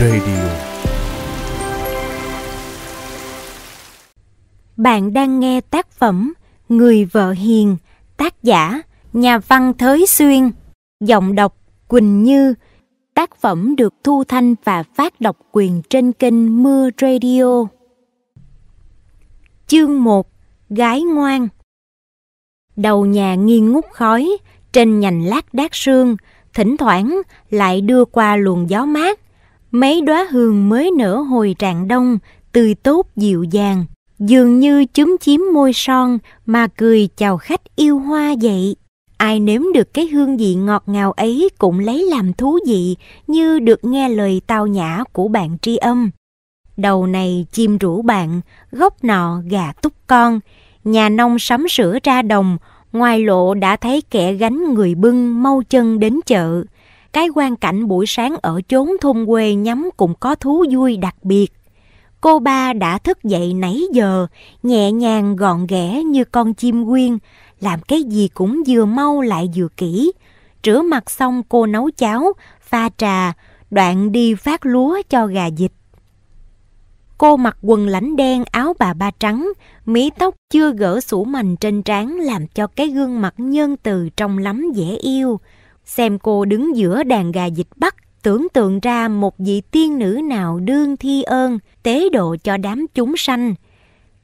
Radio Bạn đang nghe tác phẩm Người vợ hiền, tác giả nhà văn Thới Xuyên, giọng đọc Quỳnh Như. Tác phẩm được thu thanh và phát độc quyền trên kênh Mưa Radio. Chương 1 Gái ngoan Đầu nhà nghiêng ngút khói, trên nhành lát đát sương, thỉnh thoảng lại đưa qua luồng gió mát. Mấy đóa hương mới nở hồi trạng đông, tươi tốt dịu dàng, dường như chúm chiếm môi son mà cười chào khách yêu hoa vậy. Ai nếm được cái hương vị ngọt ngào ấy cũng lấy làm thú vị như được nghe lời tao nhã của bạn tri âm. Đầu này chim rủ bạn, gốc nọ gà túc con, nhà nông sắm sữa ra đồng, ngoài lộ đã thấy kẻ gánh người bưng mau chân đến chợ. Cái quan cảnh buổi sáng ở chốn thôn quê nhắm cũng có thú vui đặc biệt. Cô ba đã thức dậy nãy giờ, nhẹ nhàng gọn ghẽ như con chim quyên, làm cái gì cũng vừa mau lại vừa kỹ. Rửa mặt xong cô nấu cháo, pha trà, đoạn đi phát lúa cho gà dịch. Cô mặc quần lãnh đen áo bà ba trắng, mí tóc chưa gỡ sủ mành trên trán làm cho cái gương mặt nhân từ trong lắm dễ yêu. Xem cô đứng giữa đàn gà dịch bắc tưởng tượng ra một vị tiên nữ nào đương thi ơn, tế độ cho đám chúng sanh.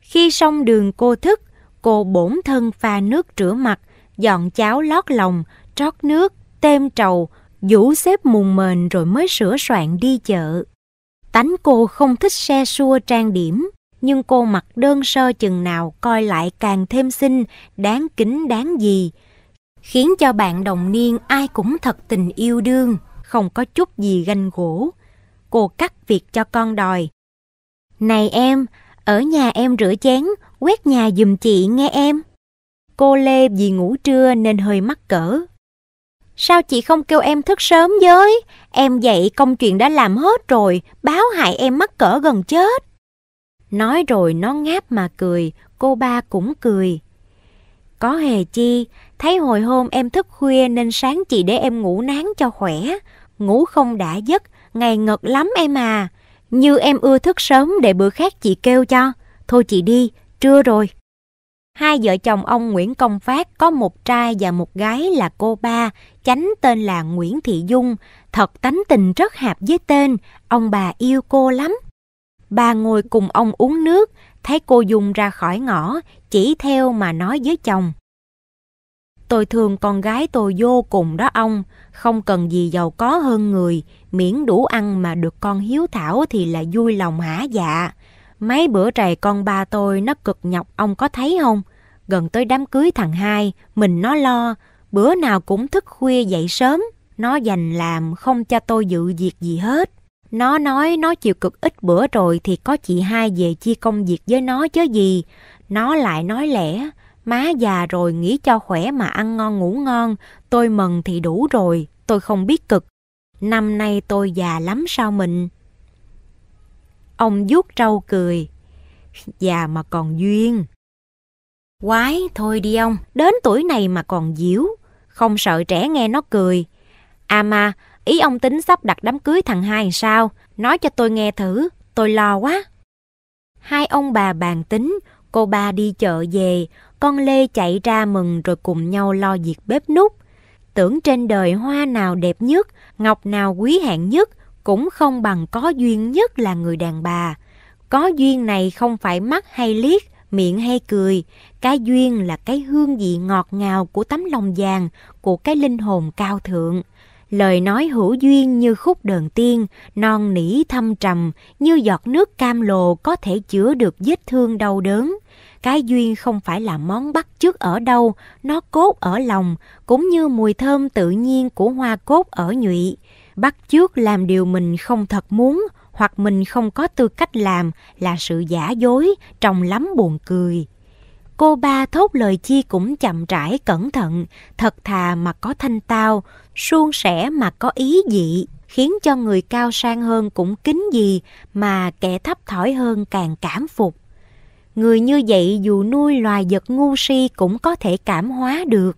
Khi xong đường cô thức, cô bổn thân pha nước rửa mặt, dọn cháo lót lòng, trót nước, tem trầu, vũ xếp mùng mền rồi mới sửa soạn đi chợ. Tánh cô không thích xe xua trang điểm, nhưng cô mặc đơn sơ chừng nào coi lại càng thêm xinh, đáng kính đáng gì, khiến cho bạn đồng niên ai cũng thật tình yêu đương, không có chút gì ganh gỗ. Cô cắt việc cho con đòi. Này em, ở nhà em rửa chén, quét nhà giùm chị nghe em. Cô Lê vì ngủ trưa nên hơi mắc cỡ. Sao chị không kêu em thức sớm với? Em dậy công chuyện đã làm hết rồi, báo hại em mắc cỡ gần chết. Nói rồi nó ngáp mà cười, cô ba cũng cười. Có hề chi, thấy hồi hôm em thức khuya nên sáng chị để em ngủ nán cho khỏe. Ngủ không đã giấc, ngày ngật lắm em à. Như em ưa thức sớm để bữa khác chị kêu cho. Thôi chị đi, trưa rồi. Hai vợ chồng ông Nguyễn Công Phát có một trai và một gái là cô ba, chánh tên là Nguyễn Thị Dung. Thật tánh tình rất hợp với tên, ông bà yêu cô lắm. Bà ngồi cùng ông uống nước, thấy cô Dung ra khỏi ngõ, chỉ theo mà nói với chồng. Tôi thương con gái tôi vô cùng đó ông, không cần gì giàu có hơn người, miễn đủ ăn mà được con hiếu thảo thì là vui lòng hả dạ. Mấy bữa trầy con ba tôi nó cực nhọc ông có thấy không? Gần tới đám cưới thằng hai, mình nó lo, bữa nào cũng thức khuya dậy sớm, nó dành làm không cho tôi dự việc gì hết. Nó nói nó chịu cực ít bữa rồi thì có chị hai về chia công việc với nó chứ gì. Nó lại nói lẽ, má già rồi nghĩ cho khỏe mà ăn ngon ngủ ngon, tôi mừng thì đủ rồi, tôi không biết cực. Năm nay tôi già lắm sao mình? Ông vuốt trâu cười. Già mà còn duyên. Quái, thôi đi ông, đến tuổi này mà còn díu. Không sợ trẻ nghe nó cười. À mà, ý ông tính sắp đặt đám cưới thằng hai sao? Nói cho tôi nghe thử, tôi lo quá. Hai ông bà bàn tính, cô ba đi chợ về, con Lê chạy ra mừng rồi cùng nhau lo việc bếp nút. Tưởng trên đời hoa nào đẹp nhất, ngọc nào quý hạng nhất, cũng không bằng có duyên nhất là người đàn bà. Có duyên này không phải mắt hay liếc, miệng hay cười, cái duyên là cái hương vị ngọt ngào của tấm lòng vàng, của cái linh hồn cao thượng. Lời nói hữu duyên như khúc đờn tiên, non nỉ thâm trầm, như giọt nước cam lồ có thể chữa được vết thương đau đớn. Cái duyên không phải là món bắt chước ở đâu, nó cốt ở lòng, cũng như mùi thơm tự nhiên của hoa cốt ở nhụy. Bắt chước làm điều mình không thật muốn, hoặc mình không có tư cách làm là sự giả dối, trông lắm buồn cười. Cô ba thốt lời chi cũng chậm rãi cẩn thận, thật thà mà có thanh tao, suôn sẻ mà có ý dị, khiến cho người cao sang hơn cũng kính gì, mà kẻ thấp thỏi hơn càng cảm phục. Người như vậy dù nuôi loài vật ngu si cũng có thể cảm hóa được.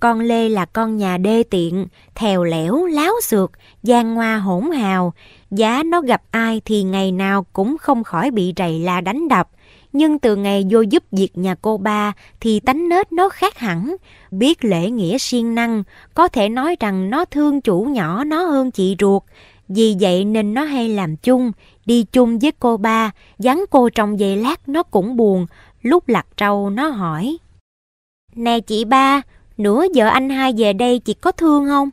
Con Lê là con nhà đê tiện, thèo lẻo, láo xược, gian ngoa hỗn hào. Giá nó gặp ai thì ngày nào cũng không khỏi bị rầy la đánh đập. Nhưng từ ngày vô giúp việc nhà cô ba thì tánh nết nó khác hẳn. Biết lễ nghĩa siêng năng, có thể nói rằng nó thương chủ nhỏ nó hơn chị ruột. Vì vậy nên nó hay làm chung, đi chung với cô ba, dán cô trong giây lát nó cũng buồn. Lúc lặt trâu nó hỏi. Nè chị ba, nửa giờ anh hai về đây chị có thương không?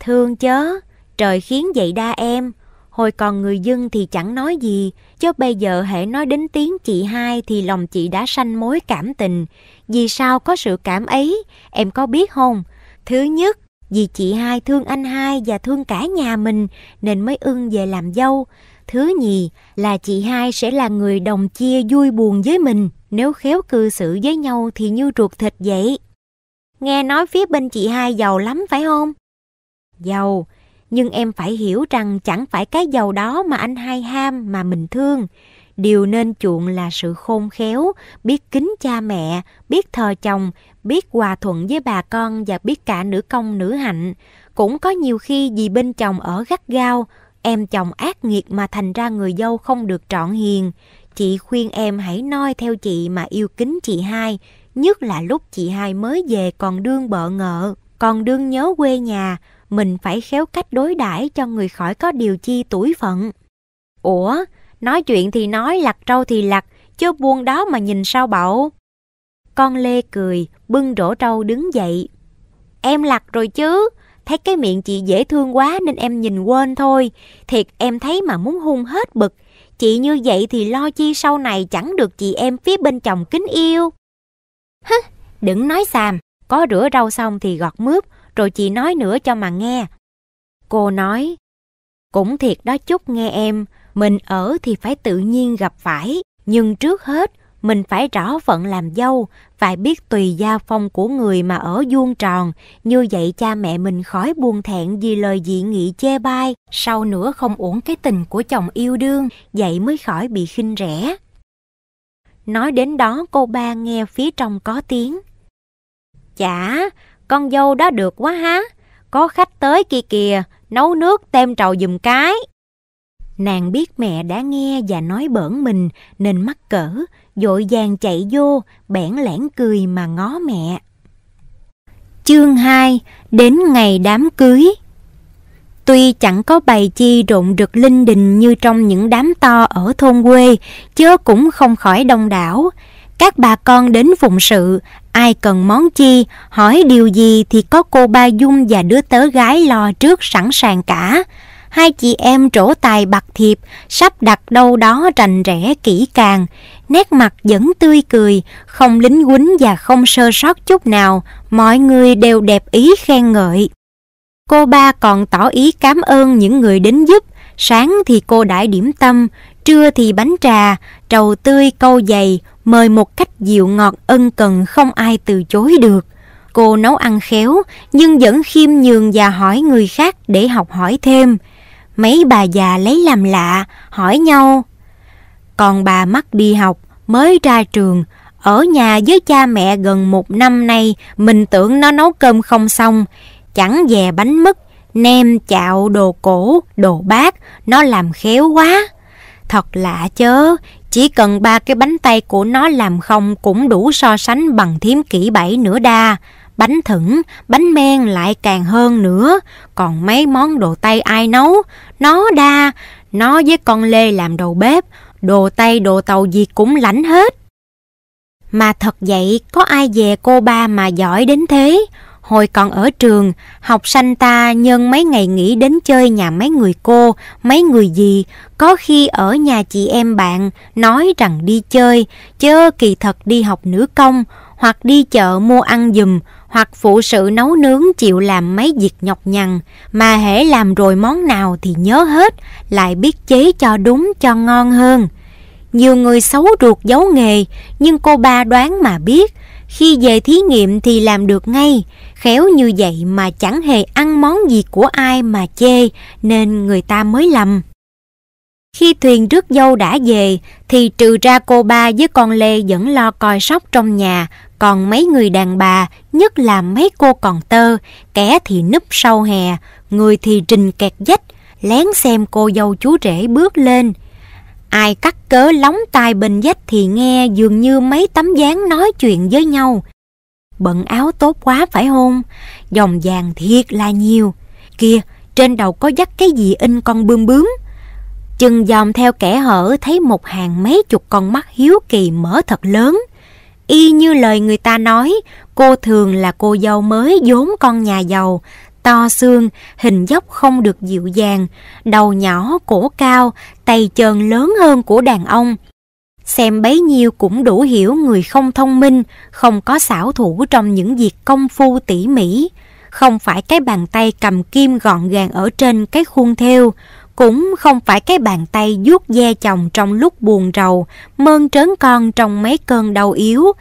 Thương chớ, trời khiến vậy đa em. Hồi còn người dân thì chẳng nói gì, chứ bây giờ hệ nói đến tiếng chị hai thì lòng chị đã sanh mối cảm tình. Vì sao có sự cảm ấy, em có biết không? Thứ nhất, vì chị hai thương anh hai và thương cả nhà mình nên mới ưng về làm dâu. Thứ nhì là chị hai sẽ là người đồng chia vui buồn với mình. Nếu khéo cư xử với nhau thì như ruột thịt vậy. Nghe nói phía bên chị hai giàu lắm phải không? Giàu, nhưng em phải hiểu rằng chẳng phải cái giàu đó mà anh hai ham mà mình thương. Điều nên chuộng là sự khôn khéo, biết kính cha mẹ, biết thờ chồng, biết hòa thuận với bà con và biết cả nữ công nữ hạnh. Cũng có nhiều khi vì bên chồng ở gắt gao, em chồng ác nghiệt mà thành ra người dâu không được trọn hiền. Chị khuyên em hãy noi theo chị mà yêu kính chị hai, nhất là lúc chị hai mới về còn đương bợ ngợ, còn đương nhớ quê nhà, mình phải khéo cách đối đãi cho người khỏi có điều chi tuổi phận. Ủa, nói chuyện thì nói, lặt trâu thì lặt, chứ buông đó mà nhìn sao bậu. Con Lê cười, bưng rổ trâu đứng dậy. Em lặt rồi chứ, thấy cái miệng chị dễ thương quá nên em nhìn quên thôi. Thiệt em thấy mà muốn hung hết bực. Chị như vậy thì lo chi sau này chẳng được chị em phía bên chồng kính yêu. Hứ, đừng nói xàm, có rửa rau xong thì gọt mướp, rồi chị nói nữa cho mà nghe. Cô nói, cũng thiệt đó chút nghe em, mình ở thì phải tự nhiên gặp phải, nhưng trước hết mình phải rõ phận làm dâu, phải biết tùy gia phong của người mà ở vuông tròn, như vậy cha mẹ mình khỏi buồn thẹn vì lời dị nghị chê bai, sau nữa không uổng cái tình của chồng yêu đương, vậy mới khỏi bị khinh rẻ. Nói đến đó cô ba nghe phía trong có tiếng. Chả, con dâu đó được quá há, có khách tới kia kìa, nấu nước tem trầu dùm cái. Nàng biết mẹ đã nghe và nói bỡn mình nên mắc cỡ, dội vàng chạy vô, bẽn lẽn cười mà ngó mẹ. Chương 2 Đến ngày đám cưới Tuy chẳng có bày chi rộn rực linh đình như trong những đám to ở thôn quê, chớ cũng không khỏi đông đảo. Các bà con đến phụng sự, ai cần món chi, hỏi điều gì thì có cô ba Dung và đứa tớ gái lo trước sẵn sàng cả. Hai chị em trổ tài bạc thiệp, sắp đặt đâu đó rành rẽ kỹ càng, nét mặt vẫn tươi cười, không lính quýnh và không sơ sót chút nào, mọi người đều đẹp ý khen ngợi. Cô ba còn tỏ ý cảm ơn những người đến giúp, sáng thì cô đãi điểm tâm, trưa thì bánh trà, trầu tươi câu dày, mời một cách dịu ngọt ân cần không ai từ chối được. Cô nấu ăn khéo, nhưng vẫn khiêm nhường và hỏi người khác để học hỏi thêm. Mấy bà già lấy làm lạ, hỏi nhau. Còn bà mắc đi học, mới ra trường, ở nhà với cha mẹ gần một năm nay, mình tưởng nó nấu cơm không xong, chẳng dè bánh mứt, nem, chạo, đồ cổ, đồ bát, nó làm khéo quá. Thật lạ chớ, chỉ cần ba cái bánh tay của nó làm không cũng đủ so sánh bằng thiếm kỹ bảy nữa đa. Bánh thửng, bánh men lại càng hơn nữa. Còn mấy món đồ tay ai nấu? Nó đa, nó với con Lê làm đầu bếp, đồ tay đồ tàu gì cũng lãnh hết. Mà thật vậy, có ai về cô ba mà giỏi đến thế? Hồi còn ở trường, học sanh ta nhân mấy ngày nghỉ đến chơi nhà mấy người cô, mấy người gì, có khi ở nhà chị em bạn nói rằng đi chơi, chớ kỳ thật đi học nữ công, hoặc đi chợ mua ăn dùm, hoặc phụ sự nấu nướng chịu làm mấy việc nhọc nhằn, mà hễ làm rồi món nào thì nhớ hết, lại biết chế cho đúng cho ngon hơn. Nhiều người xấu ruột giấu nghề, nhưng cô ba đoán mà biết, khi về thí nghiệm thì làm được ngay, khéo như vậy mà chẳng hề ăn món gì của ai mà chê, nên người ta mới lầm. Khi thuyền rước dâu đã về, thì trừ ra cô ba với con Lê vẫn lo coi sóc trong nhà, còn mấy người đàn bà, nhất là mấy cô còn tơ, kẻ thì núp sau hè, người thì trình kẹt dách, lén xem cô dâu chú rể bước lên. Ai cắt cớ lóng tai bên dách thì nghe dường như mấy tấm dáng nói chuyện với nhau. Bận áo tốt quá phải không? Dòng vàng thiệt là nhiều. Kìa, trên đầu có dắt cái gì in con bươm bướm. Chừng dòm theo kẻ hở thấy một hàng mấy chục con mắt hiếu kỳ mở thật lớn. Y như lời người ta nói, cô thường là cô dâu mới vốn con nhà giàu, to xương, hình dốc không được dịu dàng, đầu nhỏ, cổ cao, tay chân lớn hơn của đàn ông. Xem bấy nhiêu cũng đủ hiểu người không thông minh, không có xảo thủ trong những việc công phu tỉ mỉ. Không phải cái bàn tay cầm kim gọn gàng ở trên cái khuôn theo, cũng không phải cái bàn tay vuốt ve chồng trong lúc buồn rầu, mơn trớn con trong mấy cơn đau yếu.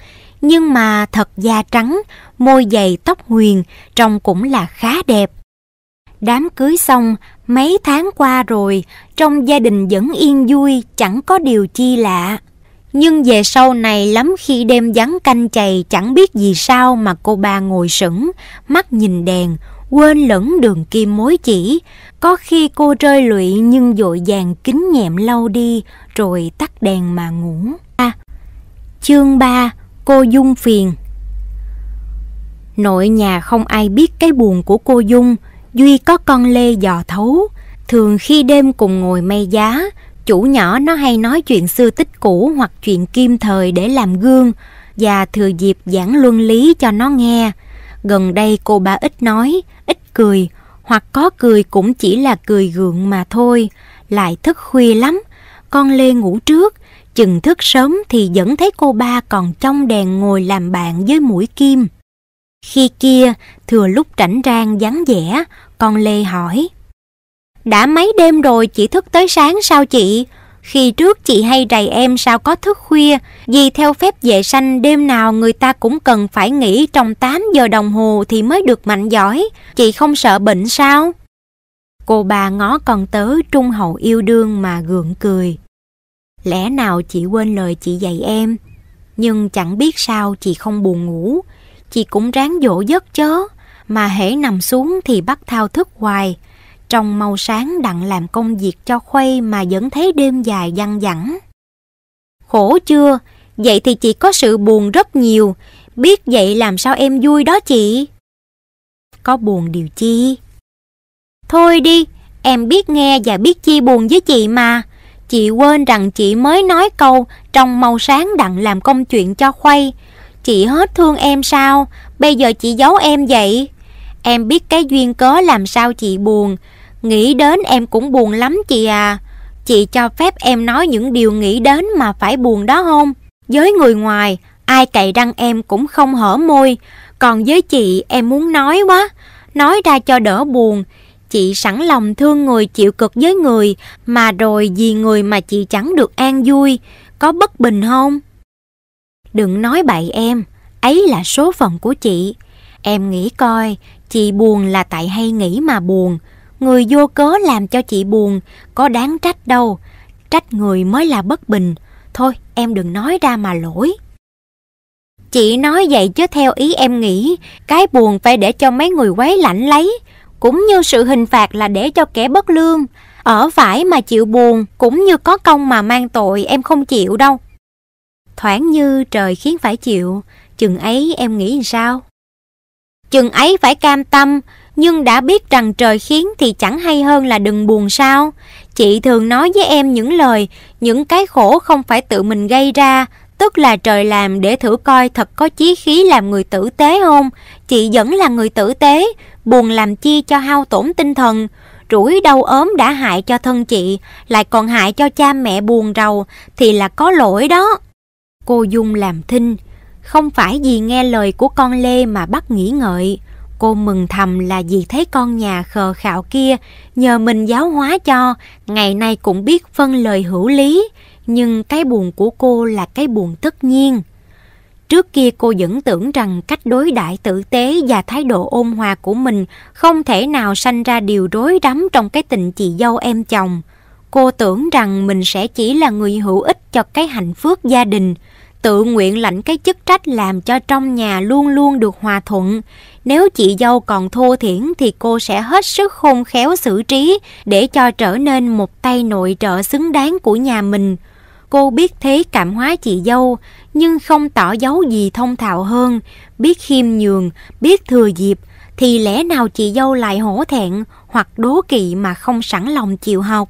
Nhưng mà thật da trắng, môi dày tóc huyền, trông cũng là khá đẹp. Đám cưới xong, mấy tháng qua rồi, trong gia đình vẫn yên vui, chẳng có điều chi lạ. Nhưng về sau này lắm khi đêm vắng canh chày chẳng biết gì sao mà cô ba ngồi sững, mắt nhìn đèn, quên lẫn đường kim mối chỉ. Có khi cô rơi lụy nhưng dội vàng kính nhẹm lâu đi rồi tắt đèn mà ngủ. À, chương 3 Cô Dung phiền Nội nhà không ai biết cái buồn của cô Dung, Duy có con Lê dò thấu. Thường khi đêm cùng ngồi mây giá, chủ nhỏ nó hay nói chuyện xưa tích cũ hoặc chuyện kim thời để làm gương và thừa dịp giảng luân lý cho nó nghe. Gần đây cô ba ít nói, ít cười, hoặc có cười cũng chỉ là cười gượng mà thôi, lại thức khuya lắm. Con Lê ngủ trước, chừng thức sớm thì vẫn thấy cô ba còn trong đèn ngồi làm bạn với mũi kim. Khi kia, thừa lúc rảnh rang vắng vẻ, con Lê hỏi. Đã mấy đêm rồi chị thức tới sáng sao chị? Khi trước chị hay rầy em sao có thức khuya, vì theo phép vệ sanh đêm nào người ta cũng cần phải nghỉ trong 8 giờ đồng hồ thì mới được mạnh giỏi. Chị không sợ bệnh sao? Cô bà ngó con tớ trung hậu yêu đương mà gượng cười. Lẽ nào chị quên lời chị dạy em? Nhưng chẳng biết sao chị không buồn ngủ. Chị cũng ráng dỗ giấc chớ. Mà hễ nằm xuống thì bắt thao thức hoài. Trong màu sáng đặng làm công việc cho khuây mà vẫn thấy đêm dài văng vẳng. Khổ chưa? Vậy thì chị có sự buồn rất nhiều. Biết vậy làm sao em vui đó chị? Có buồn điều chi? Thôi đi, em biết nghe và biết chi buồn với chị mà. Chị quên rằng chị mới nói câu trong màu sáng đặng làm công chuyện cho khuây. Chị hết thương em sao? Bây giờ chị giấu em vậy? Em biết cái duyên cớ làm sao chị buồn. Nghĩ đến em cũng buồn lắm chị à. Chị cho phép em nói những điều nghĩ đến mà phải buồn đó không? Với người ngoài, ai cậy răng em cũng không hở môi. Còn với chị em muốn nói quá. Nói ra cho đỡ buồn. Chị sẵn lòng thương người chịu cực với người, mà rồi vì người mà chị chẳng được an vui, có bất bình không? Đừng nói bậy em, ấy là số phận của chị. Em nghĩ coi, chị buồn là tại hay nghĩ mà buồn. Người vô cớ làm cho chị buồn, có đáng trách đâu. Trách người mới là bất bình. Thôi, em đừng nói ra mà lỗi. Chị nói vậy chứ theo ý em nghĩ, cái buồn phải để cho mấy người quấy lạnh lấy cũng như sự hình phạt là để cho kẻ bất lương. Ở phải mà chịu buồn, cũng như có công mà mang tội em không chịu đâu. Thoảng như trời khiến phải chịu, chừng ấy em nghĩ sao? Chừng ấy phải cam tâm, nhưng đã biết rằng trời khiến thì chẳng hay hơn là đừng buồn sao. Chị thường nói với em những lời, những cái khổ không phải tự mình gây ra, tức là trời làm để thử coi thật có chí khí làm người tử tế không. Chị vẫn là người tử tế, buồn làm chi cho hao tổn tinh thần, rủi đau ốm đã hại cho thân chị, lại còn hại cho cha mẹ buồn rầu, thì là có lỗi đó. Cô Dung làm thinh, không phải vì nghe lời của con Lê mà bắt nghĩ ngợi. Cô mừng thầm là vì thấy con nhà khờ khạo kia nhờ mình giáo hóa cho, ngày nay cũng biết phân lời hữu lý, nhưng cái buồn của cô là cái buồn tất nhiên. Trước kia cô vẫn tưởng rằng cách đối đãi tử tế và thái độ ôn hòa của mình không thể nào sanh ra điều rối rắm trong cái tình chị dâu em chồng. Cô tưởng rằng mình sẽ chỉ là người hữu ích cho cái hạnh phúc gia đình, tự nguyện lãnh cái chức trách làm cho trong nhà luôn luôn được hòa thuận. Nếu chị dâu còn thô thiển thì cô sẽ hết sức khôn khéo xử trí để cho trở nên một tay nội trợ xứng đáng của nhà mình. Cô biết thế cảm hóa chị dâu, nhưng không tỏ dấu gì thông thạo hơn, biết khiêm nhường, biết thừa dịp, thì lẽ nào chị dâu lại hổ thẹn hoặc đố kỵ mà không sẵn lòng chịu học.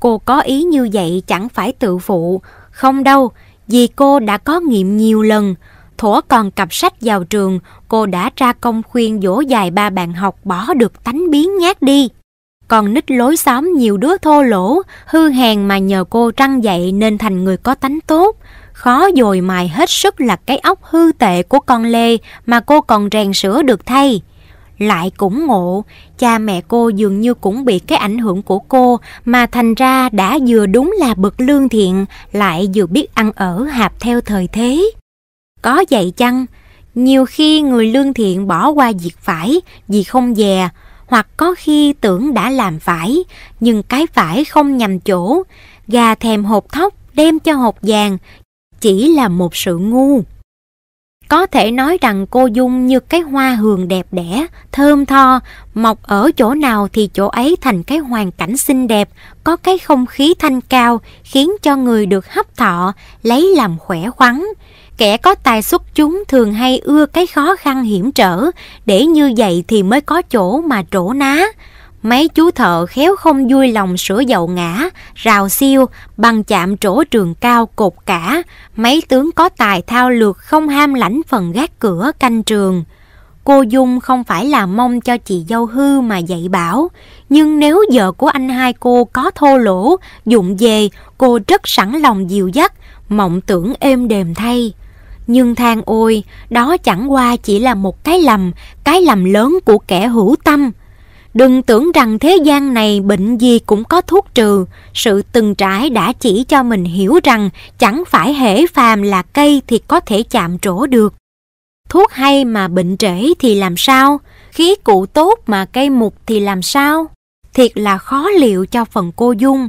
Cô có ý như vậy chẳng phải tự phụ, không đâu, vì cô đã có nghiệm nhiều lần. Thủa còn cặp sách vào trường, cô đã ra công khuyên dỗ dài ba bạn học bỏ được tánh biến nhát đi. Còn nít lối xóm nhiều đứa thô lỗ, hư hèn mà nhờ cô trăng dậy nên thành người có tánh tốt. Khó dồi mài hết sức là cái óc hư tệ của con Lê mà cô còn rèn sửa được thay. Lại cũng ngộ, cha mẹ cô dường như cũng bị cái ảnh hưởng của cô mà thành ra đã vừa đúng là bậc lương thiện, lại vừa biết ăn ở hạp theo thời thế. Có vậy chăng? Nhiều khi người lương thiện bỏ qua việc phải vì không dè, hoặc có khi tưởng đã làm phải, nhưng cái phải không nhầm chỗ, gà thèm hộp thóc đem cho hộp vàng, chỉ là một sự ngu. Có thể nói rằng cô Dung như cái hoa hường đẹp đẽ, thơm tho, mọc ở chỗ nào thì chỗ ấy thành cái hoàn cảnh xinh đẹp, có cái không khí thanh cao khiến cho người được hấp thọ, lấy làm khỏe khoắn. Kẻ có tài xuất chúng thường hay ưa cái khó khăn hiểm trở, để như vậy thì mới có chỗ mà trổ ná. Mấy chú thợ khéo không vui lòng sửa dầu ngã, rào siêu, bằng chạm trổ trường cao cột cả. Mấy tướng có tài thao lược không ham lãnh phần gác cửa canh trường. Cô Dung không phải là mong cho chị dâu hư mà dạy bảo, nhưng nếu vợ của anh hai cô có thô lỗ, dụng về, cô rất sẵn lòng dìu dắt, mộng tưởng êm đềm thay. Nhưng than ôi, đó chẳng qua chỉ là một cái lầm, cái lầm lớn của kẻ hữu tâm. Đừng tưởng rằng thế gian này bệnh gì cũng có thuốc trừ, sự từng trải đã chỉ cho mình hiểu rằng chẳng phải hễ phàm là cây thì có thể chạm trổ được. Thuốc hay mà bệnh trễ thì làm sao? Khí cụ tốt mà cây mục thì làm sao? Thiệt là khó liệu cho phần cô Dung.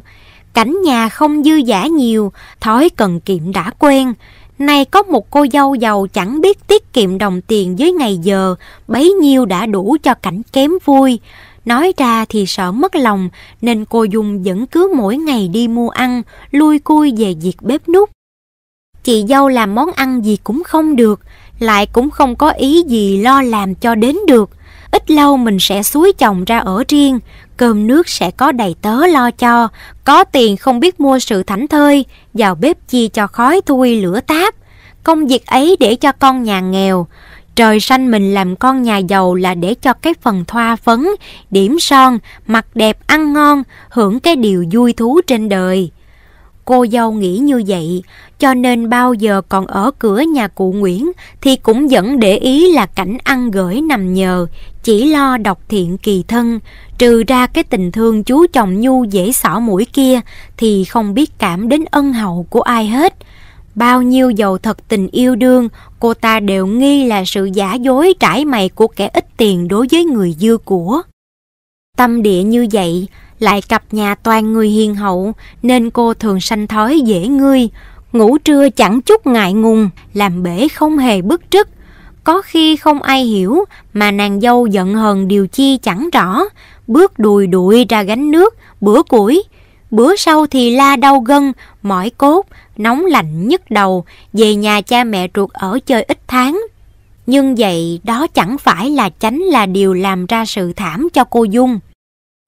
Cảnh nhà không dư giả nhiều, thói cần kiệm đã quen nay có một cô dâu giàu chẳng biết tiết kiệm đồng tiền dưới ngày giờ, bấy nhiêu đã đủ cho cảnh kém vui. Nói ra thì sợ mất lòng nên cô Dung vẫn cứ mỗi ngày đi mua ăn, lui cui về việc bếp nút. Chị dâu làm món ăn gì cũng không được, lại cũng không có ý gì lo làm cho đến được. Ít lâu mình sẽ suối chồng ra ở riêng, cơm nước sẽ có đầy tớ lo cho, có tiền không biết mua sự thảnh thơi, vào bếp chi cho khói thui lửa táp. Công việc ấy để cho con nhà nghèo, Trời xanh mình làm con nhà giàu là để cho cái phần thoa phấn, điểm son, mặt đẹp ăn ngon, hưởng cái điều vui thú trên đời. Cô dâu nghĩ như vậy, cho nên bao giờ còn ở cửa nhà cụ Nguyễn thì cũng vẫn để ý là cảnh ăn gửi nằm nhờ, chỉ lo độc thiện kỳ thân, trừ ra cái tình thương chú chồng nhu dễ xỏ mũi kia thì không biết cảm đến ân hậu của ai hết. Bao nhiêu dầu thật tình yêu đương, cô ta đều nghi là sự giả dối trải mày của kẻ ít tiền đối với người dư của. Tâm địa như vậy, lại cặp nhà toàn người hiền hậu, nên cô thường sanh thói dễ ngươi, ngủ trưa chẳng chút ngại ngùng, làm bể không hề bức trức. Có khi không ai hiểu, mà nàng dâu giận hờn điều chi chẳng rõ, bước đùi đuổi ra gánh nước, bữa củi, bữa sau thì la đau gân, mỏi cốt, nóng lạnh nhức đầu, về nhà cha mẹ ruột ở chơi ít tháng. Nhưng vậy đó chẳng phải là tránh là điều làm ra sự thảm cho cô Dung.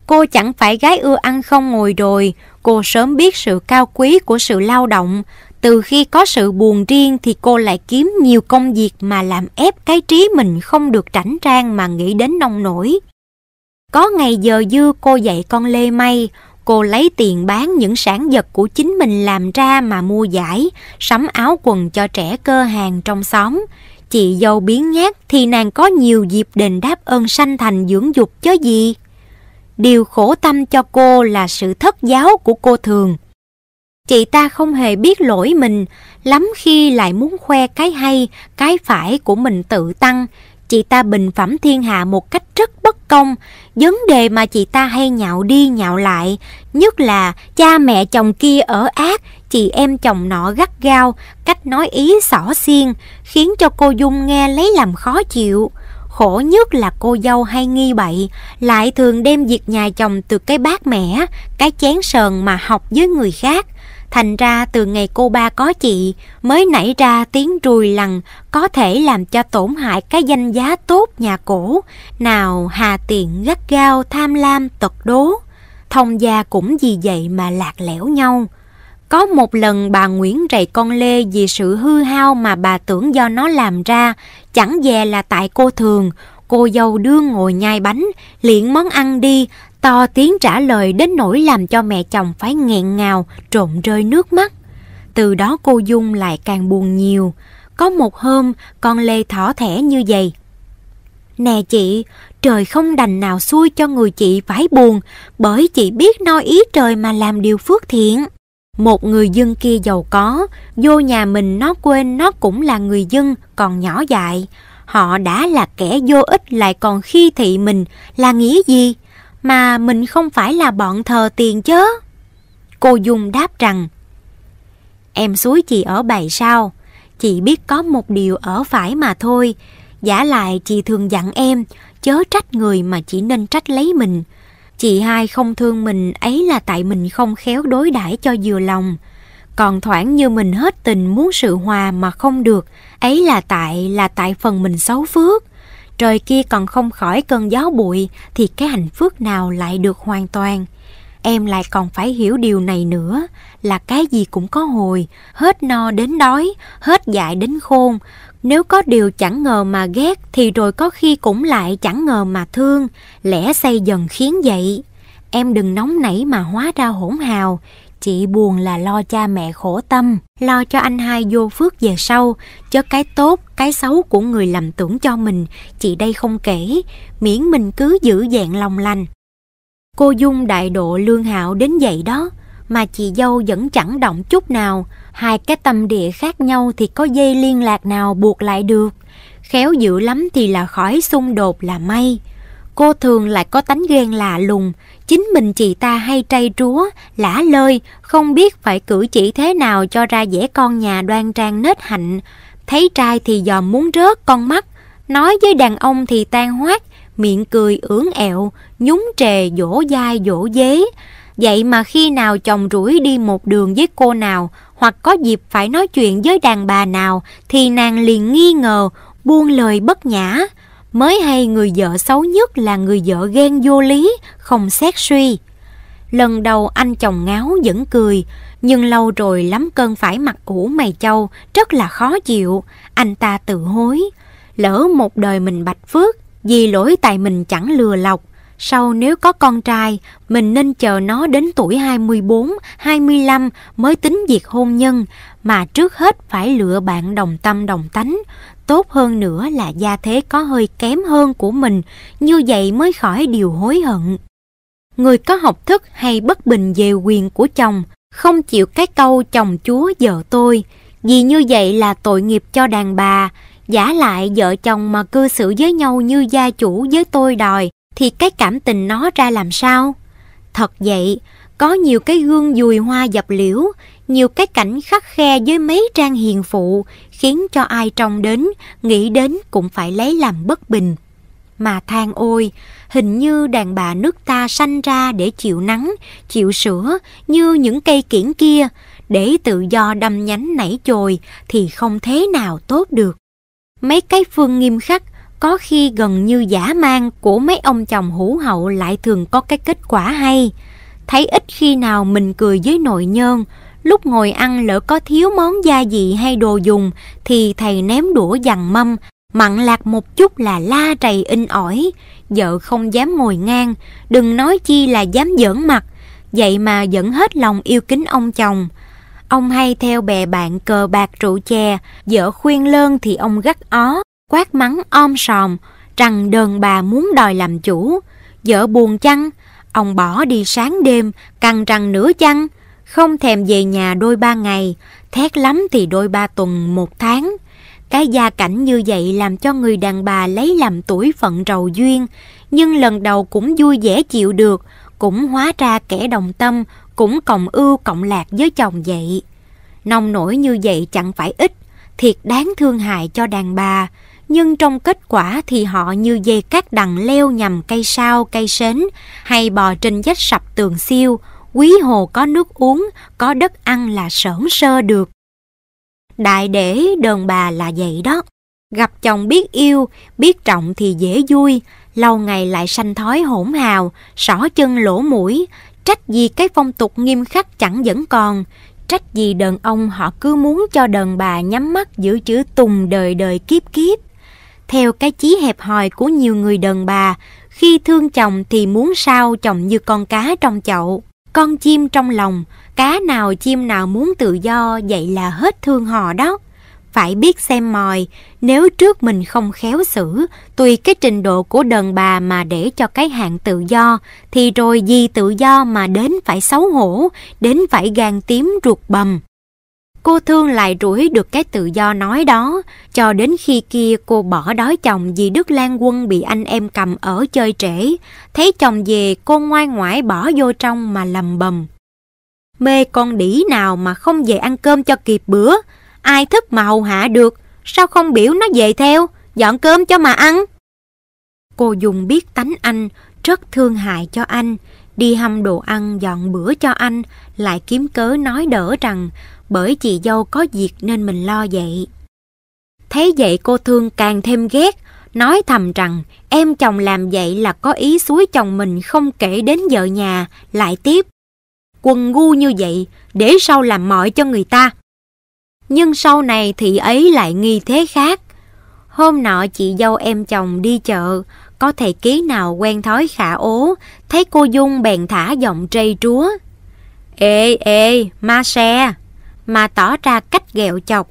Cô chẳng phải gái ưa ăn không ngồi đồi, cô sớm biết sự cao quý của sự lao động. Từ khi có sự buồn riêng thì cô lại kiếm nhiều công việc mà làm ép cái trí mình không được rảnh rang mà nghĩ đến nông nổi. Có ngày giờ dư cô dạy con Lê May, Cô lấy tiền bán những sản vật của chính mình làm ra mà mua giải, sắm áo quần cho trẻ cơ hàng trong xóm. Chị dâu biến nhát thì nàng có nhiều dịp đền đáp ơn sanh thành dưỡng dục chớ gì. Điều khổ tâm cho cô là sự thất giáo của cô thường. Chị ta không hề biết lỗi mình, lắm khi lại muốn khoe cái hay, cái phải của mình tự tăng, chị ta bình phẩm thiên hạ một cách rất bất công. Vấn đề mà chị ta hay nhạo đi nhạo lại, nhất là cha mẹ chồng kia ở ác, chị em chồng nọ gắt gao, cách nói ý xỏ xiên, khiến cho cô Dung nghe lấy làm khó chịu. Khổ nhất là cô dâu hay nghi bậy, lại thường đem việc nhà chồng từ cái bát mẻ, cái chén sờn mà học với người khác. Thành ra từ ngày cô ba có chị mới nảy ra tiếng rùi lằn có thể làm cho tổn hại cái danh giá tốt nhà cổ. Nào hà tiện gắt gao tham lam tật đố. Thông gia cũng vì vậy mà lạc lẽo nhau. Có một lần bà Nguyễn rầy con Lê vì sự hư hao mà bà tưởng do nó làm ra, chẳng dè là tại cô thường, cô dâu đưa ngồi nhai bánh, liện món ăn đi, to tiếng trả lời đến nỗi làm cho mẹ chồng phải nghẹn ngào, trộn rơi nước mắt. Từ đó cô Dung lại càng buồn nhiều. Có một hôm, con Lê thỏ thẻ như vậy. Nè chị, trời không đành nào xui cho người chị phải buồn, bởi chị biết nói ý trời mà làm điều phước thiện. Một người dân kia giàu có, vô nhà mình nó quên nó cũng là người dân, còn nhỏ dại. Họ đã là kẻ vô ích lại còn khi thị mình là nghĩa gì? Mà mình không phải là bọn thờ tiền chứ Cô Dung đáp rằng, Em suối chị ở bài sao? Chị biết có một điều ở phải mà thôi. Giả lại chị thường dặn em, chớ trách người mà chỉ nên trách lấy mình. Chị hai không thương mình ấy là tại mình không khéo đối đãi cho vừa lòng. Còn thoảng như mình hết tình muốn sự hòa mà không được, ấy là tại là tại phần mình xấu phước. Trời kia còn không khỏi cơn gió bụi thì cái hạnh phúc nào lại được hoàn toàn. Em lại còn phải hiểu điều này nữa là cái gì cũng có hồi, hết no đến đói, hết dại đến khôn, nếu có điều chẳng ngờ mà ghét thì rồi có khi cũng lại chẳng ngờ mà thương, lẽ xây dần khiến vậy. Em đừng nóng nảy mà hóa ra hỗn hào, chị buồn là lo cha mẹ khổ tâm, lo cho anh hai vô phước về sau, cho cái tốt, cái xấu của người làm tưởng cho mình, chị đây không kể, miễn mình cứ giữ dạng lòng lành. Cô Dung đại độ lương hạo đến vậy đó, mà chị dâu vẫn chẳng động chút nào, hai cái tâm địa khác nhau thì có dây liên lạc nào buộc lại được. Khéo dữ lắm thì là khỏi xung đột là may. Cô thường lại có tánh ghen lạ lùng, chính mình chị ta hay tray trúa, lả lơi, không biết phải cử chỉ thế nào cho ra dễ con nhà đoan trang nết hạnh. Thấy trai thì dòm muốn rớt con mắt, nói với đàn ông thì tan hoát, miệng cười ưỡn ẹo, nhúng trề dỗ dai dỗ dế. Vậy mà khi nào chồng rủi đi một đường với cô nào hoặc có dịp phải nói chuyện với đàn bà nào thì nàng liền nghi ngờ, buông lời bất nhã. Mới hay người vợ xấu nhất là người vợ ghen vô lý, không xét suy. Lần đầu anh chồng ngáo vẫn cười, nhưng lâu rồi lắm cơn phải mặt ủ mày châu, rất là khó chịu. Anh ta tự hối. Lỡ một đời mình bạch phước, vì lỗi tại mình chẳng lừa lọc, sau nếu có con trai, mình nên chờ nó đến tuổi 24, 25 mới tính việc hôn nhân, mà trước hết phải lựa bạn đồng tâm đồng tánh. Tốt hơn nữa là gia thế có hơi kém hơn của mình, như vậy mới khỏi điều hối hận. Người có học thức hay bất bình về quyền của chồng, không chịu cái câu chồng chúa vợ tôi, vì như vậy là tội nghiệp cho đàn bà, giả lại vợ chồng mà cư xử với nhau như gia chủ với tôi đòi thì cái cảm tình nó ra làm sao? Thật vậy, có nhiều cái gương dùi hoa dập liễu, nhiều cái cảnh khắc khe với mấy trang hiền phụ, khiến cho ai trông đến, nghĩ đến cũng phải lấy làm bất bình. Mà than ôi, hình như đàn bà nước ta sanh ra để chịu nắng, chịu sữa như những cây kiển kia, để tự do đâm nhánh nảy chồi thì không thế nào tốt được. Mấy cái phương nghiêm khắc có khi gần như giả mang của mấy ông chồng hữu hậu lại thường có cái kết quả hay. Thấy ít khi nào mình cười với nội nhơn, lúc ngồi ăn lỡ có thiếu món gia vị hay đồ dùng thì thầy ném đũa dằn mâm, mặn lạc một chút là la trầy in ỏi. Vợ không dám ngồi ngang, đừng nói chi là dám giỡn mặt, vậy mà vẫn hết lòng yêu kính ông chồng. Ông hay theo bè bạn cờ bạc rượu chè, vợ khuyên lơn thì ông gắt ó, quát mắng om sòm rằng đờn bà muốn đòi làm chủ. Vợ buồn chăng, ông bỏ đi sáng đêm, cằn răng nửa chăng, không thèm về nhà đôi ba ngày, thét lắm thì đôi ba tuần một tháng. Cái gia cảnh như vậy làm cho người đàn bà lấy làm tuổi phận rầu duyên, nhưng lần đầu cũng vui vẻ chịu được, cũng hóa ra kẻ đồng tâm, cũng cộng ưu cộng lạc với chồng vậy. Nông nổi như vậy chẳng phải ít, thiệt đáng thương hại cho đàn bà, nhưng trong kết quả thì họ như dây cát đằng leo nhằm cây sao, cây sến, hay bò trên vách sập tường siêu, quý hồ có nước uống, có đất ăn là sởn sơ được. Đại để đờn bà là vậy đó. Gặp chồng biết yêu, biết trọng thì dễ vui, lâu ngày lại sanh thói hỗn hào, xỏ chân lỗ mũi, trách gì cái phong tục nghiêm khắc chẳng vẫn còn, trách gì đàn ông họ cứ muốn cho đàn bà nhắm mắt giữ chữ tùng đời đời kiếp kiếp. Theo cái chí hẹp hòi của nhiều người đàn bà, khi thương chồng thì muốn sao chồng như con cá trong chậu, con chim trong lòng, cá nào chim nào muốn tự do vậy là hết thương họ đó. Phải biết xem mòi, nếu trước mình không khéo xử, tùy cái trình độ của đàn bà mà để cho cái hạng tự do, thì rồi gì tự do mà đến phải xấu hổ, đến phải gan tím ruột bầm. Cô thương lại rủi được cái tự do nói đó, cho đến khi kia cô bỏ đói chồng vì Đức Lan Quân bị anh em cầm ở chơi trễ. Thấy chồng về cô ngoai ngoải bỏ vô trong mà lầm bầm. Mê con đĩ nào mà không về ăn cơm cho kịp bữa, ai thức mà hầu hạ được, sao không biểu nó về theo, dọn cơm cho mà ăn. Cô dùng biết tánh anh, rất thương hại cho anh, đi hâm đồ ăn dọn bữa cho anh, lại kiếm cớ nói đỡ rằng bởi chị dâu có việc nên mình lo vậy. Thấy vậy cô thương càng thêm ghét, nói thầm rằng em chồng làm vậy là có ý suối chồng mình không kể đến vợ nhà, lại tiếp. Quần ngu như vậy, để sau làm mọi cho người ta. Nhưng sau này thì ấy lại nghi thế khác. Hôm nọ chị dâu em chồng đi chợ, có thầy ký nào quen thói khả ố, thấy cô Dung bèn thả giọng trây trúa. Ê, ê, ma xe, mà tỏ ra cách ghẹo chọc.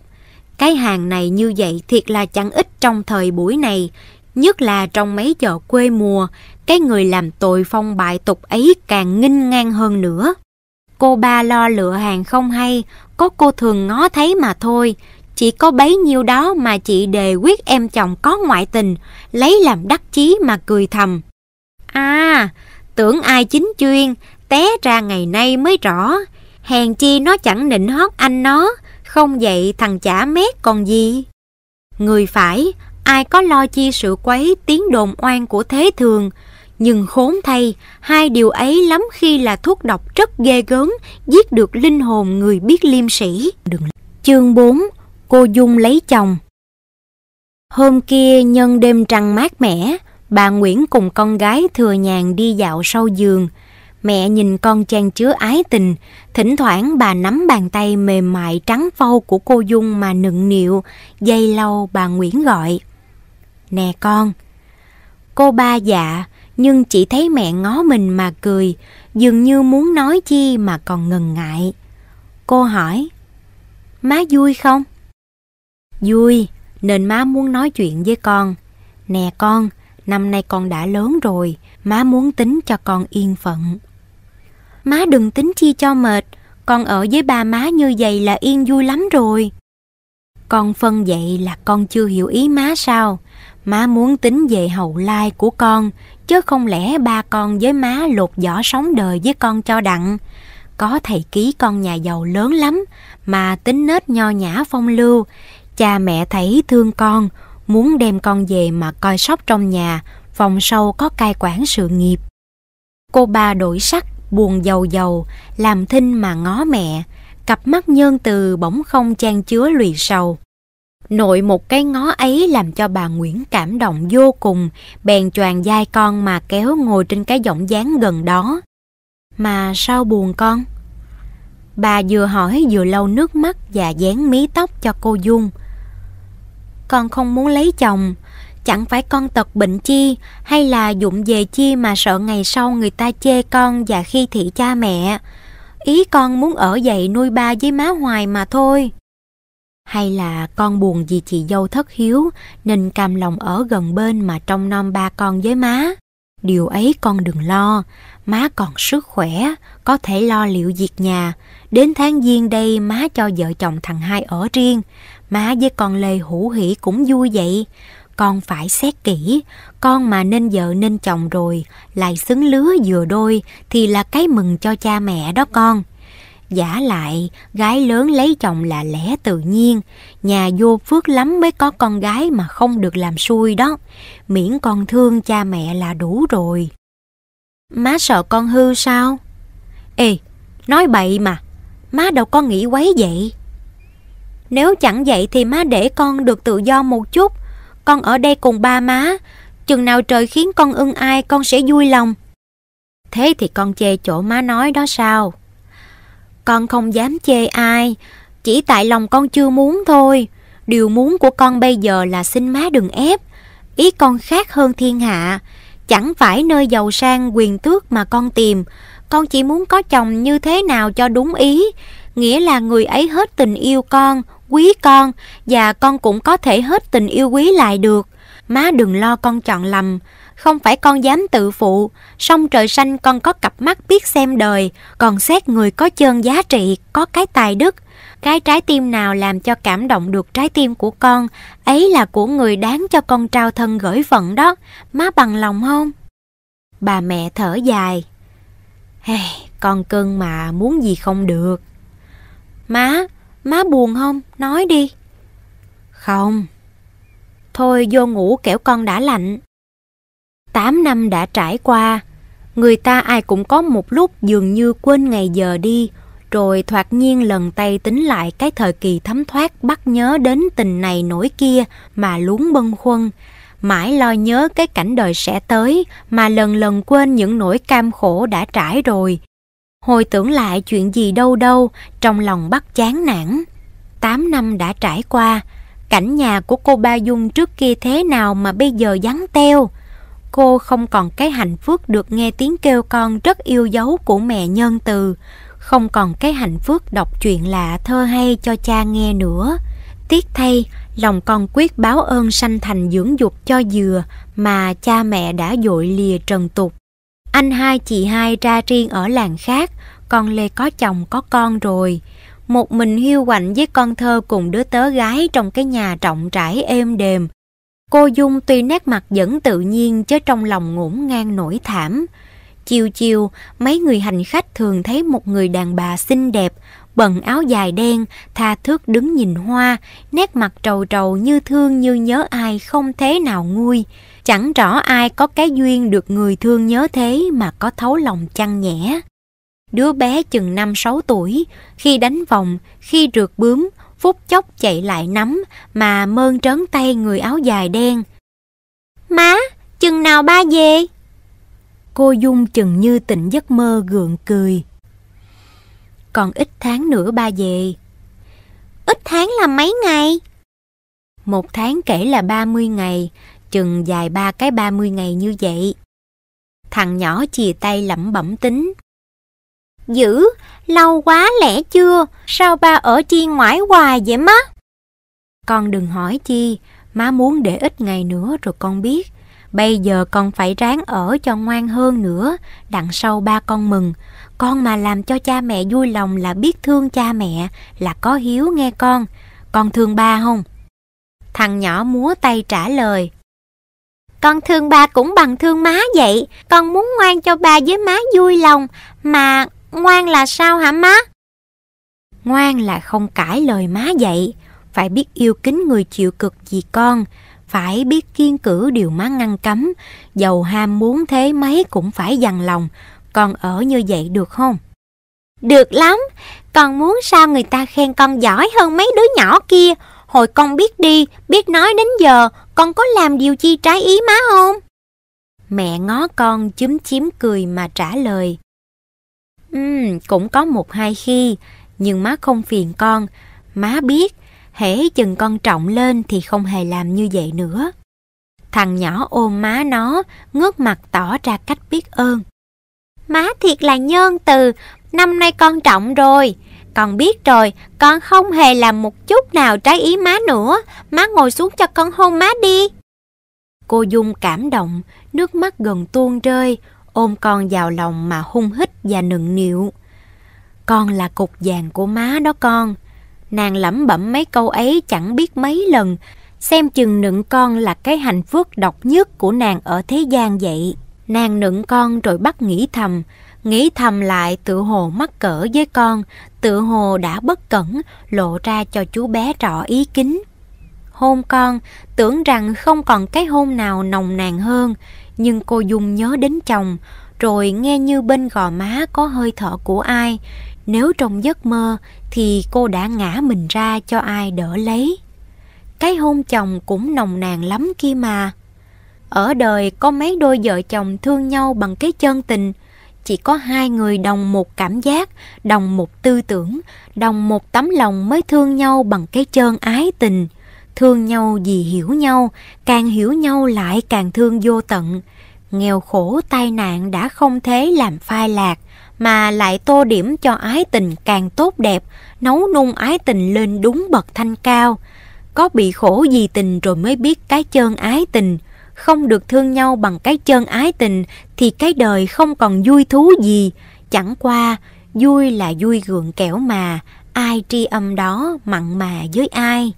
Cái hàng này như vậy thiệt là chẳng ít trong thời buổi này, nhất là trong mấy chợ quê mùa, cái người làm tội phong bại tục ấy càng nghinh ngang hơn nữa. Cô ba lo lựa hàng không hay, có cô thường ngó thấy mà thôi. Chỉ có bấy nhiêu đó mà chị đề quyết em chồng có ngoại tình, lấy làm đắc chí mà cười thầm. À, tưởng ai chính chuyên, té ra ngày nay mới rõ. Hèn chi nó chẳng nịnh hót anh nó, không vậy thằng chả mét còn gì. Người phải, ai có lo chi sự quấy tiếng đồn oan của thế thường, nhưng khốn thay, hai điều ấy lắm khi là thuốc độc rất ghê gớm, giết được linh hồn người biết liêm sĩ. Đừng... Chương 4 Cô Dung lấy chồng Hôm kia nhân đêm trăng mát mẻ, bà Nguyễn cùng con gái thừa nhàn đi dạo sau giường. Mẹ nhìn con chan chứa ái tình, thỉnh thoảng bà nắm bàn tay mềm mại trắng phau của cô Dung mà nựng nịu, dây lâu bà Nguyễn gọi. Nè con! Cô ba dạ, nhưng chỉ thấy mẹ ngó mình mà cười, dường như muốn nói chi mà còn ngần ngại. Cô hỏi, má vui không? Vui, nên má muốn nói chuyện với con. Nè con, năm nay con đã lớn rồi, má muốn tính cho con yên phận. Má đừng tính chi cho mệt, con ở với ba má như vậy là yên vui lắm rồi. Con phân vậy là con chưa hiểu ý má sao? Má muốn tính về hậu lai của con, chứ không lẽ ba con với má lột vỏ sống đời với con cho đặng. Có thầy ký con nhà giàu lớn lắm, mà tính nết nho nhã phong lưu. Cha mẹ thấy thương con, muốn đem con về mà coi sóc trong nhà, phòng sâu có cai quản sự nghiệp. Cô ba đổi sắc, buồn giàu giàu, làm thinh mà ngó mẹ, cặp mắt nhơn từ bỗng không chan chứa lùi sầu. Nội một cái ngó ấy làm cho bà Nguyễn cảm động vô cùng, bèn choàng vai con mà kéo ngồi trên cái giọng dáng gần đó. Mà sao buồn con? Bà vừa hỏi vừa lau nước mắt và dán mí tóc cho cô Dung. Con không muốn lấy chồng, chẳng phải con tật bệnh chi hay là dụng về chi mà sợ ngày sau người ta chê con và khi thị cha mẹ. Ý con muốn ở dậy nuôi ba với má hoài mà thôi. Hay là con buồn vì chị dâu thất hiếu nên cam lòng ở gần bên mà trông nom ba con với má? Điều ấy con đừng lo, Má còn sức khỏe, có thể lo liệu việc nhà. Đến tháng giêng đây má cho vợ chồng thằng hai ở riêng. Má với con Lê hữu hỷ cũng vui vậy. Con phải xét kỹ, con mà nên vợ nên chồng rồi, lại xứng lứa vừa đôi thì là cái mừng cho cha mẹ đó con. Giả lại, gái lớn lấy chồng là lẽ tự nhiên, nhà vô phước lắm mới có con gái mà không được làm xui đó, miễn con thương cha mẹ là đủ rồi. Má sợ con hư sao? Ê, nói bậy mà, má đâu có nghĩ quấy vậy. Nếu chẳng vậy thì má để con được tự do một chút, con ở đây cùng ba má, chừng nào trời khiến con ưng ai con sẽ vui lòng. Thế thì con chê chỗ má nói đó sao? Con không dám chê ai, chỉ tại lòng con chưa muốn thôi. Điều muốn của con bây giờ là xin má đừng ép. Ý con khác hơn thiên hạ. Chẳng phải nơi giàu sang quyền tước mà con tìm. Con chỉ muốn có chồng như thế nào cho đúng ý. Nghĩa là người ấy hết tình yêu con, quý con và con cũng có thể hết tình yêu quý lại được. Má đừng lo con chọn lầm, không phải con dám tự phụ, song trời xanh con có cặp mắt biết xem đời, còn xét người có chân giá trị, có cái tài đức. Cái trái tim nào làm cho cảm động được trái tim của con, ấy là của người đáng cho con trao thân gửi phận đó, má bằng lòng không? Bà mẹ thở dài. Hey, con cưng mà muốn gì không được. Má, má buồn không? Nói đi. Không. Thôi vô ngủ kẻo con đã lạnh. Tám năm đã trải qua, người ta ai cũng có một lúc dường như quên ngày giờ đi, rồi thoạt nhiên lần tay tính lại cái thời kỳ thấm thoát bắt nhớ đến tình này nổi kia mà luống bâng khuâng, mãi lo nhớ cái cảnh đời sẽ tới mà lần lần quên những nỗi cam khổ đã trải rồi. Hồi tưởng lại chuyện gì đâu đâu, trong lòng bắt chán nản. Tám năm đã trải qua, cảnh nhà của cô Ba Dung trước kia thế nào mà bây giờ vắng teo cô không còn cái hạnh phúc được nghe tiếng kêu con rất yêu dấu của mẹ nhân từ, không còn cái hạnh phúc đọc chuyện lạ thơ hay cho cha nghe nữa. Tiếc thay, lòng con quyết báo ơn sanh thành dưỡng dục cho dừa mà cha mẹ đã dội lìa trần tục. Anh hai chị hai ra riêng ở làng khác, con Lê có chồng có con rồi. Một mình hiu quạnh với con thơ cùng đứa tớ gái trong cái nhà rộng rãi êm đềm, Cô Dung tuy nét mặt vẫn tự nhiên chứ trong lòng ngổn ngang nổi thảm. Chiều chiều, mấy người hành khách thường thấy một người đàn bà xinh đẹp, bận áo dài đen, tha thước đứng nhìn hoa, nét mặt trầu trầu như thương như nhớ ai không thế nào nguôi. Chẳng rõ ai có cái duyên được người thương nhớ thế mà có thấu lòng chăn nhẽ. Đứa bé chừng 5-6 tuổi, khi đánh vòng, khi rượt bướm, phút chốc chạy lại nắm mà mơn trớn tay người áo dài đen. Má, chừng nào ba về? Cô Dung chừng như tỉnh giấc mơ gượng cười. Còn ít tháng nữa ba về. Ít tháng là mấy ngày? Một tháng kể là 30 ngày, chừng dài ba cái 30 ngày như vậy. Thằng nhỏ chìa tay lẩm bẩm tính. Dữ, lâu quá lẽ chưa? Sao ba ở chi ngoại hoài vậy má? Con đừng hỏi chi, má muốn để ít ngày nữa rồi con biết. Bây giờ con phải ráng ở cho ngoan hơn nữa, đặng sau ba con mừng. Con mà làm cho cha mẹ vui lòng là biết thương cha mẹ, là có hiếu nghe con. Con thương ba không? Thằng nhỏ múa tay trả lời. Con thương ba cũng bằng thương má vậy. Con muốn ngoan cho ba với má vui lòng. Mà Ngoan là sao hả má? Ngoan là không cãi lời má dạy, phải biết yêu kính người chịu cực vì con, phải biết kiên cử điều má ngăn cấm, dầu ham muốn thế mấy cũng phải dằn lòng, con ở như vậy được không? Được lắm, con muốn sao người ta khen con giỏi hơn mấy đứa nhỏ kia, hồi con biết đi, biết nói đến giờ, con có làm điều chi trái ý má không? Mẹ ngó con chúm chím cười mà trả lời. Ừm, cũng có một hai khi, nhưng má không phiền con. Má biết, hễ chừng con trọng lên thì không hề làm như vậy nữa. Thằng nhỏ ôm má nó, ngước mặt tỏ ra cách biết ơn. Má thiệt là nhân từ, năm nay con trọng rồi. Con biết rồi, con không hề làm một chút nào trái ý má nữa. Má ngồi xuống cho con hôn má đi. Cô Dung cảm động, nước mắt gần tuôn rơi, ôm con vào lòng mà hung hít và nựng nịu. Con là cục vàng của má đó con. Nàng lẩm bẩm mấy câu ấy chẳng biết mấy lần, xem chừng nựng con là cái hạnh phúc độc nhất của nàng ở thế gian vậy. Nàng nựng con rồi bắt nghĩ thầm, nghĩ thầm lại tự hồ mắc cỡ với con, tự hồ đã bất cẩn, lộ ra cho chú bé rõ ý kính. Hôn con, tưởng rằng không còn cái hôn nào nồng nàn hơn, nhưng cô Dung nhớ đến chồng, rồi nghe như bên gò má có hơi thở của ai. Nếu trong giấc mơ thì cô đã ngã mình ra cho ai đỡ lấy. Cái hôn chồng cũng nồng nàn lắm kia mà. Ở đời có mấy đôi vợ chồng thương nhau bằng cái chân tình, chỉ có hai người đồng một cảm giác, đồng một tư tưởng, đồng một tấm lòng mới thương nhau bằng cái chân ái tình. Thương nhau vì hiểu nhau, càng hiểu nhau lại càng thương vô tận. Nghèo khổ tai nạn đã không thế làm phai lạc, mà lại tô điểm cho ái tình càng tốt đẹp, nấu nung ái tình lên đúng bậc thanh cao. Có bị khổ vì tình rồi mới biết cái chân ái tình, không được thương nhau bằng cái chân ái tình thì cái đời không còn vui thú gì. Chẳng qua, vui là vui gượng kẻo mà, ai tri âm đó mặn mà với ai.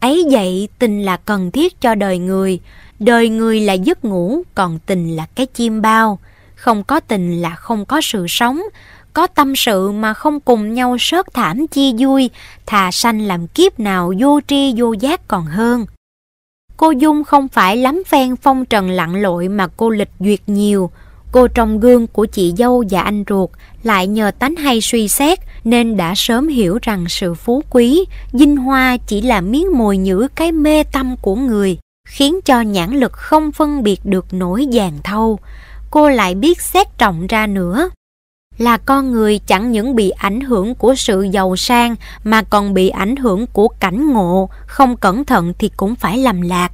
Ấy vậy tình là cần thiết cho đời người, đời người là giấc ngủ, còn tình là cái chim bao. Không có tình là không có sự sống, có tâm sự mà không cùng nhau sớt thảm chi vui, thà sanh làm kiếp nào vô tri vô giác còn hơn. Cô Dung không phải lắm phen phong trần lặn lội mà cô lịch duyệt nhiều. Cô trong gương của chị dâu và anh ruột lại nhờ tánh hay suy xét nên đã sớm hiểu rằng sự phú quý, dinh hoa chỉ là miếng mồi nhữ cái mê tâm của người, khiến cho nhãn lực không phân biệt được nổi vàng thâu. Cô lại biết xét trọng ra nữa là con người chẳng những bị ảnh hưởng của sự giàu sang mà còn bị ảnh hưởng của cảnh ngộ, không cẩn thận thì cũng phải lầm lạc.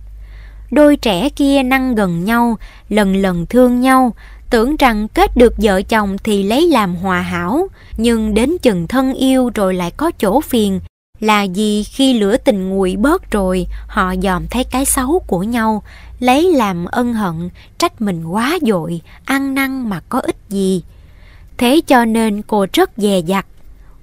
Đôi trẻ kia năng gần nhau, lần lần thương nhau, tưởng rằng kết được vợ chồng thì lấy làm hòa hảo, nhưng đến chừng thân yêu rồi lại có chỗ phiền, là vì khi lửa tình nguội bớt rồi, họ dòm thấy cái xấu của nhau, lấy làm ân hận, trách mình quá dội, ăn năn mà có ích gì. Thế cho nên cô rất dè dặt.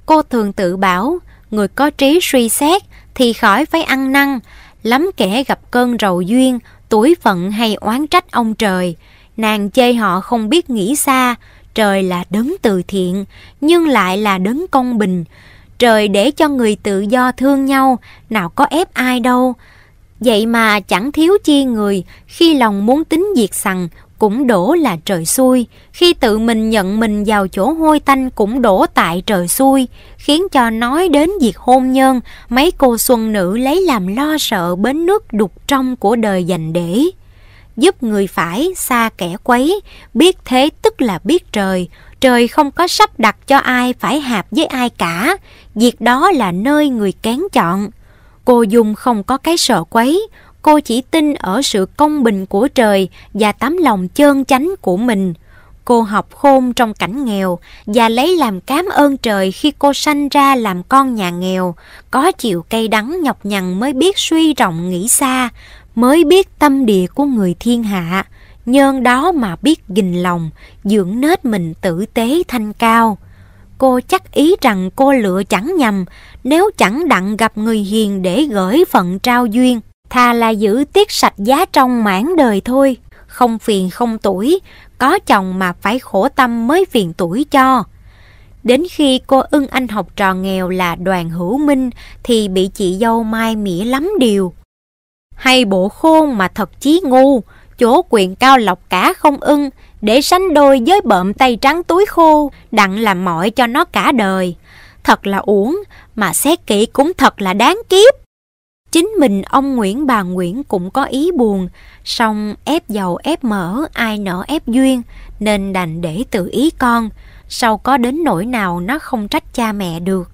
Cô thường tự bảo, người có trí suy xét thì khỏi phải ăn năn, lắm kẻ gặp cơn rầu duyên, tuổi phận hay oán trách ông trời. Nàng chê họ không biết nghĩ xa, trời là đấng từ thiện, nhưng lại là đấng công bình. Trời để cho người tự do thương nhau, nào có ép ai đâu. Vậy mà chẳng thiếu chi người, khi lòng muốn tính diệt sằng, cũng đổ là trời xui, khi tự mình nhận mình vào chỗ hôi tanh cũng đổ tại trời xui, khiến cho nói đến việc hôn nhân, mấy cô xuân nữ lấy làm lo sợ bến nước đục trong của đời dành để. Giúp người phải xa kẻ quấy, biết thế tức là biết trời, trời không có sắp đặt cho ai phải hạp với ai cả, việc đó là nơi người kén chọn. Cô Dung không có cái sợ quấy, cô chỉ tin ở sự công bình của trời và tấm lòng chơn chánh của mình. Cô học khôn trong cảnh nghèo và lấy làm cám ơn trời khi cô sanh ra làm con nhà nghèo, có chịu cây đắng nhọc nhằn mới biết suy rộng nghĩ xa, mới biết tâm địa của người thiên hạ, nhân đó mà biết gìn lòng, dưỡng nết mình tử tế thanh cao. Cô chắc ý rằng cô lựa chẳng nhầm, nếu chẳng đặng gặp người hiền để gửi phận trao duyên. Thà là giữ tiết sạch giá trong mãn đời thôi, không phiền không tuổi, có chồng mà phải khổ tâm mới phiền tuổi cho. Đến khi cô ưng anh học trò nghèo là đoàn hữu minh thì bị chị dâu mai mỉa lắm điều. Hay bộ khôn mà thật chí ngu, chỗ quyền cao lọc cả không ưng, để sánh đôi với bợm tay trắng túi khô, đặng làm mọi cho nó cả đời. Thật là uổng, mà xét kỹ cũng thật là đáng kiếp. Chính mình ông Nguyễn bà Nguyễn cũng có ý buồn, song ép giàu ép mỡ ai nở ép duyên, nên đành để tự ý con, sau có đến nỗi nào nó không trách cha mẹ được.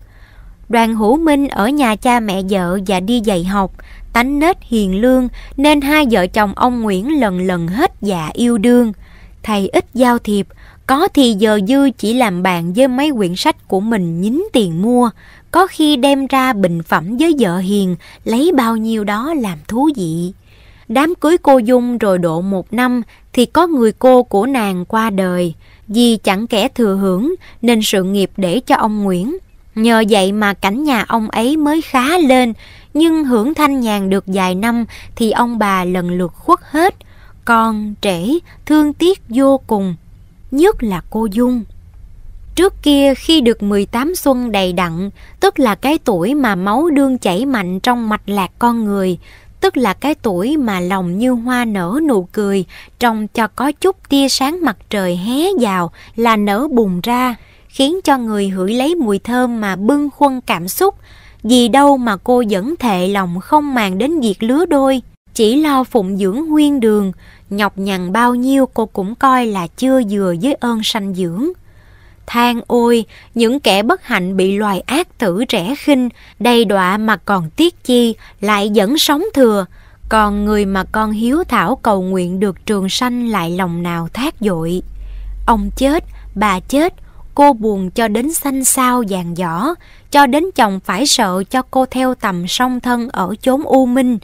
Đoàn Hữu Minh ở nhà cha mẹ vợ và đi dạy học, tánh nết hiền lương nên hai vợ chồng ông Nguyễn lần lần hết dạ yêu đương. Thầy ít giao thiệp, có thì giờ dư chỉ làm bạn với mấy quyển sách của mình nhín tiền mua, có khi đem ra bình phẩm với vợ hiền, lấy bao nhiêu đó làm thú vị. Đám cưới cô Dung rồi độ một năm thì có người cô của nàng qua đời, vì chẳng kẻ thừa hưởng nên sự nghiệp để cho ông Nguyễn. Nhờ vậy mà cảnh nhà ông ấy mới khá lên, nhưng hưởng thanh nhàn được vài năm thì ông bà lần lượt khuất hết. Con trễ, thương tiếc vô cùng, nhất là cô Dung. Trước kia khi được 18 xuân đầy đặn, tức là cái tuổi mà máu đương chảy mạnh trong mạch lạc con người, tức là cái tuổi mà lòng như hoa nở nụ cười, trông cho có chút tia sáng mặt trời hé vào là nở bùng ra, khiến cho người hửi lấy mùi thơm mà bưng khuân cảm xúc. Vì đâu mà cô vẫn thệ lòng không màng đến việc lứa đôi, chỉ lo phụng dưỡng huyên đường, nhọc nhằn bao nhiêu cô cũng coi là chưa vừa với ơn sanh dưỡng than ôi, những kẻ bất hạnh bị loài ác tử rẻ khinh, đầy đọa mà còn tiếc chi, lại vẫn sống thừa. Còn người mà con hiếu thảo cầu nguyện được trường sanh lại lòng nào thác dội. Ông chết, bà chết, cô buồn cho đến xanh sao vàng giỏ, cho đến chồng phải sợ cho cô theo tầm song thân ở chốn u minh.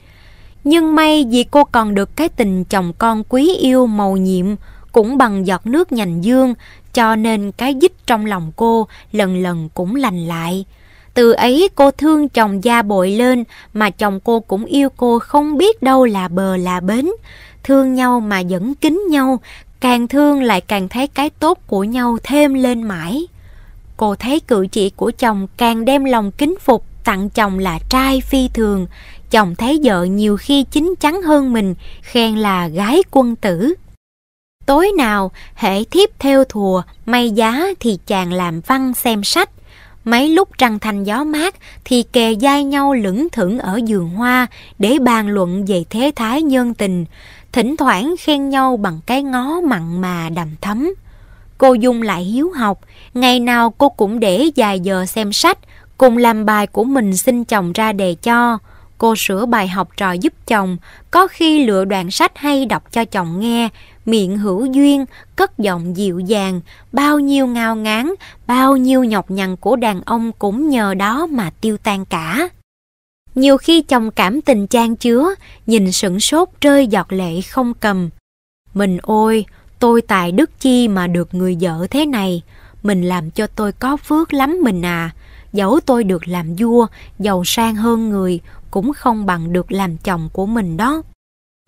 Nhưng may vì cô còn được cái tình chồng con quý yêu màu nhiệm, cũng bằng giọt nước nhành dương, cho nên cái dích trong lòng cô lần lần cũng lành lại. Từ ấy cô thương chồng da bội lên mà chồng cô cũng yêu cô không biết đâu là bờ là bến. Thương nhau mà vẫn kính nhau, càng thương lại càng thấy cái tốt của nhau thêm lên mãi. Cô thấy cử chỉ của chồng càng đem lòng kính phục tặng chồng là trai phi thường. Chồng thấy vợ nhiều khi chín chắn hơn mình, khen là gái quân tử. Tối nào, hệ thiếp theo thùa, may giá thì chàng làm văn xem sách. Mấy lúc trăng thanh gió mát thì kề dai nhau lững thững ở giường hoa để bàn luận về thế thái nhân tình, thỉnh thoảng khen nhau bằng cái ngó mặn mà đầm thấm. Cô Dung lại hiếu học, ngày nào cô cũng để vài giờ xem sách, cùng làm bài của mình xin chồng ra đề cho. Cô sửa bài học trò giúp chồng, có khi lựa đoạn sách hay đọc cho chồng nghe, miệng hữu duyên, cất giọng dịu dàng, bao nhiêu ngao ngán, bao nhiêu nhọc nhằn của đàn ông cũng nhờ đó mà tiêu tan cả. Nhiều khi chồng cảm tình trang chứa, nhìn sửng sốt rơi giọt lệ không cầm. Mình ôi, tôi tài đức chi mà được người vợ thế này, mình làm cho tôi có phước lắm mình à. Dẫu tôi được làm vua, giàu sang hơn người, cũng không bằng được làm chồng của mình đó.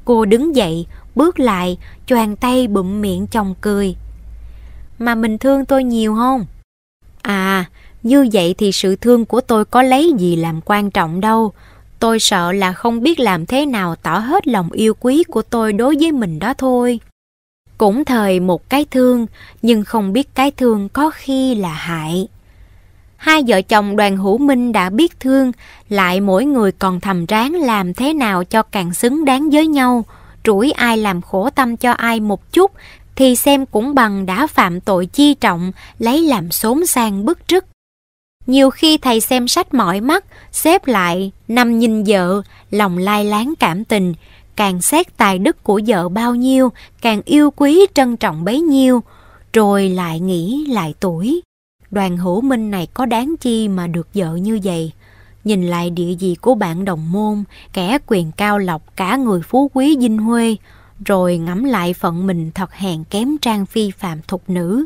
Cô đứng dậy, bước lại, choàng tay bụm miệng chồng cười. Mà mình thương tôi nhiều không? À, như vậy thì sự thương của tôi có lấy gì làm quan trọng đâu. Tôi sợ là không biết làm thế nào tỏ hết lòng yêu quý của tôi đối với mình đó thôi. Cũng thời một cái thương, nhưng không biết cái thương có khi là hại. Hai vợ chồng đoàn hữu minh đã biết thương, lại mỗi người còn thầm ráng làm thế nào cho càng xứng đáng với nhau, rủi ai làm khổ tâm cho ai một chút, thì xem cũng bằng đã phạm tội chi trọng, lấy làm xốn sang bức trức. Nhiều khi thầy xem sách mỏi mắt, xếp lại, nằm nhìn vợ, lòng lai láng cảm tình, càng xét tài đức của vợ bao nhiêu, càng yêu quý trân trọng bấy nhiêu, rồi lại nghĩ lại tuổi. Đoàn hữu minh này có đáng chi mà được vợ như vậy. Nhìn lại địa vị của bạn đồng môn, kẻ quyền cao lộc cả người phú quý dinh huê, rồi ngẫm lại phận mình thật hèn kém trang phi phạm thục nữ.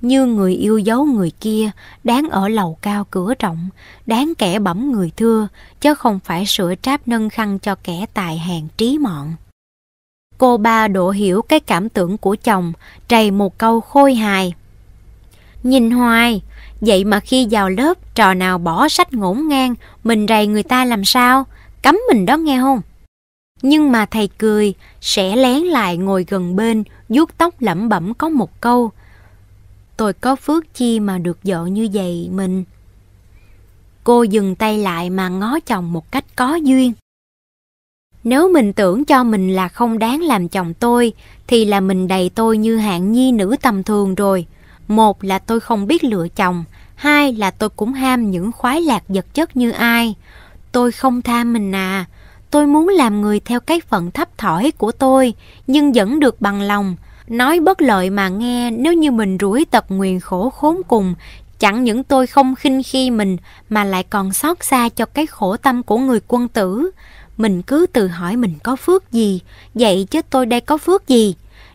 Như người yêu dấu người kia, đáng ở lầu cao cửa rộng, đáng kẻ bẩm người thưa, chứ không phải sửa tráp nâng khăn cho kẻ tài hèn trí mọn. Cô ba độ hiểu cái cảm tưởng của chồng, trầy một câu khôi hài. Nhìn hoài, vậy mà khi vào lớp trò nào bỏ sách ngổn ngang, mình rầy người ta làm sao? Cấm mình đó nghe không? Nhưng mà thầy cười, sẽ lén lại ngồi gần bên, vuốt tóc lẩm bẩm có một câu. Tôi có phước chi mà được vợ như vậy mình. Cô dừng tay lại mà ngó chồng một cách có duyên. Nếu mình tưởng cho mình là không đáng làm chồng tôi, thì là mình đầy tôi như hạng nhi nữ tầm thường rồi. Một là tôi không biết lựa chồng, hai là tôi cũng ham những khoái lạc vật chất như ai. Tôi không tham mình à, tôi muốn làm người theo cái phận thấp thỏi của tôi, nhưng vẫn được bằng lòng. Nói bất lợi mà nghe nếu như mình rủi tật nguyền khổ khốn cùng, chẳng những tôi không khinh khi mình mà lại còn xót xa cho cái khổ tâm của người quân tử. Mình cứ tự hỏi mình có phước gì, vậy chứ tôi đây có phước gì?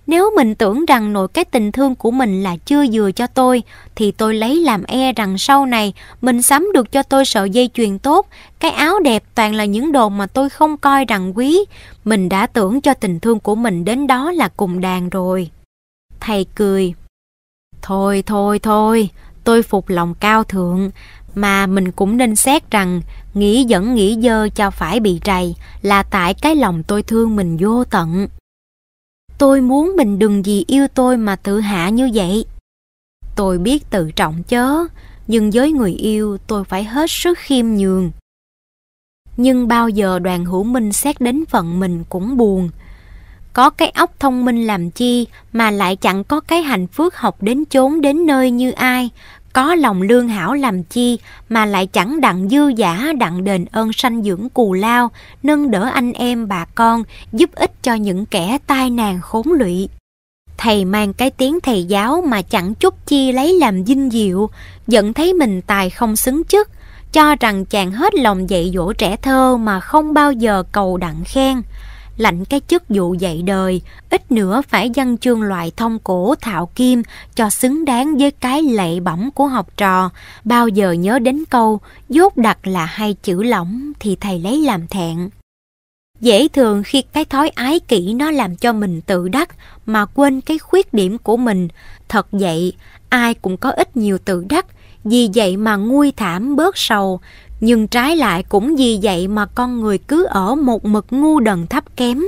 Nếu mình tưởng rằng nội cái tình thương của mình là chưa vừa cho tôi, thì tôi lấy làm e rằng sau này mình sắm được cho tôi sợi dây chuyền tốt, cái áo đẹp toàn là những đồ mà tôi không coi rằng quý. Mình đã tưởng cho tình thương của mình đến đó là cùng đàn rồi. Thầy cười. Thôi thôi thôi, tôi phục lòng cao thượng, mà mình cũng nên xét rằng nghĩ dẫn nghĩ dơ cho phải bị trầy là tại cái lòng tôi thương mình vô tận. Tôi muốn mình đừng vì yêu tôi mà tự hạ như vậy. Tôi biết tự trọng chớ, nhưng với người yêu tôi phải hết sức khiêm nhường. Nhưng bao giờ đoàn hữu minh xét đến phận mình cũng buồn. Có cái óc thông minh làm chi mà lại chẳng có cái hạnh phước học đến chốn đến nơi như ai, có lòng lương hảo làm chi mà lại chẳng đặng dư giả đặng đền ơn sanh dưỡng cù lao, nâng đỡ anh em bà con, giúp ích cho những kẻ tai nạn khốn lụy. Thầy mang cái tiếng thầy giáo mà chẳng chút chi lấy làm dinh diệu, giận thấy mình tài không xứng chức, cho rằng chàng hết lòng dạy dỗ trẻ thơ mà không bao giờ cầu đặng khen lạnh cái chức vụ dạy đời, ít nữa phải dân chương loại thông cổ thạo kim cho xứng đáng với cái lệ bẩm của học trò. Bao giờ nhớ đến câu, dốt đặt là hai chữ lỏng thì thầy lấy làm thẹn. Dễ thường khi cái thói ái kỷ nó làm cho mình tự đắc mà quên cái khuyết điểm của mình. Thật vậy, ai cũng có ít nhiều tự đắc, vì vậy mà nguôi thảm bớt sầu, nhưng trái lại cũng vì vậy mà con người cứ ở một mực ngu đần thấp kém.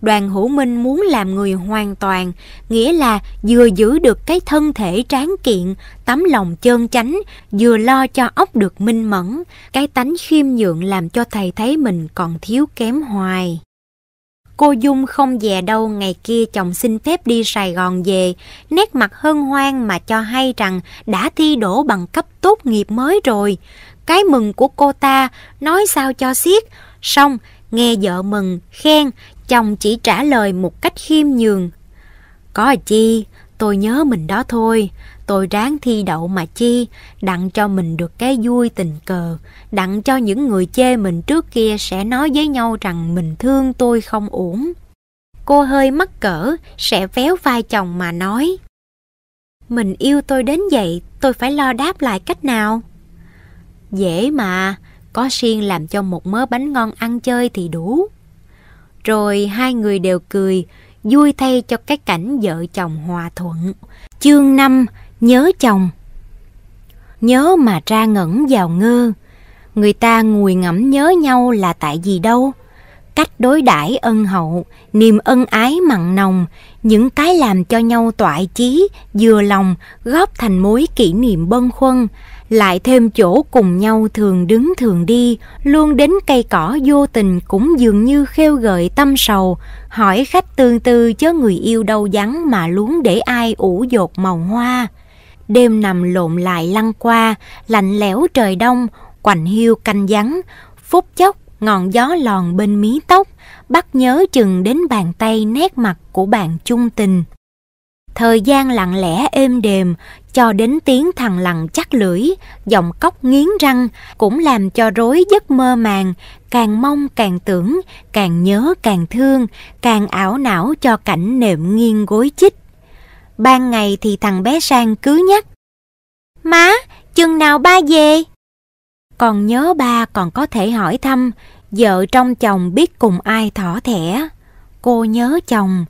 Đoàn hữu minh muốn làm người hoàn toàn, nghĩa là vừa giữ được cái thân thể tráng kiện, tấm lòng chơn chánh, vừa lo cho óc được minh mẫn, cái tánh khiêm nhượng làm cho thầy thấy mình còn thiếu kém hoài. Cô Dung không dè đâu ngày kia chồng xin phép đi Sài Gòn về, nét mặt hân hoan mà cho hay rằng đã thi đổ bằng cấp tốt nghiệp mới rồi. Cái mừng của cô ta nói sao cho xiết, xong nghe vợ mừng, khen, chồng chỉ trả lời một cách khiêm nhường. Có à chi, tôi nhớ mình đó thôi, tôi ráng thi đậu mà chi, đặng cho mình được cái vui tình cờ, đặng cho những người chê mình trước kia sẽ nói với nhau rằng mình thương tôi không uổng Cô hơi mắc cỡ, sẽ véo vai chồng mà nói. Mình yêu tôi đến vậy, tôi phải lo đáp lại cách nào? Dễ mà, có xiên làm cho một mớ bánh ngon ăn chơi thì đủ. Rồi hai người đều cười, vui thay cho cái cảnh vợ chồng hòa thuận. Chương 5 Nhớ chồng Nhớ mà ra ngẩn vào ngơ Người ta ngùi ngẫm nhớ nhau là tại gì đâu Cách đối đãi ân hậu, niềm ân ái mặn nồng Những cái làm cho nhau toại chí, vừa lòng Góp thành mối kỷ niệm bân khuâng lại thêm chỗ cùng nhau thường đứng thường đi, luôn đến cây cỏ vô tình cũng dường như khêu gợi tâm sầu, hỏi khách tương tư chớ người yêu đâu vắng mà luống để ai ủ dột màu hoa. Đêm nằm lộn lại lăn qua, lạnh lẽo trời đông, quạnh hiu canh vắng, phút chốc ngọn gió lòn bên mí tóc, bắt nhớ chừng đến bàn tay nét mặt của bạn chung tình. Thời gian lặng lẽ êm đềm, cho đến tiếng thằng lằn chắc lưỡi, giọng cốc nghiến răng cũng làm cho rối giấc mơ màng, càng mong càng tưởng, càng nhớ càng thương, càng ảo não cho cảnh nệm nghiêng gối chích. Ban ngày thì thằng bé Sang cứ nhắc. Má, chừng nào ba về? Còn nhớ ba còn có thể hỏi thăm, vợ trong chồng biết cùng ai thỏ thẻ. Cô nhớ chồng,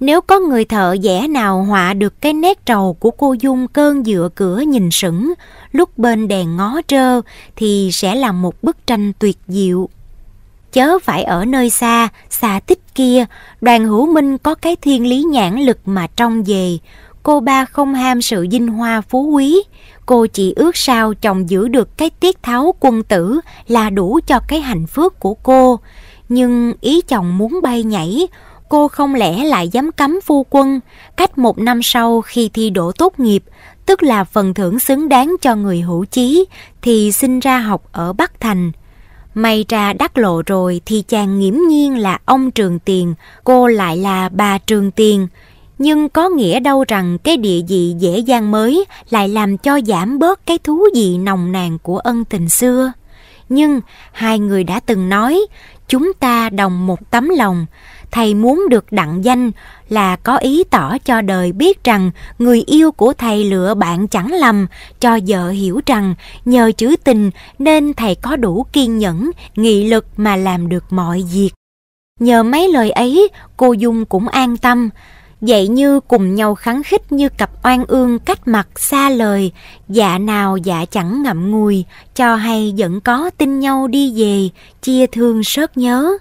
nếu có người thợ vẽ nào họa được cái nét trầu của cô Dung cơn dựa cửa nhìn sững, lúc bên đèn ngó trơ, thì sẽ là một bức tranh tuyệt diệu. Chớ phải ở nơi xa, xa tích kia, đoàn hữu minh có cái thiên lý nhãn lực mà trong về. Cô ba không ham sự vinh hoa phú quý, cô chỉ ước sao chồng giữ được cái tiết tháo quân tử là đủ cho cái hạnh phúc của cô. Nhưng ý chồng muốn bay nhảy, cô không lẽ lại dám cấm phu quân cách một năm sau khi thi đỗ tốt nghiệp, tức là phần thưởng xứng đáng cho người hữu chí, thì sinh ra học ở Bắc Thành. May ra đắc lộ rồi thì chàng nghiễm nhiên là ông Trường Tiền, cô lại là bà Trường Tiền. Nhưng có nghĩa đâu rằng cái địa vị dễ dàng mới lại làm cho giảm bớt cái thú vị nồng nàn của ân tình xưa. Nhưng hai người đã từng nói, chúng ta đồng một tấm lòng, thầy muốn được đặng danh là có ý tỏ cho đời biết rằng người yêu của thầy lựa bạn chẳng lầm, cho vợ hiểu rằng nhờ chữ tình nên thầy có đủ kiên nhẫn, nghị lực mà làm được mọi việc. Nhờ mấy lời ấy, cô Dung cũng an tâm, Vậy như cùng nhau kháng khích như cặp oan ương cách mặt xa lời, dạ nào dạ chẳng ngậm ngùi, cho hay vẫn có tin nhau đi về, chia thương sớt nhớ.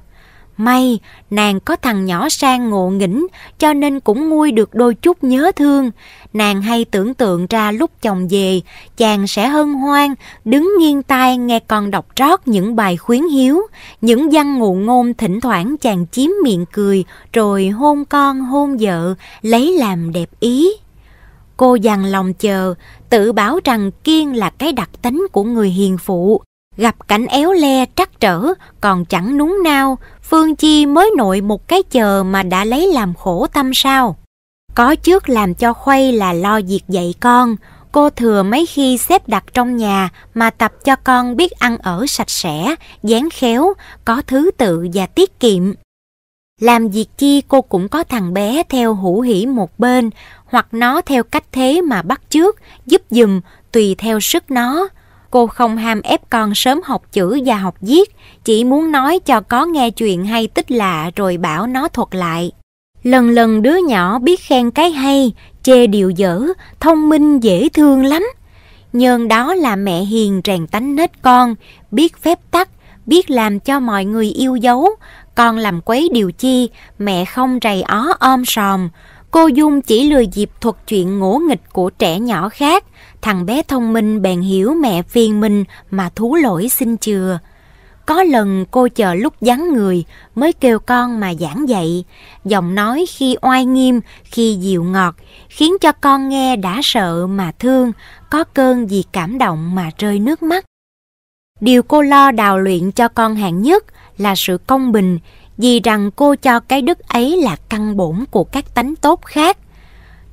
May, nàng có thằng nhỏ sang ngộ nghĩnh, cho nên cũng nguôi được đôi chút nhớ thương. Nàng hay tưởng tượng ra lúc chồng về, chàng sẽ hân hoan, đứng nghiêng tai nghe con đọc trót những bài khuyến hiếu, những văn ngụ ngôn thỉnh thoảng chàng chiếm miệng cười, rồi hôn con hôn vợ, lấy làm đẹp ý. Cô dằn lòng chờ, tự bảo rằng kiên là cái đặc tính của người hiền phụ, Gặp cảnh éo le trắc trở, còn chẳng núng nao, Phương Chi mới nội một cái chờ mà đã lấy làm khổ tâm sao. Có trước làm cho khuây là lo việc dạy con, cô thừa mấy khi xếp đặt trong nhà mà tập cho con biết ăn ở sạch sẽ, dán khéo, có thứ tự và tiết kiệm. Làm việc chi cô cũng có thằng bé theo hữu hỉ một bên, hoặc nó theo cách thế mà bắt trước, giúp dùm, tùy theo sức nó. Cô không ham ép con sớm học chữ và học viết, chỉ muốn nói cho có nghe chuyện hay tích lạ rồi bảo nó thuật lại. Lần lần đứa nhỏ biết khen cái hay, chê điều dở, thông minh dễ thương lắm. Nhân đó là mẹ hiền rèn tánh nết con, biết phép tắc, biết làm cho mọi người yêu dấu. Con làm quấy điều chi, mẹ không rầy ó om sòm. Cô Dung chỉ lừa dịp thuật chuyện ngỗ nghịch của trẻ nhỏ khác, Thằng bé thông minh bèn hiểu mẹ phiền mình mà thú lỗi xin chừa. Có lần cô chờ lúc vắng người mới kêu con mà giảng dạy, giọng nói khi oai nghiêm, khi dịu ngọt, khiến cho con nghe đã sợ mà thương, có cơn vì cảm động mà rơi nước mắt. Điều cô lo đào luyện cho con hạng nhất là sự công bình, vì rằng cô cho cái đức ấy là căn bổn của các tánh tốt khác.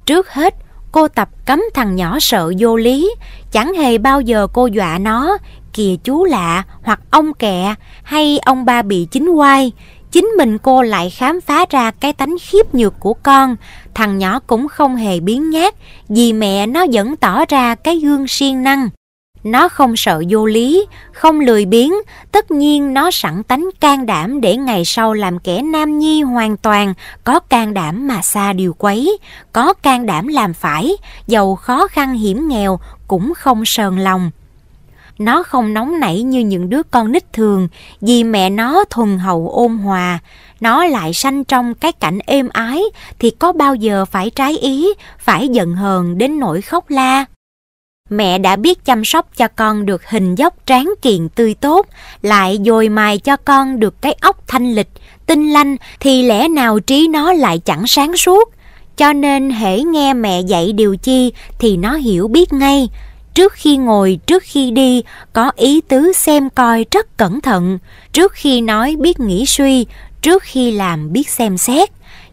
Trước hết, Cô tập cấm thằng nhỏ sợ vô lý, chẳng hề bao giờ cô dọa nó, kìa chú lạ hoặc ông kẹ hay ông ba bị chính quay, Chính mình cô lại khám phá ra cái tánh khiếp nhược của con, thằng nhỏ cũng không hề biến nhát, vì mẹ nó vẫn tỏ ra cái gương siêng năng. Nó không sợ vô lý, không lười biếng, tất nhiên nó sẵn tánh can đảm để ngày sau làm kẻ nam nhi hoàn toàn, có can đảm mà xa điều quấy, có can đảm làm phải, giàu khó khăn hiểm nghèo cũng không sờn lòng. Nó không nóng nảy như những đứa con nít thường, vì mẹ nó thuần hậu ôn hòa, nó lại sanh trong cái cảnh êm ái thì có bao giờ phải trái ý, phải giận hờn đến nỗi khóc la mẹ đã biết chăm sóc cho con được hình dốc tráng kiện tươi tốt, lại dồi mài cho con được cái óc thanh lịch, tinh lanh thì lẽ nào trí nó lại chẳng sáng suốt. Cho nên hễ nghe mẹ dạy điều chi thì nó hiểu biết ngay. Trước khi ngồi, trước khi đi, có ý tứ xem coi rất cẩn thận. Trước khi nói biết nghĩ suy, trước khi làm biết xem xét.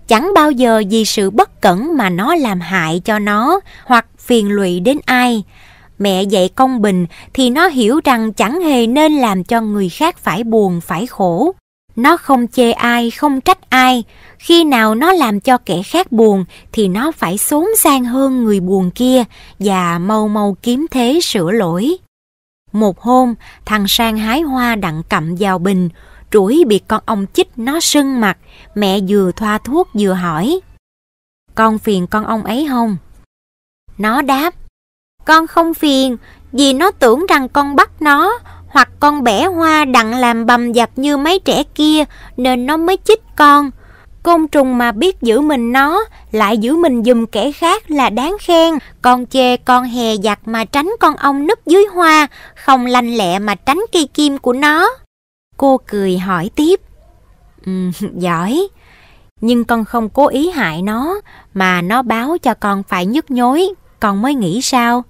Chẳng bao giờ vì sự bất cẩn mà nó làm hại cho nó hoặc phiền lụy đến ai mẹ dạy công bình thì nó hiểu rằng chẳng hề nên làm cho người khác phải buồn, phải khổ. Nó không chê ai, không trách ai. Khi nào nó làm cho kẻ khác buồn thì nó phải xốn sang hơn người buồn kia và mau mau kiếm thế sửa lỗi. Một hôm, thằng sang hái hoa đặng cầm vào bình, rủi bị con ông chích nó sưng mặt, mẹ vừa thoa thuốc vừa hỏi. Con phiền con ông ấy không? Nó đáp, con không phiền, vì nó tưởng rằng con bắt nó, hoặc con bẻ hoa đặng làm bầm dập như mấy trẻ kia, nên nó mới chích con. Côn trùng mà biết giữ mình nó, lại giữ mình dùm kẻ khác là đáng khen. Con chê con hè giặt mà tránh con ong núp dưới hoa, không lanh lẹ mà tránh cây kim của nó. Cô cười hỏi tiếp. Ừ, giỏi. Nhưng con không cố ý hại nó, mà nó báo cho con phải nhức nhối, con mới nghĩ sao?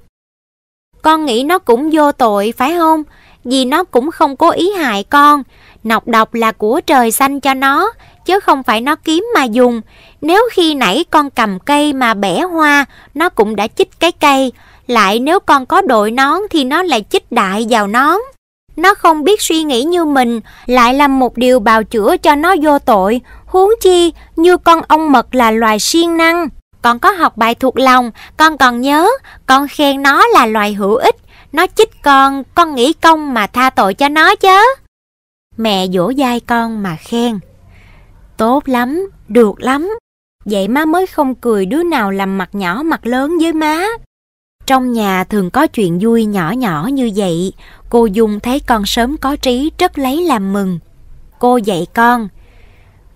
Con nghĩ nó cũng vô tội phải không? Vì nó cũng không cố ý hại con. Nọc độc là của trời xanh cho nó, chứ không phải nó kiếm mà dùng. Nếu khi nãy con cầm cây mà bẻ hoa, nó cũng đã chích cái cây. Lại nếu con có đội nón thì nó lại chích đại vào nón. Nó không biết suy nghĩ như mình, lại làm một điều bào chữa cho nó vô tội. Huống chi, như con ong mật là loài siêng năng. Con có học bài thuộc lòng, con còn nhớ, con khen nó là loài hữu ích. Nó chích con, con nghĩ công mà tha tội cho nó chứ. Mẹ dỗ dai con mà khen. Tốt lắm, được lắm. Vậy má mới không cười đứa nào làm mặt nhỏ mặt lớn với má. Trong nhà thường có chuyện vui nhỏ nhỏ như vậy, cô Dung thấy con sớm có trí rất lấy làm mừng. Cô dạy con,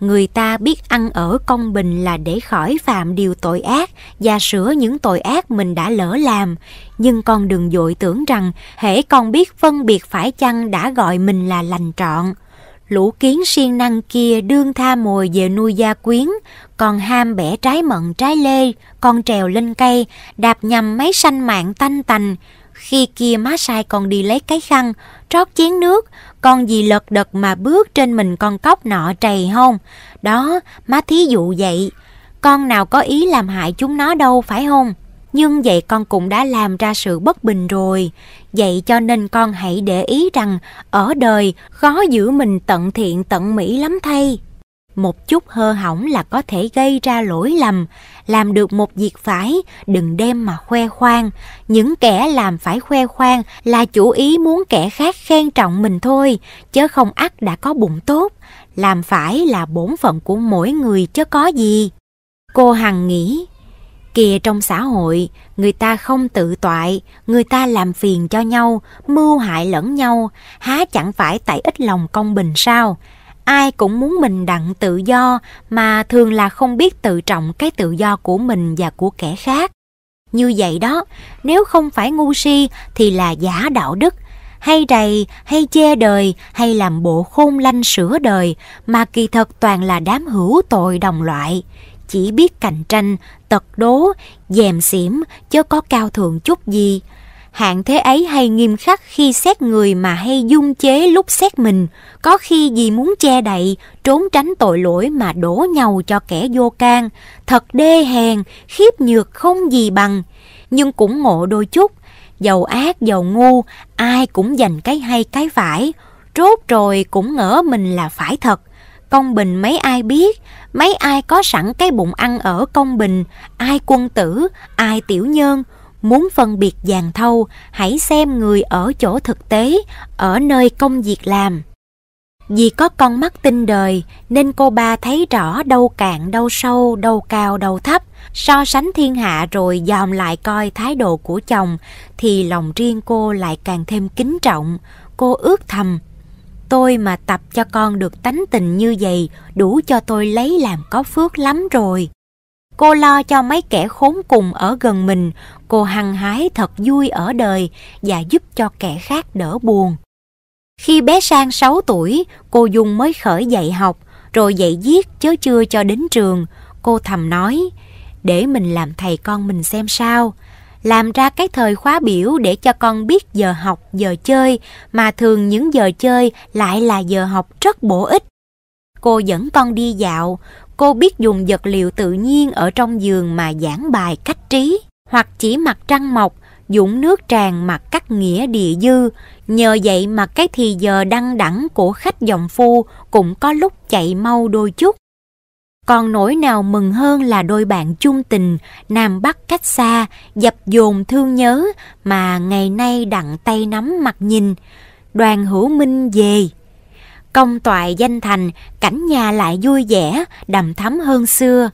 người ta biết ăn ở công bình là để khỏi phạm điều tội ác và sửa những tội ác mình đã lỡ làm. Nhưng con đừng dội tưởng rằng hễ con biết phân biệt phải chăng đã gọi mình là lành trọn lũ kiến siêng năng kia đương tha mồi về nuôi gia quyến, còn ham bẻ trái mận trái lê, con trèo lên cây, đạp nhầm mấy sanh mạng tanh tành. Khi kia má sai còn đi lấy cái khăn, trót chén nước, con gì lật đật mà bước trên mình con cóc nọ trầy không? Đó, má thí dụ vậy. Con nào có ý làm hại chúng nó đâu phải không? Nhưng vậy con cũng đã làm ra sự bất bình rồi. Vậy cho nên con hãy để ý rằng ở đời khó giữ mình tận thiện tận mỹ lắm thay. Một chút hơ hỏng là có thể gây ra lỗi lầm, làm được một việc phải, đừng đem mà khoe khoang. Những kẻ làm phải khoe khoang là chủ ý muốn kẻ khác khen trọng mình thôi, chứ không ắt đã có bụng tốt. Làm phải là bổn phận của mỗi người chứ có gì. Cô Hằng nghĩ Kìa trong xã hội, người ta không tự toại, người ta làm phiền cho nhau, mưu hại lẫn nhau, há chẳng phải tại ít lòng công bình sao? Ai cũng muốn mình đặng tự do, mà thường là không biết tự trọng cái tự do của mình và của kẻ khác. Như vậy đó, nếu không phải ngu si thì là giả đạo đức, hay rầy, hay chê đời, hay làm bộ khôn lanh sửa đời, mà kỳ thật toàn là đám hữu tội đồng loại chỉ biết cạnh tranh, tật đố, dèm xỉm, chứ có cao thượng chút gì. Hạng thế ấy hay nghiêm khắc khi xét người mà hay dung chế lúc xét mình, có khi vì muốn che đậy, trốn tránh tội lỗi mà đổ nhau cho kẻ vô can, thật đê hèn, khiếp nhược không gì bằng. Nhưng cũng ngộ đôi chút, giàu ác giàu ngu, ai cũng dành cái hay cái phải, rốt rồi cũng ngỡ mình là phải thật. Công bình mấy ai biết, mấy ai có sẵn cái bụng ăn ở công bình, ai quân tử, ai tiểu nhân. Muốn phân biệt dàn thâu, hãy xem người ở chỗ thực tế, ở nơi công việc làm. Vì có con mắt tinh đời nên cô ba thấy rõ đâu cạn đâu sâu, đâu cao đâu thấp. So sánh thiên hạ rồi dòm lại coi thái độ của chồng thì lòng riêng cô lại càng thêm kính trọng. Cô ước thầm Tôi mà tập cho con được tánh tình như vậy đủ cho tôi lấy làm có phước lắm rồi. Cô lo cho mấy kẻ khốn cùng ở gần mình, cô hăng hái thật vui ở đời và giúp cho kẻ khác đỡ buồn. Khi bé Sang 6 tuổi, cô Dung mới khởi dạy học, rồi dạy viết chớ chưa cho đến trường. Cô thầm nói, để mình làm thầy con mình xem sao làm ra cái thời khóa biểu để cho con biết giờ học, giờ chơi, mà thường những giờ chơi lại là giờ học rất bổ ích. Cô dẫn con đi dạo, cô biết dùng vật liệu tự nhiên ở trong giường mà giảng bài cách trí, hoặc chỉ mặt trăng mọc, dũng nước tràn mà cắt nghĩa địa dư. Nhờ vậy mà cái thì giờ đăng đẳng của khách dòng phu cũng có lúc chạy mau đôi chút. Còn nỗi nào mừng hơn là đôi bạn chung tình, Nam Bắc cách xa, dập dồn thương nhớ, mà ngày nay đặng tay nắm mặt nhìn. Đoàn hữu minh về. Công toại danh thành, cảnh nhà lại vui vẻ, đầm thắm hơn xưa.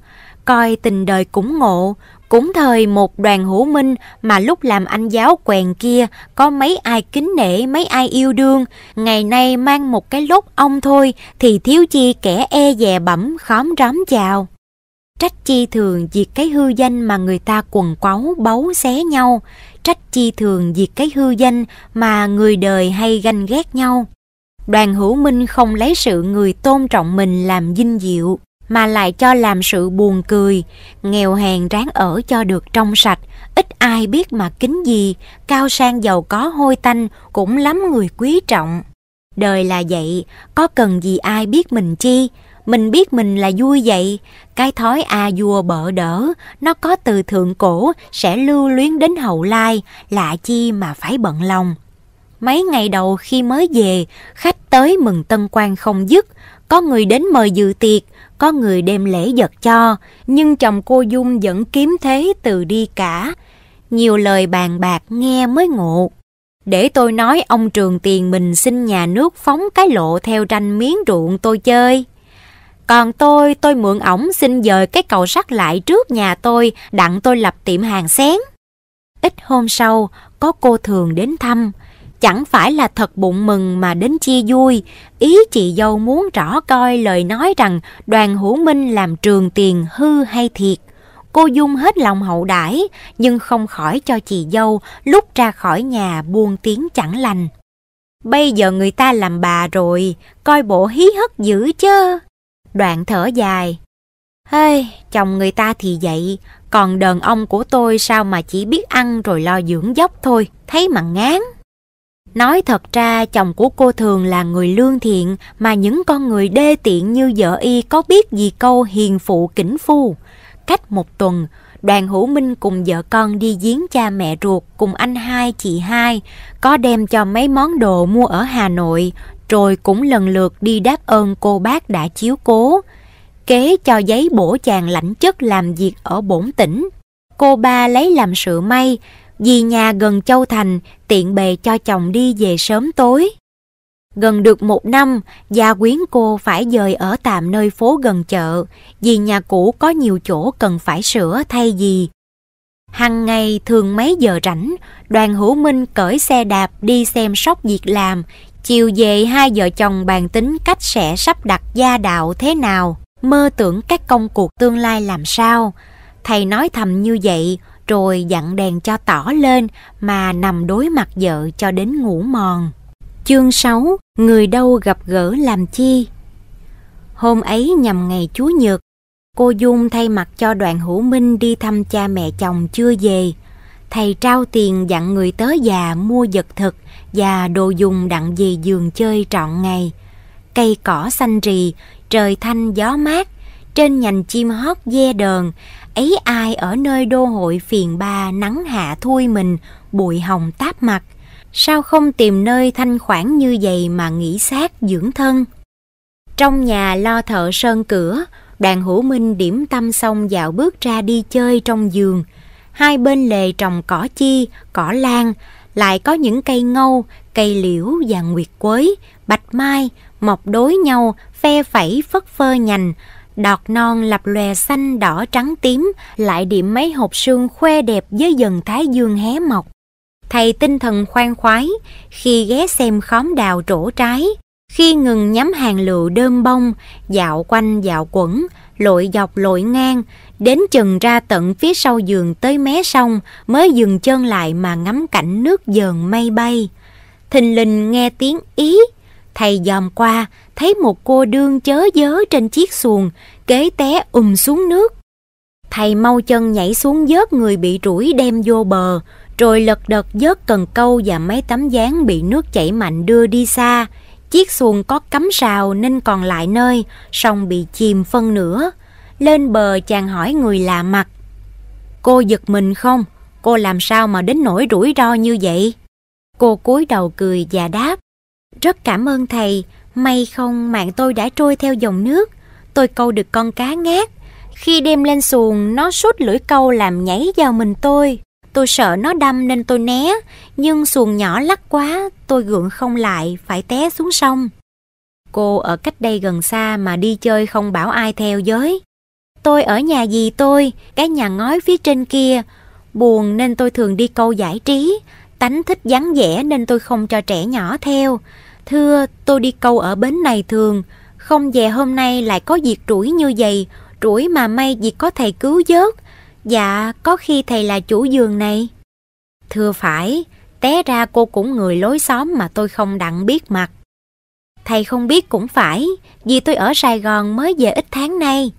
Coi tình đời cũng ngộ, cũng thời một đoàn hữu minh mà lúc làm anh giáo quèn kia có mấy ai kính nể mấy ai yêu đương, ngày nay mang một cái lốt ông thôi thì thiếu chi kẻ e dè bẩm khóm róm chào. Trách chi thường diệt cái hư danh mà người ta quần quáu bấu xé nhau, trách chi thường diệt cái hư danh mà người đời hay ganh ghét nhau. Đoàn hữu minh không lấy sự người tôn trọng mình làm dinh diệu, mà lại cho làm sự buồn cười, nghèo hèn ráng ở cho được trong sạch, ít ai biết mà kính gì, cao sang giàu có hôi tanh cũng lắm người quý trọng. Đời là vậy, có cần gì ai biết mình chi, mình biết mình là vui vậy, cái thói a vua bợ đỡ, nó có từ thượng cổ sẽ lưu luyến đến hậu lai, lạ chi mà phải bận lòng. Mấy ngày đầu khi mới về, khách tới mừng tân quan không dứt, có người đến mời dự tiệc, có người đem lễ vật cho, nhưng chồng cô Dung vẫn kiếm thế từ đi cả. Nhiều lời bàn bạc nghe mới ngộ. Để tôi nói ông Trường Tiền mình xin nhà nước phóng cái lộ theo tranh miếng ruộng tôi chơi. Còn tôi, tôi mượn ổng xin dời cái cầu sắt lại trước nhà tôi, đặng tôi lập tiệm hàng xén. Ít hôm sau, có cô thường đến thăm. Chẳng phải là thật bụng mừng mà đến chia vui. Ý chị dâu muốn rõ coi lời nói rằng đoàn hữu minh làm trường tiền hư hay thiệt. Cô Dung hết lòng hậu đãi nhưng không khỏi cho chị dâu lúc ra khỏi nhà buông tiếng chẳng lành. Bây giờ người ta làm bà rồi, coi bộ hí hất dữ chứ. Đoạn thở dài. Hey, chồng người ta thì vậy, còn đàn ông của tôi sao mà chỉ biết ăn rồi lo dưỡng dốc thôi, thấy mà ngán. Nói thật ra chồng của cô thường là người lương thiện mà những con người đê tiện như vợ y có biết gì câu hiền phụ kính phu. Cách một tuần, đoàn hữu minh cùng vợ con đi giếng cha mẹ ruột cùng anh hai chị hai, có đem cho mấy món đồ mua ở Hà Nội, rồi cũng lần lượt đi đáp ơn cô bác đã chiếu cố. Kế cho giấy bổ chàng lãnh chức làm việc ở bổn tỉnh. Cô ba lấy làm sự may, vì nhà gần Châu Thành, tiện bề cho chồng đi về sớm tối. Gần được một năm, gia quyến cô phải dời ở tạm nơi phố gần chợ, vì nhà cũ có nhiều chỗ cần phải sửa thay gì. Hằng ngày thường mấy giờ rảnh, đoàn hữu minh cởi xe đạp đi xem sóc việc làm, chiều về hai vợ chồng bàn tính cách sẽ sắp đặt gia đạo thế nào, mơ tưởng các công cuộc tương lai làm sao. Thầy nói thầm như vậy, rồi dặn đèn cho tỏ lên mà nằm đối mặt vợ cho đến ngủ mòn. Chương 6 Người đâu gặp gỡ làm chi Hôm ấy nhằm ngày Chúa Nhật, cô Dung thay mặt cho đoàn hữu minh đi thăm cha mẹ chồng chưa về. Thầy trao tiền dặn người tới già mua vật thực và đồ dùng đặng về giường chơi trọn ngày. Cây cỏ xanh rì, trời thanh gió mát, trên nhành chim hót ve đờn, ấy ai ở nơi đô hội phiền ba nắng hạ thui mình, bụi hồng táp mặt, sao không tìm nơi thanh khoản như vậy mà nghỉ xác dưỡng thân? Trong nhà lo thợ sơn cửa, đoàn hữu minh điểm tâm xong dạo bước ra đi chơi trong giường. Hai bên lề trồng cỏ chi, cỏ lan, lại có những cây ngâu, cây liễu và nguyệt quế, bạch mai, mọc đối nhau, phe phẩy phất phơ nhành, đọt non lập lòe xanh đỏ trắng tím, lại điểm mấy hộp sương khoe đẹp với dần thái dương hé mọc. Thầy tinh thần khoan khoái khi ghé xem khóm đào trổ trái, khi ngừng nhắm hàng lựu đơm bông, dạo quanh dạo quẩn, lội dọc lội ngang, đến chừng ra tận phía sau giường tới mé sông mới dừng chân lại mà ngắm cảnh nước dờn mây bay. Thình lình nghe tiếng ý, thầy dòm qua, thấy một cô đương chớ dớ trên chiếc xuồng, kế té ùm xuống nước. Thầy mau chân nhảy xuống vớt người bị rủi đem vô bờ, rồi lật đật vớt cần câu và mấy tấm dáng bị nước chảy mạnh đưa đi xa. Chiếc xuồng có cắm sào nên còn lại nơi, song bị chìm phân nửa. Lên bờ chàng hỏi người lạ mặt. Cô giật mình không? Cô làm sao mà đến nỗi rủi ro như vậy? Cô cúi đầu cười và đáp. Rất cảm ơn thầy, may không mạng tôi đã trôi theo dòng nước. Tôi câu được con cá ngát. Khi đem lên xuồng, nó sút lưỡi câu làm nhảy vào mình tôi. Tôi sợ nó đâm nên tôi né, nhưng xuồng nhỏ lắc quá, tôi gượng không lại, phải té xuống sông. Cô ở cách đây gần xa mà đi chơi không bảo ai theo với. Tôi ở nhà dì tôi, cái nhà ngói phía trên kia. Buồn nên tôi thường đi câu giải trí, tánh thích vắng vẻ nên tôi không cho trẻ nhỏ theo. Thưa, tôi đi câu ở bến này thường, không về hôm nay lại có việc rủi như vậy, rủi mà may việc có thầy cứu vớt, Dạ, có khi thầy là chủ giường này. Thưa phải, té ra cô cũng người lối xóm mà tôi không đặng biết mặt. Thầy không biết cũng phải, vì tôi ở Sài Gòn mới về ít tháng nay.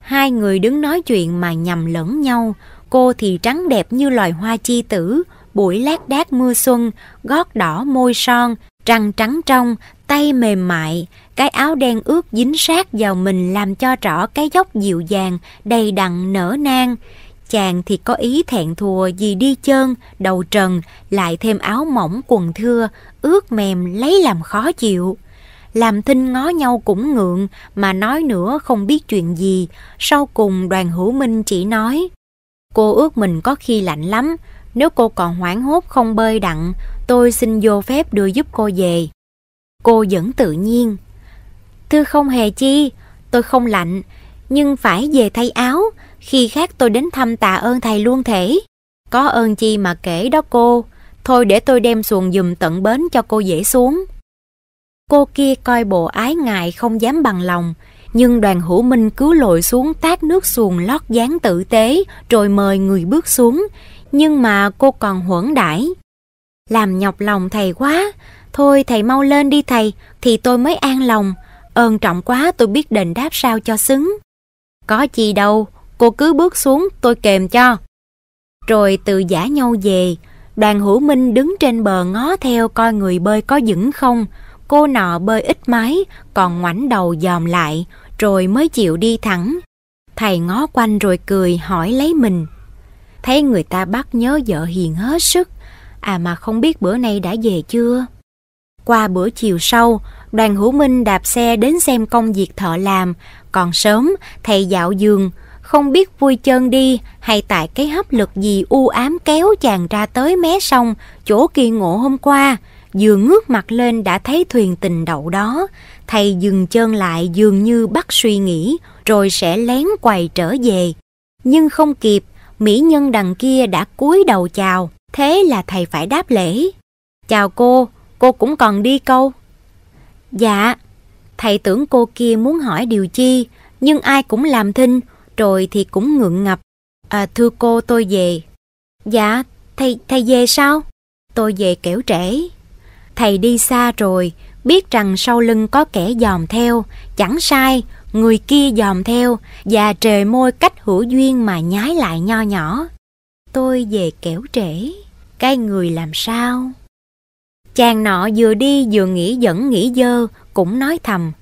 Hai người đứng nói chuyện mà nhầm lẫn nhau, cô thì trắng đẹp như loài hoa chi tử, buổi lát đác mưa xuân, gót đỏ môi son, răng trắng trong, tay mềm mại, cái áo đen ướt dính sát vào mình làm cho rõ cái dốc dịu dàng, đầy đặn nở nang. Chàng thì có ý thẹn thùa vì đi chân, đầu trần, lại thêm áo mỏng quần thưa, ướt mềm lấy làm khó chịu. Làm thinh ngó nhau cũng ngượng, mà nói nữa không biết chuyện gì. Sau cùng đoàn hữu minh chỉ nói, Cô ước mình có khi lạnh lắm, nếu cô còn hoảng hốt không bơi đặng, tôi xin vô phép đưa giúp cô về. Cô vẫn tự nhiên. Thưa không hề chi, tôi không lạnh, nhưng phải về thay áo, khi khác tôi đến thăm tạ ơn thầy luôn thể. Có ơn chi mà kể đó cô, thôi để tôi đem xuồng dùm tận bến cho cô dễ xuống. Cô kia coi bộ ái ngại không dám bằng lòng, nhưng đoàn hữu minh cứ lội xuống tát nước xuồng lót dáng tử tế rồi mời người bước xuống, nhưng mà cô còn huẩn đãi. Làm nhọc lòng thầy quá, thôi thầy mau lên đi thầy, thì tôi mới an lòng, ơn trọng quá tôi biết đền đáp sao cho xứng. Có gì đâu, cô cứ bước xuống tôi kèm cho. Rồi từ giả nhau về, đoàn hữu minh đứng trên bờ ngó theo coi người bơi có vững không, cô nọ bơi ít mái, còn ngoảnh đầu dòm lại, rồi mới chịu đi thẳng. Thầy ngó quanh rồi cười hỏi lấy mình. Thấy người ta bắt nhớ vợ hiền hết sức, à mà không biết bữa nay đã về chưa? Qua bữa chiều sau, đoàn hữu minh đạp xe đến xem công việc thợ làm, còn sớm thầy dạo giường, không biết vui chân đi hay tại cái hấp lực gì u ám kéo chàng ra tới mé sông chỗ kỳ ngộ hôm qua, vừa ngước mặt lên đã thấy thuyền tình đậu đó. Thầy dừng chân lại dường như bắt suy nghĩ, rồi sẽ lén quay trở về. Nhưng không kịp, mỹ nhân đằng kia đã cúi đầu chào, thế là thầy phải đáp lễ. Chào cô, cô cũng còn đi câu. Dạ, thầy tưởng cô kia muốn hỏi điều chi, nhưng ai cũng làm thinh, rồi thì cũng ngượng ngập. À, thưa cô tôi về. Dạ, thầy, thầy về sao? Tôi về kẻo trễ. Thầy đi xa rồi, biết rằng sau lưng có kẻ dòm theo, chẳng sai, người kia dòm theo, và trời môi cách hữu duyên mà nhái lại nho nhỏ. Tôi về kẻo trễ, cái người làm sao? Chàng nọ vừa đi vừa nghĩ dẫn nghĩ dơ, cũng nói thầm.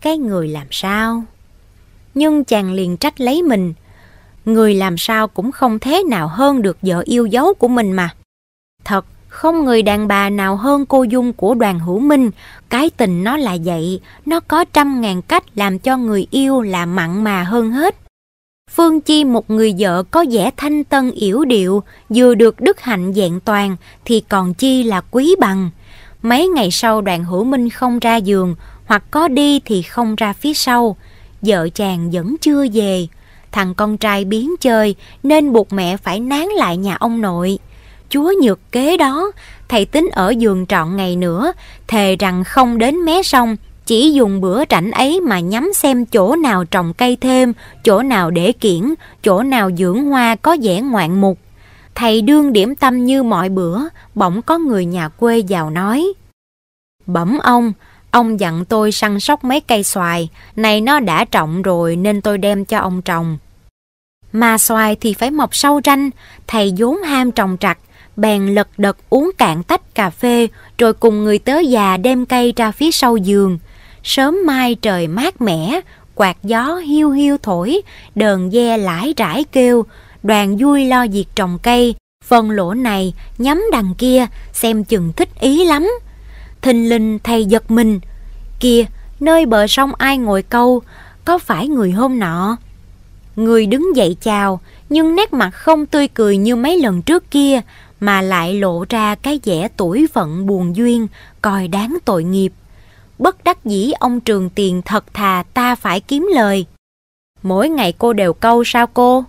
Cái người làm sao? Nhưng chàng liền trách lấy mình. Người làm sao cũng không thế nào hơn được vợ yêu dấu của mình mà. Thật, không người đàn bà nào hơn cô Dung của đoàn hữu minh. Cái tình nó là vậy, nó có trăm ngàn cách làm cho người yêu là mặn mà hơn hết. Phương Chi một người vợ có vẻ thanh tân yểu điệu, vừa được đức hạnh dạng toàn, thì còn Chi là quý bằng. Mấy ngày sau đoàn hữu minh không ra giường, hoặc có đi thì không ra phía sau. Vợ chàng vẫn chưa về. Thằng con trai biến chơi nên buộc mẹ phải nán lại nhà ông nội. Chúa nhược kế đó, thầy tính ở giường trọn ngày nữa, thề rằng không đến mé sông, chỉ dùng bữa rảnh ấy mà nhắm xem chỗ nào trồng cây thêm, chỗ nào để kiển, chỗ nào dưỡng hoa có vẻ ngoạn mục. Thầy đương điểm tâm như mọi bữa, bỗng có người nhà quê vào nói. Bẩm ông, ông dặn tôi săn sóc mấy cây xoài, này nó đã trọng rồi nên tôi đem cho ông trồng. Mà xoài thì phải mọc sâu ranh, thầy vốn ham trồng trặc, bèn lật đật uống cạn tách cà phê rồi cùng người tớ già đem cây ra phía sau giường. Sớm mai trời mát mẻ, quạt gió hiu hiu thổi, đờn ve lãi rãi kêu, đoàn vui lo việc trồng cây, phần lỗ này nhắm đằng kia, xem chừng thích ý lắm. Thình linh thầy giật mình, kia nơi bờ sông ai ngồi câu, có phải người hôm nọ? Người đứng dậy chào, nhưng nét mặt không tươi cười như mấy lần trước kia, mà lại lộ ra cái vẻ tuổi phận buồn duyên, coi đáng tội nghiệp. Bất đắc dĩ ông trường tiền thật thà ta phải kiếm lời. Mỗi ngày cô đều câu sao cô?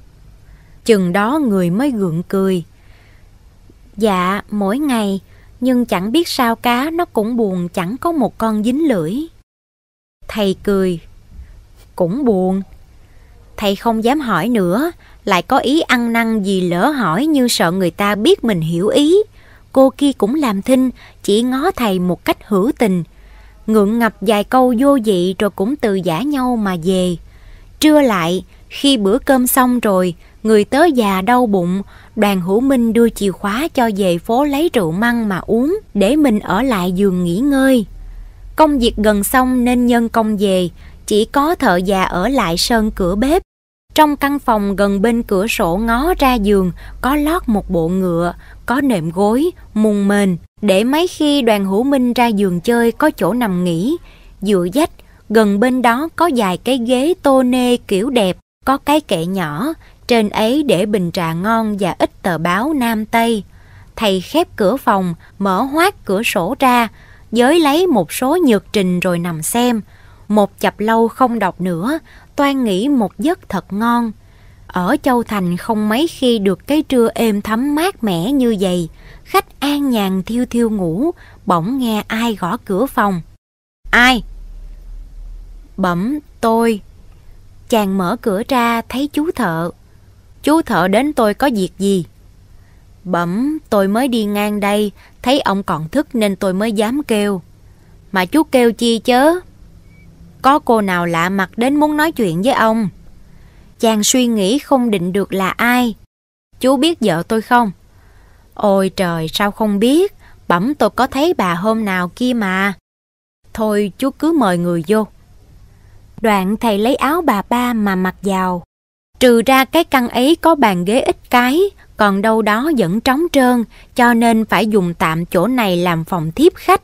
Chừng đó người mới gượng cười. Dạ, mỗi ngày, nhưng chẳng biết sao cá nó cũng buồn chẳng có một con dính lưỡi. Thầy cười. Cũng buồn. Thầy không dám hỏi nữa, lại có ý ăn năn gì lỡ hỏi như sợ người ta biết mình hiểu ý. Cô kia cũng làm thinh, chỉ ngó thầy một cách hữu tình. Ngượng ngập vài câu vô vị rồi cũng từ giả nhau mà về. Trưa lại, khi bữa cơm xong rồi, người tớ già đau bụng, đoàn hữu minh đưa chìa khóa cho về phố lấy rượu măng mà uống để mình ở lại giường nghỉ ngơi. Công việc gần xong nên nhân công về, chỉ có thợ già ở lại sơn cửa bếp Trong căn phòng gần bên cửa sổ ngó ra giường có lót một bộ ngựa, có nệm gối, mùng mền, để mấy khi đoàn hữu minh ra giường chơi có chỗ nằm nghỉ. Dựa dách, gần bên đó có vài cái ghế tô nê kiểu đẹp, có cái kệ nhỏ, trên ấy để bình trà ngon và ít tờ báo Nam Tây. Thầy khép cửa phòng, mở hoát cửa sổ ra, giới lấy một số nhược trình rồi nằm xem. Một chập lâu không đọc nữa, toan nghĩ một giấc thật ngon. Ở Châu Thành không mấy khi được cái trưa êm thấm mát mẻ như vậy. Khách an nhàn thiêu thiêu ngủ, bỗng nghe ai gõ cửa phòng. Ai? Bẩm, tôi. Chàng mở cửa ra thấy chú thợ. Chú thợ đến tôi có việc gì? Bẩm, tôi mới đi ngang đây, thấy ông còn thức nên tôi mới dám kêu. Mà chú kêu chi chớ? Có cô nào lạ mặt đến muốn nói chuyện với ông? Chàng suy nghĩ không định được là ai. Chú biết vợ tôi không? Ôi trời, sao không biết? Bẩm tôi có thấy bà hôm nào kia mà. Thôi chú cứ mời người vô. Đoạn thầy lấy áo bà ba mà mặc vào. Trừ ra cái căn ấy có bàn ghế ít cái, còn đâu đó vẫn trống trơn, cho nên phải dùng tạm chỗ này làm phòng thiếp khách.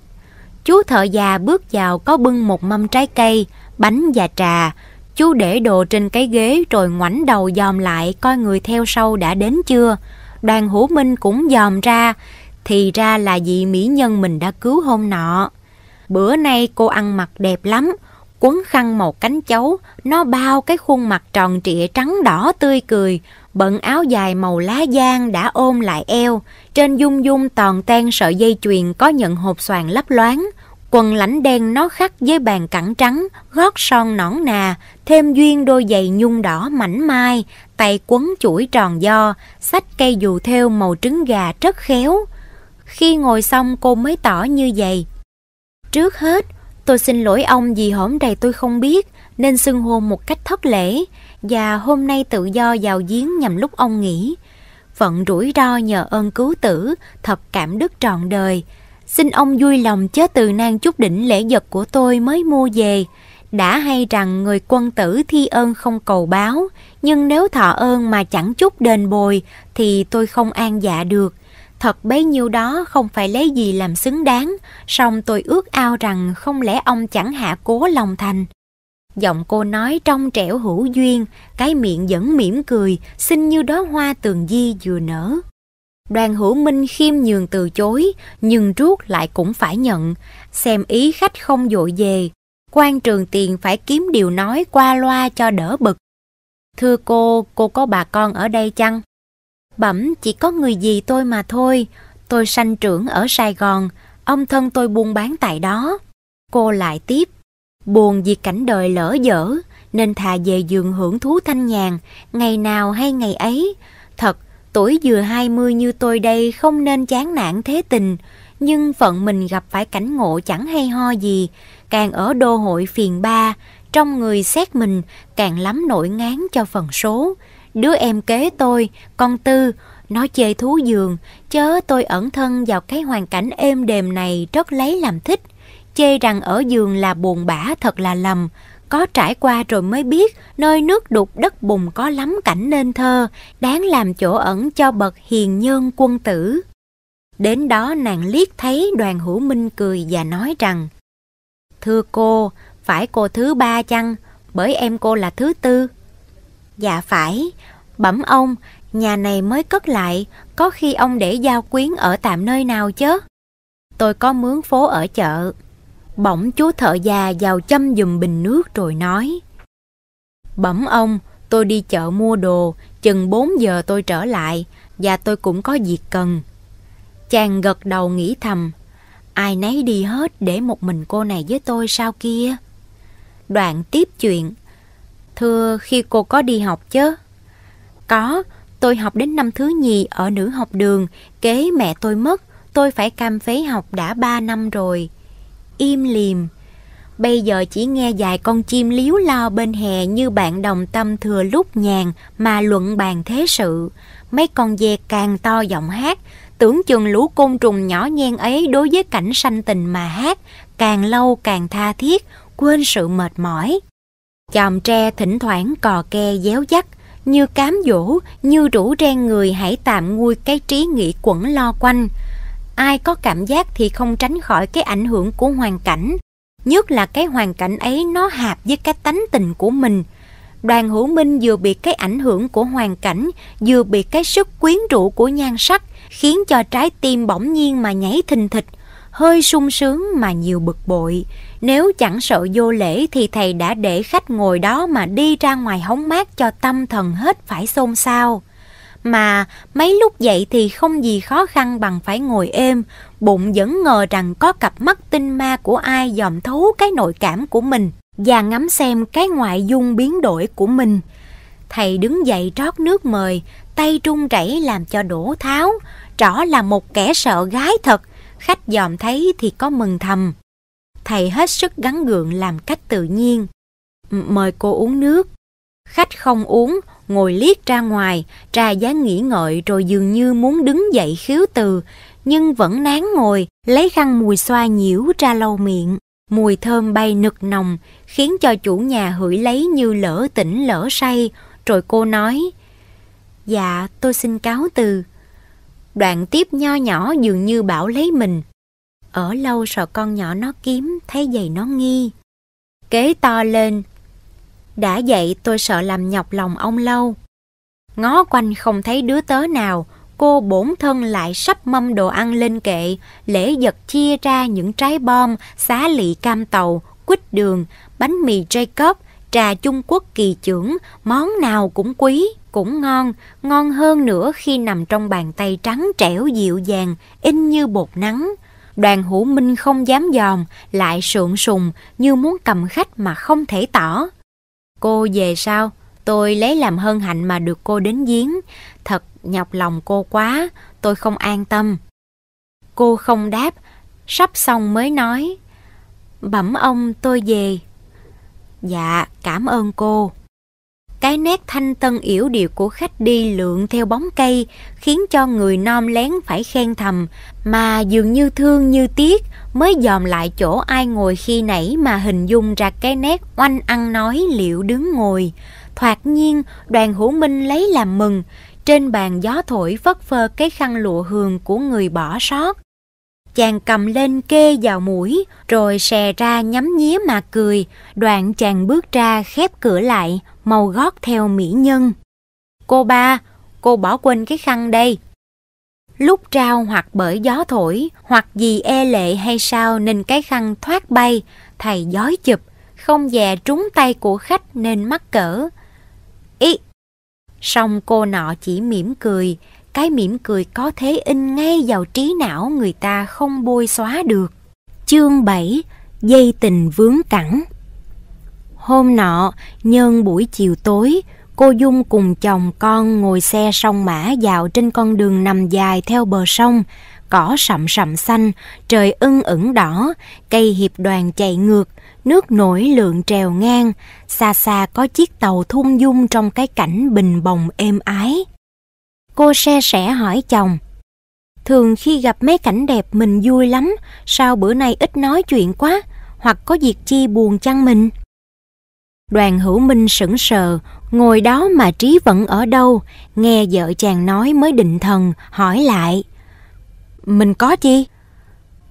Chú thợ già bước vào có bưng một mâm trái cây, bánh và trà. Chú để đồ trên cái ghế rồi ngoảnh đầu dòm lại coi người theo sau đã đến chưa. Đoàn hữu minh cũng dòm ra, thì ra là vị mỹ nhân mình đã cứu hôm nọ. Bữa nay cô ăn mặc đẹp lắm, quấn khăn màu cánh chấu, nó bao cái khuôn mặt tròn trịa trắng đỏ tươi cười, bận áo dài màu lá giang đã ôm lại eo, trên dung dung toàn ten sợi dây chuyền có nhận hộp xoàn lấp loáng, quần lãnh đen nó khắc với bàn cẳng trắng, gót son nõn nà, thêm duyên đôi giày nhung đỏ mảnh mai, tay quấn chuỗi tròn do, sách cây dù theo màu trứng gà rất khéo. Khi ngồi xong cô mới tỏ như vậy. Trước hết, tôi xin lỗi ông vì hổm đầy tôi không biết, nên xưng hô một cách thất lễ, và hôm nay tự do vào giếng nhằm lúc ông nghỉ. Phận rủi ro nhờ ơn cứu tử, thật cảm đức trọn đời. Xin ông vui lòng chớ từ nan chút đỉnh lễ vật của tôi mới mua về. Đã hay rằng người quân tử thi ơn không cầu báo, nhưng nếu thọ ơn mà chẳng chút đền bồi thì tôi không an dạ được. Thật bấy nhiêu đó không phải lấy gì làm xứng đáng, song tôi ước ao rằng không lẽ ông chẳng hạ cố lòng thành. Giọng cô nói trong trẻo hữu duyên, cái miệng vẫn mỉm cười, xinh như đó hoa tường di vừa nở. Đoàn hữu minh khiêm nhường từ chối, nhưng rút lại cũng phải nhận, xem ý khách không dội về. quan trường tiền phải kiếm điều nói qua loa cho đỡ bực. Thưa cô, cô có bà con ở đây chăng? Bẩm chỉ có người gì tôi mà thôi, tôi sanh trưởng ở Sài Gòn, ông thân tôi buôn bán tại đó. Cô lại tiếp, buồn vì cảnh đời lỡ dở, nên thà về giường hưởng thú thanh nhàn, ngày nào hay ngày ấy. Thật, Tuổi vừa 20 như tôi đây không nên chán nản thế tình, nhưng phận mình gặp phải cảnh ngộ chẳng hay ho gì, càng ở đô hội phiền ba, trong người xét mình càng lắm nỗi ngán cho phần số. Đứa em kế tôi, con Tư, nó chê thú giường, chớ tôi ẩn thân vào cái hoàn cảnh êm đềm này rất lấy làm thích. Chê rằng ở giường là buồn bã thật là lầm, có trải qua rồi mới biết nơi nước đục đất bùn có lắm cảnh nên thơ, đáng làm chỗ ẩn cho bậc hiền nhân quân tử. Đến đó nàng liếc thấy đoàn hữu minh cười và nói rằng Thưa cô, phải cô thứ ba chăng? Bởi em cô là thứ tư. Dạ phải, bẩm ông, nhà này mới cất lại, có khi ông để giao quyến ở tạm nơi nào chứ? Tôi có mướn phố ở chợ. Bỗng chú thợ già vào châm dùm bình nước rồi nói Bẩm ông, tôi đi chợ mua đồ, chừng 4 giờ tôi trở lại và tôi cũng có việc cần. Chàng gật đầu nghĩ thầm, ai nấy đi hết để một mình cô này với tôi sao kia. Đoạn tiếp chuyện, thưa khi cô có đi học chứ? Có, tôi học đến năm thứ nhì ở nữ học đường, kế mẹ tôi mất, tôi phải cam phế học đã 3 năm rồi im lìm. Bây giờ chỉ nghe vài con chim líu lo bên hè như bạn đồng tâm thừa lúc nhàn mà luận bàn thế sự. Mấy con dê càng to giọng hát, tưởng chừng lũ côn trùng nhỏ nhen ấy đối với cảnh sanh tình mà hát, càng lâu càng tha thiết, quên sự mệt mỏi. Chòm tre thỉnh thoảng cò ke déo dắt, như cám dỗ, như rủ ren người hãy tạm nguôi cái trí nghĩ quẩn lo quanh. Ai có cảm giác thì không tránh khỏi cái ảnh hưởng của hoàn cảnh, nhất là cái hoàn cảnh ấy nó hạp với cái tánh tình của mình. Đoàn hữu minh vừa bị cái ảnh hưởng của hoàn cảnh, vừa bị cái sức quyến rũ của nhan sắc, khiến cho trái tim bỗng nhiên mà nhảy thình thịch, hơi sung sướng mà nhiều bực bội. Nếu chẳng sợ vô lễ thì thầy đã để khách ngồi đó mà đi ra ngoài hóng mát cho tâm thần hết phải xôn xao. Mà mấy lúc dậy thì không gì khó khăn bằng phải ngồi êm, bụng vẫn ngờ rằng có cặp mắt tinh ma của ai dòm thấu cái nội cảm của mình và ngắm xem cái ngoại dung biến đổi của mình. Thầy đứng dậy trót nước mời, tay trung chảy làm cho đổ tháo, rõ là một kẻ sợ gái thật, khách dòm thấy thì có mừng thầm. Thầy hết sức gắn gượng làm cách tự nhiên. Mời cô uống nước. Khách không uống, ngồi liếc ra ngoài, trà giá nghĩ ngợi rồi dường như muốn đứng dậy khiếu từ, nhưng vẫn nán ngồi, lấy khăn mùi xoa nhiễu ra lau miệng. Mùi thơm bay nực nồng, khiến cho chủ nhà hửi lấy như lỡ tỉnh lỡ say, rồi cô nói, Dạ, tôi xin cáo từ. Đoạn tiếp nho nhỏ dường như bảo lấy mình. Ở lâu sợ con nhỏ nó kiếm, thấy giày nó nghi. Kế to lên. Đã vậy tôi sợ làm nhọc lòng ông lâu. Ngó quanh không thấy đứa tớ nào, cô bổn thân lại sắp mâm đồ ăn lên kệ, lễ vật chia ra những trái bom, xá lị cam tàu, quýt đường, bánh mì Jacob, trà Trung Quốc kỳ trưởng, món nào cũng quý, cũng ngon, ngon hơn nữa khi nằm trong bàn tay trắng trẻo dịu dàng, in như bột nắng. Đoàn hữu minh không dám dòm, lại sượng sùng như muốn cầm khách mà không thể tỏ. Cô về sao? Tôi lấy làm hân hạnh mà được cô đến giếng. Thật nhọc lòng cô quá, tôi không an tâm. Cô không đáp, sắp xong mới nói. Bẩm ông tôi về. Dạ, cảm ơn cô. Cái nét thanh tân yểu điệu của khách đi lượn theo bóng cây khiến cho người nom lén phải khen thầm, mà dường như thương như tiếc mới dòm lại chỗ ai ngồi khi nãy mà hình dung ra cái nét oanh ăn nói liệu đứng ngồi. Thoạt nhiên, đoàn hữu minh lấy làm mừng, trên bàn gió thổi phất phơ cái khăn lụa hường của người bỏ sót. Chàng cầm lên kê vào mũi, rồi xè ra nhắm nhía mà cười, đoạn chàng bước ra khép cửa lại, màu gót theo mỹ nhân. Cô ba, cô bỏ quên cái khăn đây. Lúc trao hoặc bởi gió thổi, hoặc vì e lệ hay sao nên cái khăn thoát bay, thầy giói chụp, không dè trúng tay của khách nên mắc cỡ. Ý! Xong cô nọ chỉ mỉm cười, cái mỉm cười có thế in ngay vào trí não người ta không bôi xóa được. Chương 7 Dây tình vướng cẳng Hôm nọ, nhân buổi chiều tối, cô Dung cùng chồng con ngồi xe sông mã dạo trên con đường nằm dài theo bờ sông, cỏ sậm sậm xanh, trời ưng ửng đỏ, cây hiệp đoàn chạy ngược, nước nổi lượng trèo ngang, xa xa có chiếc tàu thung dung trong cái cảnh bình bồng êm ái. Cô xe sẻ hỏi chồng, thường khi gặp mấy cảnh đẹp mình vui lắm, sao bữa nay ít nói chuyện quá, hoặc có việc chi buồn chăng mình? Đoàn hữu minh sững sờ, ngồi đó mà trí vẫn ở đâu, nghe vợ chàng nói mới định thần, hỏi lại. Mình có chi?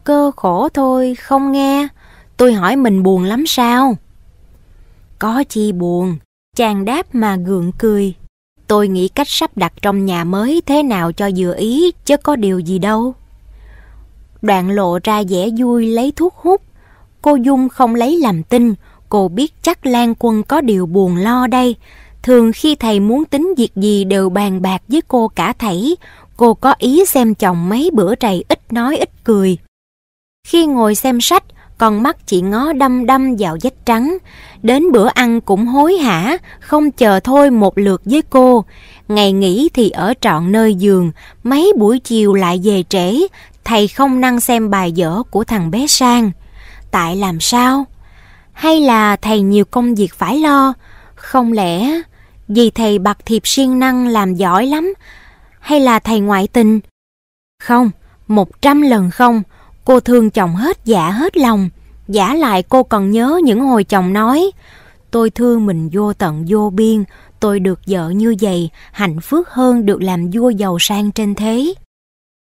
Cơ khổ thôi, không nghe. Tôi hỏi mình buồn lắm sao? Có chi buồn? Chàng đáp mà gượng cười. Tôi nghĩ cách sắp đặt trong nhà mới thế nào cho vừa ý, chứ có điều gì đâu. Đoạn lộ ra vẻ vui lấy thuốc hút. Cô Dung không lấy làm tin, cô biết chắc Lan Quân có điều buồn lo đây. Thường khi thầy muốn tính việc gì đều bàn bạc với cô cả thảy, cô có ý xem chồng mấy bữa trầy ít nói ít cười. Khi ngồi xem sách, con mắt chỉ ngó đăm đăm vào vách trắng. Đến bữa ăn cũng hối hả, không chờ thôi một lượt với cô. Ngày nghỉ thì ở trọn nơi giường, mấy buổi chiều lại về trễ, thầy không năng xem bài dở của thằng bé Sang. Tại làm sao? Hay là thầy nhiều công việc phải lo? Không lẽ vì thầy bạc thiệp siêng năng làm giỏi lắm? Hay là thầy ngoại tình? Không, một trăm lần không. Cô thương chồng hết dạ hết lòng. Giả lại cô còn nhớ những hồi chồng nói Tôi thương mình vô tận vô biên tôi được vợ như vậy, hạnh phúc hơn được làm vua giàu sang trên thế.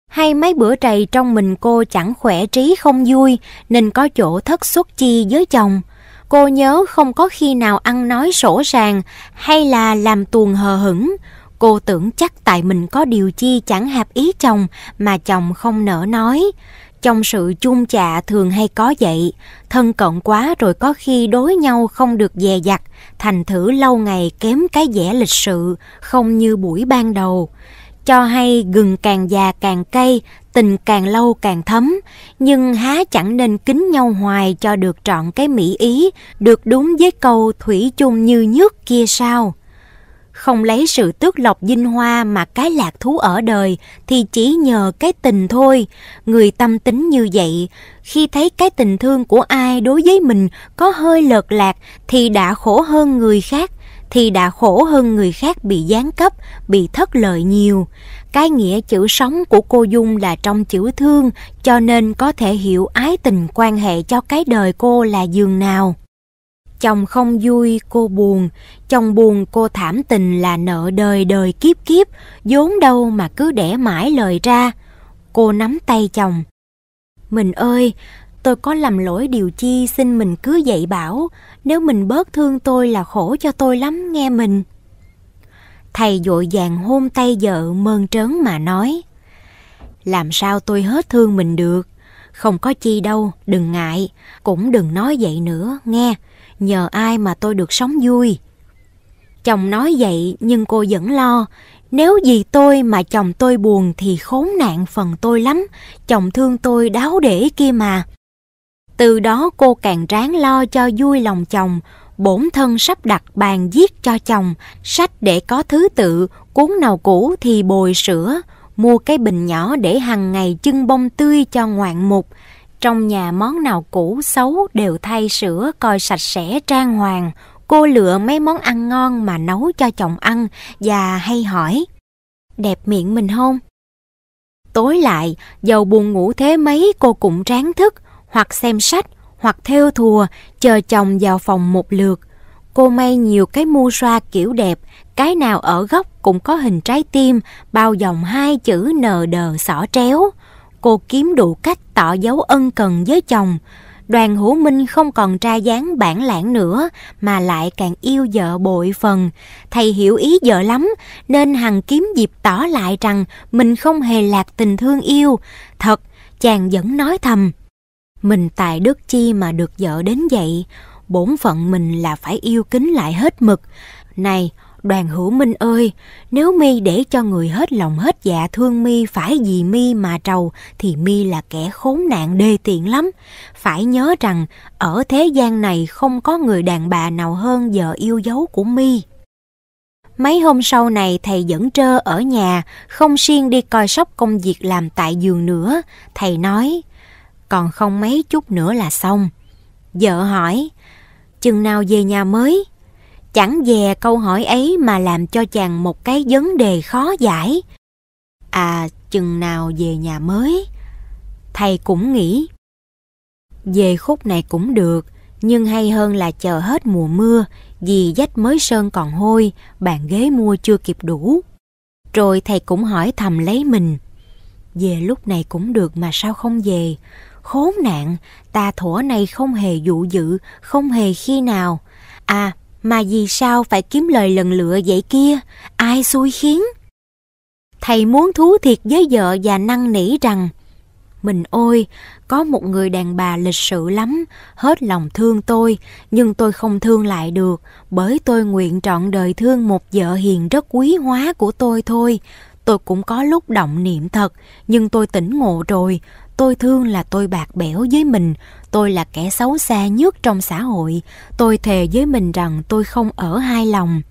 Hay mấy bữa trầy trong mình cô chẳng khỏe trí không vui, nên có chỗ thất xuất chi với chồng. Cô nhớ không có khi nào ăn nói sổ sàng hay là làm tuồng hờ hững. Cô tưởng chắc tại mình có điều chi chẳng hạp ý chồng mà chồng không nỡ nói. Trong sự chung chạ thường hay có vậy, thân cận quá rồi có khi đối nhau không được dè dặt, thành thử lâu ngày kém cái vẻ lịch sự, không như buổi ban đầu. Cho hay gừng càng già càng cay, tình càng lâu càng thấm, nhưng há chẳng nên kính nhau hoài cho được trọn cái mỹ ý, được đúng với câu thủy chung như nước kia sao. Không lấy sự tước lộc dinh hoa mà cái lạc thú ở đời thì chỉ nhờ cái tình thôi. Người tâm tính như vậy, khi thấy cái tình thương của ai đối với mình có hơi lợt lạc thì đã khổ hơn người khác, thì đã khổ hơn người khác bị gián cấp, bị thất lợi nhiều. Cái nghĩa chữ sống của cô Dung là trong chữ thương, cho nên có thể hiểu ái tình quan hệ cho cái đời cô là giường nào. Chồng không vui, cô buồn. Chồng buồn, cô thảm tình là nợ đời đời kiếp kiếp, vốn đâu mà cứ đẻ mãi lời ra. Cô nắm tay chồng. Mình ơi, tôi có làm lỗi điều chi xin mình cứ dạy bảo, nếu mình bớt thương tôi là khổ cho tôi lắm nghe mình. Thầy dội vàng hôn tay vợ mơn trớn mà nói. Làm sao tôi hết thương mình được, không có chi đâu, đừng ngại, cũng đừng nói vậy nữa, nghe nhờ ai mà tôi được sống vui. Chồng nói vậy nhưng cô vẫn lo, nếu vì tôi mà chồng tôi buồn thì khốn nạn phần tôi lắm, chồng thương tôi đáo để kia mà. Từ đó cô càng ráng lo cho vui lòng chồng, bổn thân sắp đặt bàn viết cho chồng, sách để có thứ tự, cuốn nào cũ thì bồi sữa, mua cái bình nhỏ để hằng ngày trưng bông tươi cho ngoạn mục, trong nhà món nào cũ xấu đều thay sửa coi sạch sẽ trang hoàng. Cô lựa mấy món ăn ngon mà nấu cho chồng ăn và hay hỏi Đẹp miệng mình không? Tối lại, dầu buồn ngủ thế mấy cô cũng ráng thức, hoặc xem sách, hoặc theo thùa, chờ chồng vào phòng một lượt. Cô may nhiều cái mua xoa kiểu đẹp, cái nào ở góc cũng có hình trái tim, bao dòng hai chữ nờ đờ xỏ tréo cô kiếm đủ cách tỏ dấu ân cần với chồng. Đoàn Hữu Minh không còn tra dáng bản lãng nữa mà lại càng yêu vợ bội phần. Thầy hiểu ý vợ lắm nên hằng kiếm dịp tỏ lại rằng mình không hề lạc tình thương yêu. Thật, chàng vẫn nói thầm. Mình tài đức chi mà được vợ đến vậy, bổn phận mình là phải yêu kính lại hết mực. Này, Đoàn hữu minh ơi, nếu mi để cho người hết lòng hết dạ thương mi phải vì mi mà trầu thì mi là kẻ khốn nạn đê tiện lắm. Phải nhớ rằng ở thế gian này không có người đàn bà nào hơn vợ yêu dấu của mi. Mấy hôm sau này thầy vẫn trơ ở nhà, không siêng đi coi sóc công việc làm tại giường nữa. Thầy nói, còn không mấy chút nữa là xong. Vợ hỏi, chừng nào về nhà mới? Chẳng dè câu hỏi ấy mà làm cho chàng một cái vấn đề khó giải. À, chừng nào về nhà mới? Thầy cũng nghĩ. Về khúc này cũng được, nhưng hay hơn là chờ hết mùa mưa, vì dách mới sơn còn hôi, bàn ghế mua chưa kịp đủ. Rồi thầy cũng hỏi thầm lấy mình. Về lúc này cũng được mà sao không về? Khốn nạn, ta thủa này không hề dụ dự, không hề khi nào. À, mà vì sao phải kiếm lời lần lựa vậy kia? Ai xui khiến? Thầy muốn thú thiệt với vợ và năn nỉ rằng Mình ôi, có một người đàn bà lịch sự lắm, hết lòng thương tôi, nhưng tôi không thương lại được, bởi tôi nguyện trọn đời thương một vợ hiền rất quý hóa của tôi thôi. Tôi cũng có lúc động niệm thật, nhưng tôi tỉnh ngộ rồi, tôi thương là tôi bạc bẽo với mình, tôi là kẻ xấu xa nhất trong xã hội, tôi thề với mình rằng tôi không ở hai lòng.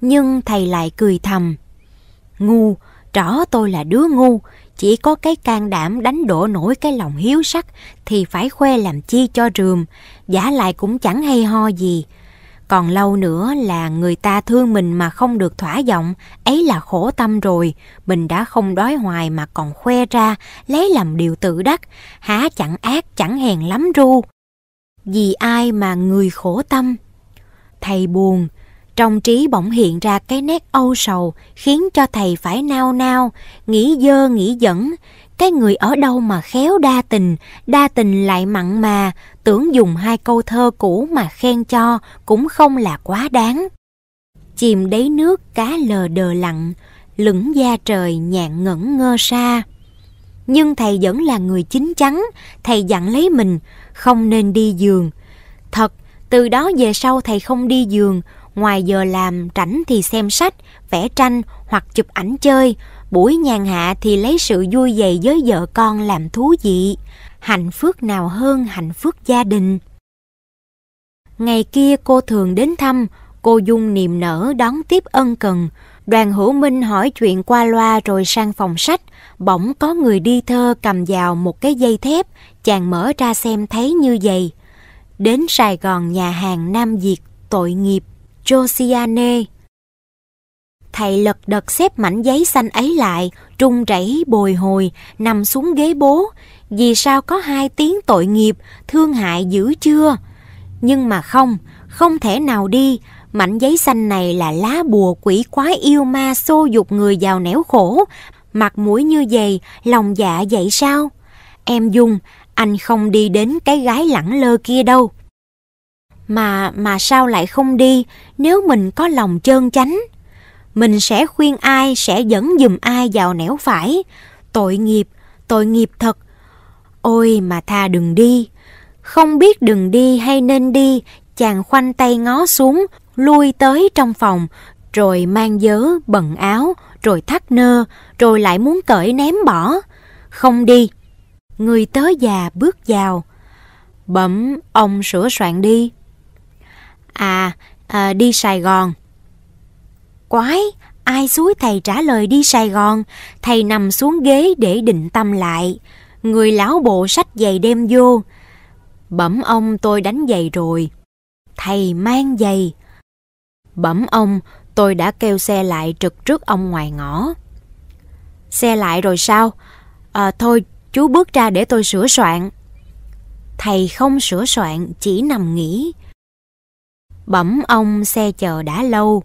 Nhưng thầy lại cười thầm. Ngu, rõ tôi là đứa ngu, chỉ có cái can đảm đánh đổ nổi cái lòng hiếu sắc thì phải khoe làm chi cho rườm, giả lại cũng chẳng hay ho gì. Còn lâu nữa là người ta thương mình mà không được thỏa vọng, ấy là khổ tâm rồi. Mình đã không đói hoài mà còn khoe ra, lấy làm điều tự đắc, há chẳng ác chẳng hèn lắm ru. Vì ai mà người khổ tâm? Thầy buồn, Trong trí bỗng hiện ra cái nét âu sầu khiến cho thầy phải nao nao, nghĩ dơ nghĩ dẫn. Cái người ở đâu mà khéo đa tình, đa tình lại mặn mà, tưởng dùng hai câu thơ cũ mà khen cho cũng không là quá đáng. Chìm đáy nước cá lờ đờ lặng, lững da trời nhạn ngẩn ngơ xa. Nhưng thầy vẫn là người chính chắn, thầy dặn lấy mình, không nên đi giường. Thật, từ đó về sau thầy không đi giường, ngoài giờ làm rảnh thì xem sách, vẽ tranh hoặc chụp ảnh chơi, buổi nhàn hạ thì lấy sự vui dày với vợ con làm thú vị. Hạnh phúc nào hơn hạnh phúc gia đình. Ngày kia cô thường đến thăm, cô Dung niềm nở đón tiếp ân cần. Đoàn hữu minh hỏi chuyện qua loa rồi sang phòng sách, bỗng có người đi thơ cầm vào một cái dây thép, chàng mở ra xem thấy như vậy. Đến Sài Gòn nhà hàng Nam Việt tội nghiệp Josiane. Thầy lật đật xếp mảnh giấy xanh ấy lại, trung rẩy bồi hồi, nằm xuống ghế bố. Vì sao có hai tiếng tội nghiệp, thương hại dữ chưa? Nhưng mà không, không thể nào đi. Mảnh giấy xanh này là lá bùa quỷ quái yêu ma xô dục người vào nẻo khổ. Mặt mũi như vậy, lòng dạ vậy sao? Em Dung, anh không đi đến cái gái lẳng lơ kia đâu. Mà, mà sao lại không đi nếu mình có lòng trơn chánh? Mình sẽ khuyên ai, sẽ dẫn dùm ai vào nẻo phải. Tội nghiệp, tội nghiệp thật. Ôi mà tha đừng đi. Không biết đừng đi hay nên đi, chàng khoanh tay ngó xuống, lui tới trong phòng, rồi mang dớ, bận áo, rồi thắt nơ, rồi lại muốn cởi ném bỏ. Không đi. Người tớ già bước vào. Bẩm, ông sửa soạn đi. À, à đi Sài Gòn. Quái, ai suối thầy trả lời đi Sài Gòn, thầy nằm xuống ghế để định tâm lại. Người lão bộ sách giày đem vô. Bẩm ông tôi đánh giày rồi. Thầy mang giày. Bẩm ông, tôi đã kêu xe lại trực trước ông ngoài ngõ. Xe lại rồi sao? À, thôi, chú bước ra để tôi sửa soạn. Thầy không sửa soạn, chỉ nằm nghỉ. Bẩm ông xe chờ đã lâu.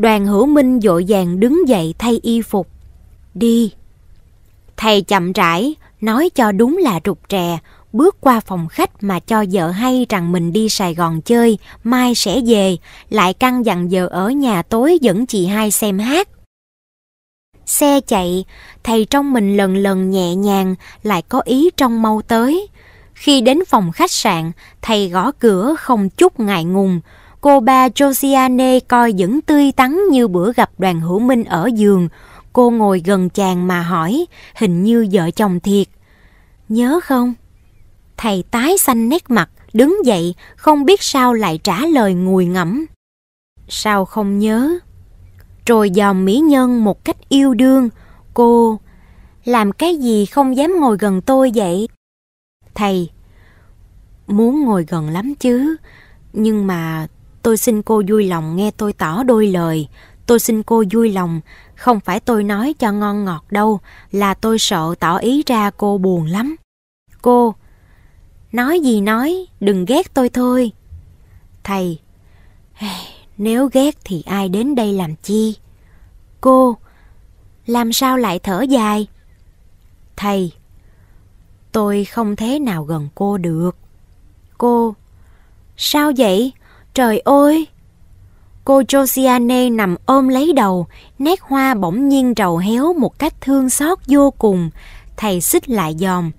Đoàn hữu minh dội vàng đứng dậy thay y phục. Đi. Thầy chậm rãi, nói cho đúng là rụt rè, bước qua phòng khách mà cho vợ hay rằng mình đi Sài Gòn chơi, mai sẽ về, lại căn dặn vợ ở nhà tối dẫn chị hai xem hát. Xe chạy, thầy trong mình lần lần nhẹ nhàng, lại có ý trong mau tới. Khi đến phòng khách sạn, thầy gõ cửa không chút ngại ngùng. Cô ba Josiane coi vẫn tươi tắn như bữa gặp đoàn hữu minh ở giường. Cô ngồi gần chàng mà hỏi, hình như vợ chồng thiệt. Nhớ không? Thầy tái xanh nét mặt, đứng dậy, không biết sao lại trả lời ngùi ngẫm. Sao không nhớ? Rồi dòm mỹ nhân một cách yêu đương, cô làm cái gì không dám ngồi gần tôi vậy? Thầy, muốn ngồi gần lắm chứ, nhưng mà tôi xin cô vui lòng nghe tôi tỏ đôi lời. Tôi xin cô vui lòng, không phải tôi nói cho ngon ngọt đâu, là tôi sợ tỏ ý ra cô buồn lắm. Cô, nói gì nói, đừng ghét tôi thôi. Thầy, nếu ghét thì ai đến đây làm chi? Cô, làm sao lại thở dài? Thầy, tôi không thế nào gần cô được. Cô, sao vậy? Trời ơi! Cô Josiane nằm ôm lấy đầu, nét hoa bỗng nhiên trầu héo một cách thương xót vô cùng. Thầy xích lại dòm.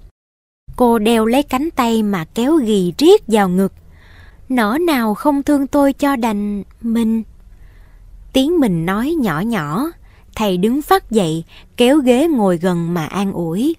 Cô đeo lấy cánh tay mà kéo ghì riết vào ngực. Nỡ nào không thương tôi cho đành mình. Tiếng mình nói nhỏ nhỏ. Thầy đứng phát dậy, kéo ghế ngồi gần mà an ủi.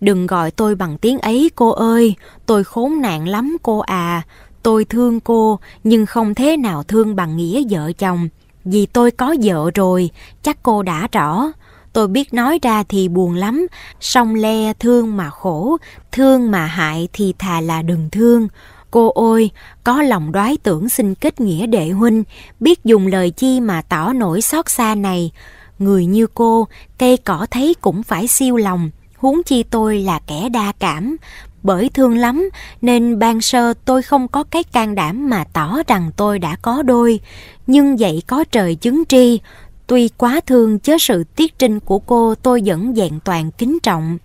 Đừng gọi tôi bằng tiếng ấy cô ơi, tôi khốn nạn lắm cô à. Tôi thương cô, nhưng không thế nào thương bằng nghĩa vợ chồng. Vì tôi có vợ rồi, chắc cô đã rõ. Tôi biết nói ra thì buồn lắm, song le thương mà khổ, thương mà hại thì thà là đừng thương. Cô ôi, có lòng đoái tưởng xin kết nghĩa đệ huynh, biết dùng lời chi mà tỏ nỗi xót xa này. Người như cô, cây cỏ thấy cũng phải siêu lòng, huống chi tôi là kẻ đa cảm, bởi thương lắm nên ban sơ tôi không có cái can đảm mà tỏ rằng tôi đã có đôi, nhưng vậy có trời chứng tri, tuy quá thương chớ sự tiết trinh của cô tôi vẫn vẹn toàn kính trọng.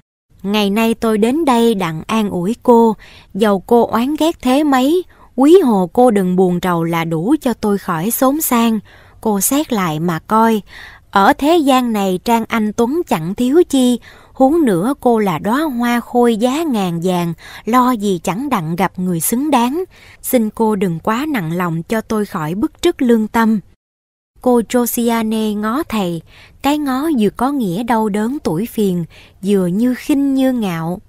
Ngày nay tôi đến đây đặng an ủi cô, dầu cô oán ghét thế mấy, quý hồ cô đừng buồn rầu là đủ cho tôi khỏi xốn sang. Cô xét lại mà coi, ở thế gian này Trang Anh Tuấn chẳng thiếu chi, huống nữa cô là đóa hoa khôi giá ngàn vàng, lo gì chẳng đặng gặp người xứng đáng. Xin cô đừng quá nặng lòng cho tôi khỏi bức trức lương tâm. Cô Josiane ngó thầy, cái ngó vừa có nghĩa đau đớn tuổi phiền, vừa như khinh như ngạo.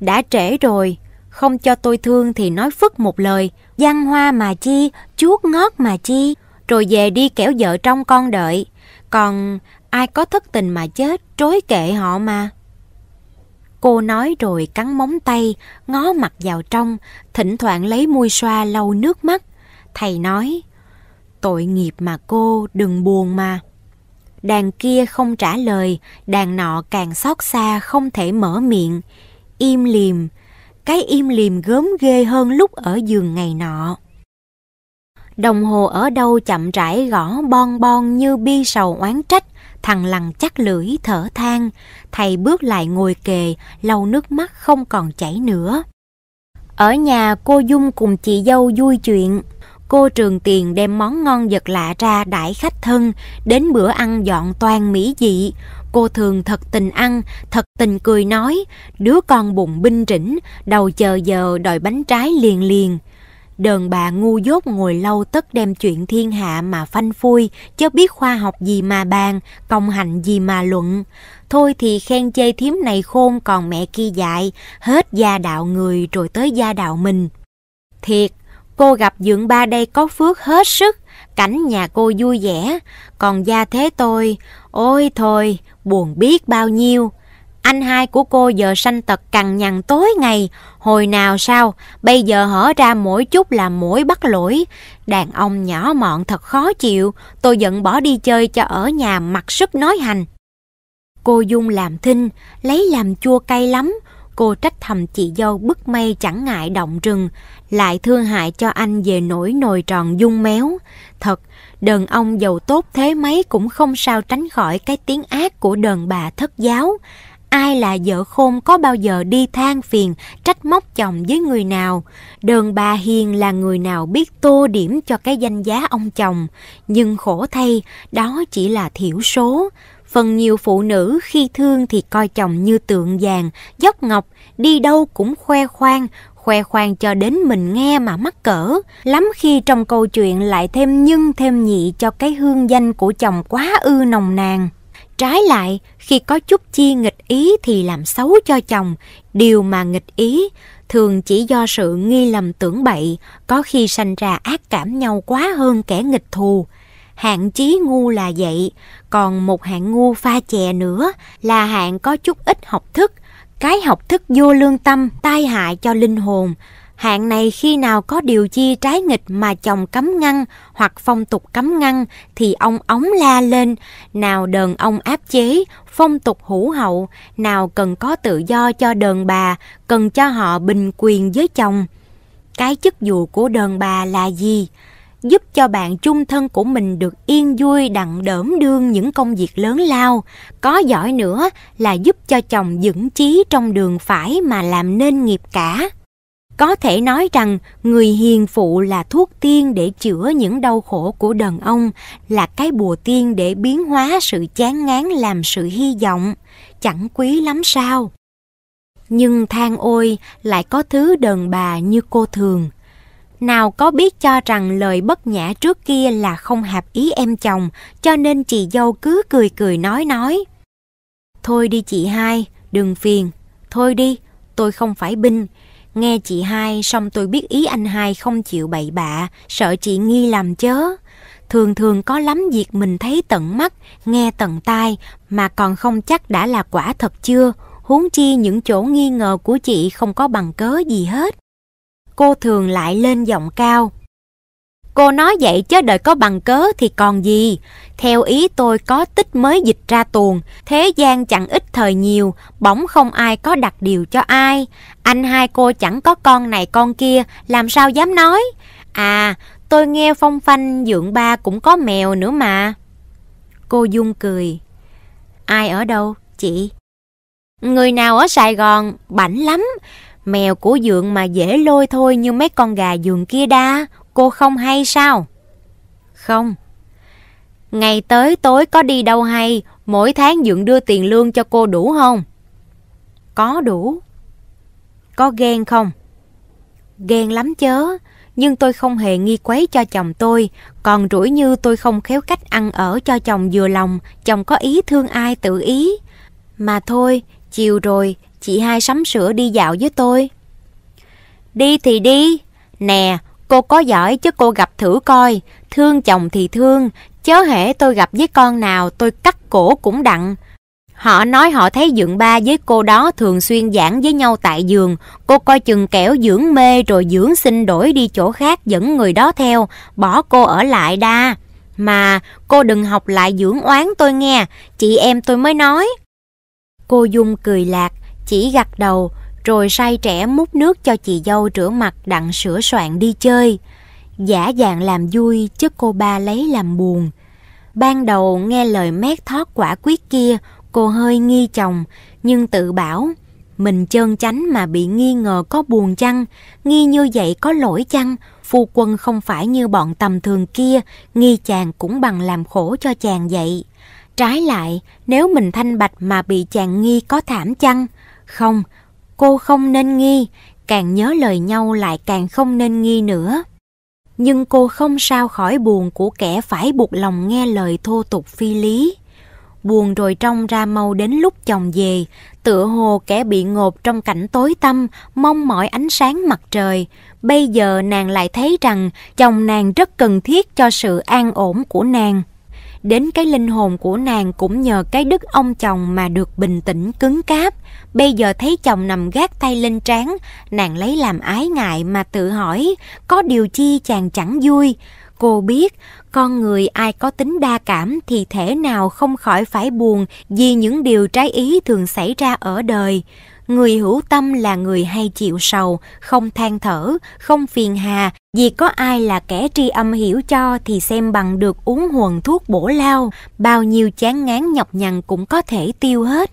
Đã trễ rồi, không cho tôi thương thì nói phức một lời, văn hoa mà chi, chuốt ngót mà chi, rồi về đi kẻo vợ trong con đợi. Còn ai có thất tình mà chết, trối kệ họ mà. Cô nói rồi cắn móng tay, ngó mặt vào trong, thỉnh thoảng lấy môi xoa lau nước mắt. Thầy nói, tội nghiệp mà cô, đừng buồn mà. Đàn kia không trả lời, đàn nọ càng xót xa không thể mở miệng. Im liềm, cái im liềm gớm ghê hơn lúc ở giường ngày nọ. Đồng hồ ở đâu chậm rãi gõ bon bon như bi sầu oán trách, thằng lằn chắc lưỡi thở than, thầy bước lại ngồi kề, lau nước mắt không còn chảy nữa. Ở nhà cô Dung cùng chị dâu vui chuyện, cô Trường Tiền đem món ngon vật lạ ra đãi khách thân, đến bữa ăn dọn toàn mỹ dị. Cô thường thật tình ăn, thật tình cười nói, đứa con bụng binh rỉnh, đầu chờ giờ đòi bánh trái liền liền. Đờn bà ngu dốt ngồi lâu tất đem chuyện thiên hạ mà phanh phui, chớ biết khoa học gì mà bàn, công hành gì mà luận. Thôi thì khen chê thiếm này khôn còn mẹ kia dạy, hết gia đạo người rồi tới gia đạo mình. Thiệt, cô gặp dưỡng ba đây có phước hết sức, cảnh nhà cô vui vẻ, còn gia thế tôi, ôi thôi, buồn biết bao nhiêu. Anh hai của cô giờ sanh tật cằn nhằn tối ngày, hồi nào sao, bây giờ hở ra mỗi chút là mỗi bắt lỗi. Đàn ông nhỏ mọn thật khó chịu, tôi giận bỏ đi chơi cho ở nhà mặc sức nói hành. Cô Dung làm thinh, lấy làm chua cay lắm, cô trách thầm chị dâu bức mây chẳng ngại động rừng, lại thương hại cho anh về nỗi nồi tròn dung méo. Thật, đàn ông giàu tốt thế mấy cũng không sao tránh khỏi cái tiếng ác của đàn bà thất giáo. Ai là vợ khôn có bao giờ đi than phiền, trách móc chồng với người nào. Đơn bà Hiền là người nào biết tô điểm cho cái danh giá ông chồng. Nhưng khổ thay, đó chỉ là thiểu số. Phần nhiều phụ nữ khi thương thì coi chồng như tượng vàng, dốc ngọc, đi đâu cũng khoe khoang, khoe khoang cho đến mình nghe mà mắc cỡ. Lắm khi trong câu chuyện lại thêm nhân thêm nhị cho cái hương danh của chồng quá ư nồng nàn. Trái lại, khi có chút chi nghịch ý thì làm xấu cho chồng, điều mà nghịch ý thường chỉ do sự nghi lầm tưởng bậy, có khi sanh ra ác cảm nhau quá hơn kẻ nghịch thù. Hạng chí ngu là vậy, còn một hạng ngu pha chè nữa là hạng có chút ít học thức, cái học thức vô lương tâm, tai hại cho linh hồn, Hạn này khi nào có điều chi trái nghịch mà chồng cấm ngăn hoặc phong tục cấm ngăn thì ông ống la lên, nào đờn ông áp chế, phong tục hữu hậu, nào cần có tự do cho đờn bà, cần cho họ bình quyền với chồng. Cái chức vụ của đờn bà là gì? Giúp cho bạn chung thân của mình được yên vui đặng đỡm đương những công việc lớn lao. Có giỏi nữa là giúp cho chồng vững chí trong đường phải mà làm nên nghiệp cả. Có thể nói rằng người hiền phụ là thuốc tiên để chữa những đau khổ của đàn ông, là cái bùa tiên để biến hóa sự chán ngán làm sự hy vọng, chẳng quý lắm sao. Nhưng than ôi lại có thứ đàn bà như cô thường. Nào có biết cho rằng lời bất nhã trước kia là không hợp ý em chồng, cho nên chị dâu cứ cười cười nói nói. Thôi đi chị hai, đừng phiền. Thôi đi, tôi không phải binh, Nghe chị hai xong tôi biết ý anh hai không chịu bậy bạ, sợ chị nghi làm chớ. Thường thường có lắm việc mình thấy tận mắt, nghe tận tai mà còn không chắc đã là quả thật chưa, huống chi những chỗ nghi ngờ của chị không có bằng cớ gì hết. Cô thường lại lên giọng cao. Cô nói vậy chứ đời có bằng cớ thì còn gì. Theo ý tôi có tích mới dịch ra tuồng, thế gian chẳng ít thời nhiều, bỗng không ai có đặt điều cho ai. Anh hai cô chẳng có con này con kia, làm sao dám nói. À, tôi nghe phong phanh dượng ba cũng có mèo nữa mà. Cô Dung cười. Ai ở đâu, chị? Người nào ở Sài Gòn, bảnh lắm. Mèo của dượng mà dễ lôi thôi như mấy con gà dường kia đa. Cô không hay sao? Không. Ngày tới tối có đi đâu hay, mỗi tháng dượng đưa tiền lương cho cô đủ không? Có đủ. Có ghen không? Ghen lắm chớ, nhưng tôi không hề nghi quấy cho chồng tôi, còn rủi như tôi không khéo cách ăn ở cho chồng vừa lòng, chồng có ý thương ai tự ý. Mà thôi, chiều rồi, chị hai sắm sửa đi dạo với tôi. Đi thì đi. Nè, cô có giỏi chứ cô gặp thử coi, thương chồng thì thương, chớ hễ tôi gặp với con nào tôi cắt cổ cũng đặng. Họ nói họ thấy dượng ba với cô đó thường xuyên giảng với nhau tại giường. Cô coi chừng kẻo dưỡng mê rồi dưỡng xin đổi đi chỗ khác dẫn người đó theo, bỏ cô ở lại đa. Mà cô đừng học lại dưỡng oán tôi nghe, chị em tôi mới nói. Cô Dung cười lạc, chỉ gật đầu, rồi say trẻ múc nước cho chị dâu rửa mặt đặng sửa soạn đi chơi. Giả dạng làm vui chứ cô ba lấy làm buồn. Ban đầu nghe lời mét thoát quả quyết kia, cô hơi nghi chồng, nhưng tự bảo mình chơn chánh mà bị nghi ngờ có buồn chăng, nghi như vậy có lỗi chăng, phu quân không phải như bọn tầm thường kia, nghi chàng cũng bằng làm khổ cho chàng vậy. Trái lại, nếu mình thanh bạch mà bị chàng nghi có thảm chăng? Không, cô không nên nghi, càng nhớ lời nhau lại càng không nên nghi nữa. Nhưng cô không sao khỏi buồn của kẻ phải buộc lòng nghe lời thô tục phi lý. Buồn rồi trong ra mau đến lúc chồng về, tựa hồ kẻ bị ngột trong cảnh tối tăm, mong mỏi ánh sáng mặt trời. Bây giờ nàng lại thấy rằng chồng nàng rất cần thiết cho sự an ổn của nàng đến cái linh hồn của nàng cũng nhờ cái đức ông chồng mà được bình tĩnh cứng cáp. Bây giờ thấy chồng nằm gác tay lên trán, nàng lấy làm ái ngại mà tự hỏi, có điều chi chàng chẳng vui. Cô biết, con người ai có tính đa cảm thì thể nào không khỏi phải buồn vì những điều trái ý thường xảy ra ở đời. Người hữu tâm là người hay chịu sầu, không than thở, không phiền hà, vì có ai là kẻ tri âm hiểu cho thì xem bằng được uống huần thuốc bổ lao, bao nhiêu chán ngán nhọc nhằn cũng có thể tiêu hết.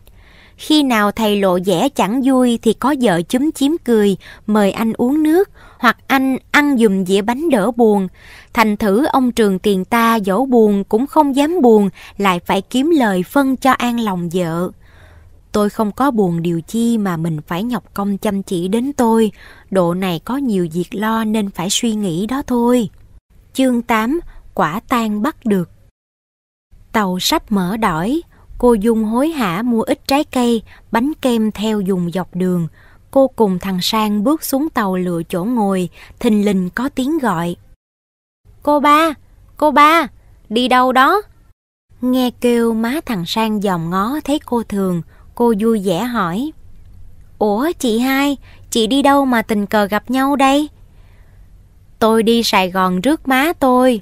Khi nào thầy lộ vẻ chẳng vui thì có vợ chúm chím cười, mời anh uống nước, hoặc anh ăn dùm dĩa bánh đỡ buồn. Thành thử ông trường tiền ta dỗ buồn cũng không dám buồn, lại phải kiếm lời phân cho an lòng vợ. Tôi không có buồn điều chi mà mình phải nhọc công chăm chỉ đến tôi. Độ này có nhiều việc lo nên phải suy nghĩ đó thôi. Chương 8 Quả tan bắt được Tàu sắp mở đỏi. Cô Dung hối hả mua ít trái cây, bánh kem theo dùng dọc đường. Cô cùng thằng Sang bước xuống tàu lựa chỗ ngồi, thình lình có tiếng gọi. Cô ba, cô ba, đi đâu đó? Nghe kêu má thằng Sang dòm ngó thấy cô thường, Cô vui vẻ hỏi Ủa chị hai, chị đi đâu mà tình cờ gặp nhau đây? Tôi đi Sài Gòn rước má tôi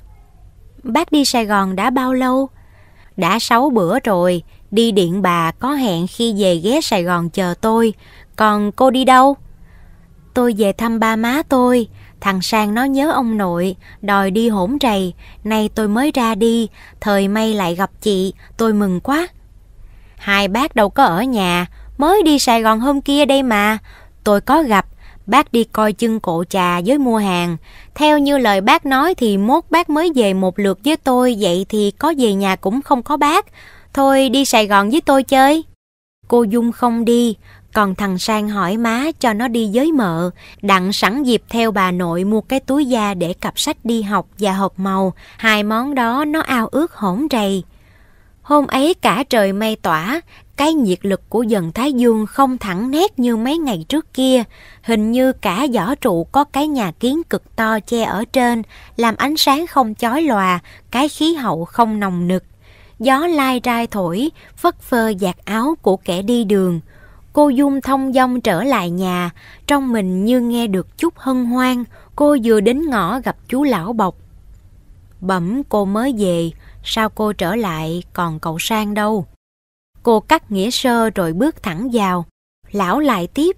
Bác đi Sài Gòn đã bao lâu? Đã sáu bữa rồi, đi điện bà có hẹn khi về ghé Sài Gòn chờ tôi Còn cô đi đâu? Tôi về thăm ba má tôi Thằng Sang nó nhớ ông nội, đòi đi hỗn rầy Nay tôi mới ra đi, thời may lại gặp chị, tôi mừng quá Hai bác đâu có ở nhà, mới đi Sài Gòn hôm kia đây mà. Tôi có gặp, bác đi coi chân cộ trà với mua hàng. Theo như lời bác nói thì mốt bác mới về một lượt với tôi, vậy thì có về nhà cũng không có bác. Thôi đi Sài Gòn với tôi chơi. Cô Dung không đi, còn thằng Sang hỏi má cho nó đi với mợ, đặng sẵn dịp theo bà nội mua cái túi da để cặp sách đi học và hộp màu, hai món đó nó ao ước hỗn rầy. Hôm ấy cả trời mây tỏa, cái nhiệt lực của dần Thái Dương không thẳng nét như mấy ngày trước kia. Hình như cả vỏ trụ có cái nhà kiến cực to che ở trên, làm ánh sáng không chói lòa, cái khí hậu không nồng nực. Gió lai rai thổi, phất phơ giặt áo của kẻ đi đường. Cô Dung thông dong trở lại nhà, trong mình như nghe được chút hân hoan, cô vừa đến ngõ gặp chú lão bọc. Bẩm cô mới về, sao cô trở lại còn cậu sang đâu? Cô cắt nghĩa sơ rồi bước thẳng vào. Lão lại tiếp.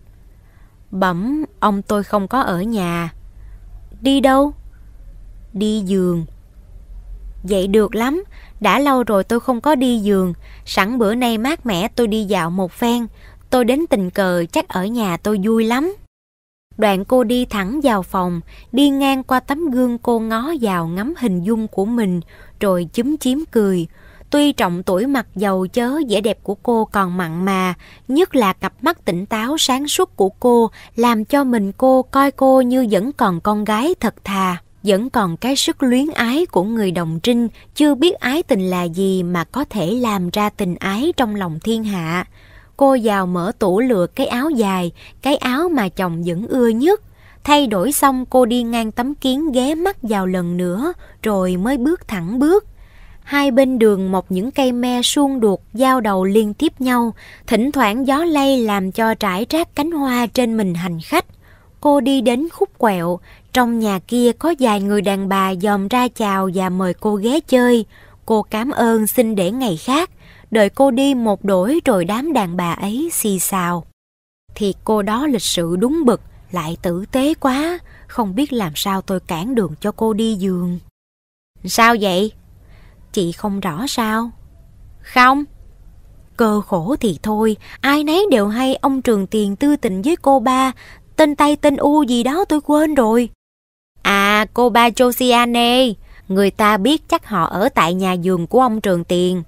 Bẩm, ông tôi không có ở nhà. Đi đâu? Đi giường. Vậy được lắm, đã lâu rồi tôi không có đi giường, sẵn bữa nay mát mẻ tôi đi dạo một phen, tôi đến tình cờ chắc ở nhà tôi vui lắm. Đoạn cô đi thẳng vào phòng, đi ngang qua tấm gương cô ngó vào ngắm hình dung của mình, rồi chúm chím cười. Tuy trọng tuổi mặt dầu chớ vẻ đẹp của cô còn mặn mà, nhất là cặp mắt tỉnh táo sáng suốt của cô làm cho mình cô coi cô như vẫn còn con gái thật thà. Vẫn còn cái sức luyến ái của người đồng trinh, chưa biết ái tình là gì mà có thể làm ra tình ái trong lòng thiên hạ. Cô vào mở tủ lựa cái áo dài, cái áo mà chồng vẫn ưa nhất. Thay đổi xong cô đi ngang tấm kiến ghé mắt vào lần nữa, rồi mới bước thẳng bước. Hai bên đường mọc những cây me suông đuột giao đầu liên tiếp nhau, thỉnh thoảng gió lay làm cho trải rác cánh hoa trên mình hành khách. Cô đi đến khúc quẹo, trong nhà kia có vài người đàn bà dòm ra chào và mời cô ghé chơi. Cô cảm ơn xin để ngày khác, đợi cô đi một đổi rồi đám đàn bà ấy xì xào. Thì cô đó lịch sự đúng bực, lại tử tế quá, không biết làm sao tôi cản đường cho cô đi giường. Sao vậy? Chị không rõ sao? Không. Cơ khổ thì thôi, ai nấy đều hay ông Trường Tiền tư tình với cô ba, tên Tây tên U gì đó tôi quên rồi. À, cô ba Josiane, người ta biết chắc họ ở tại nhà giường của ông Trường Tiền.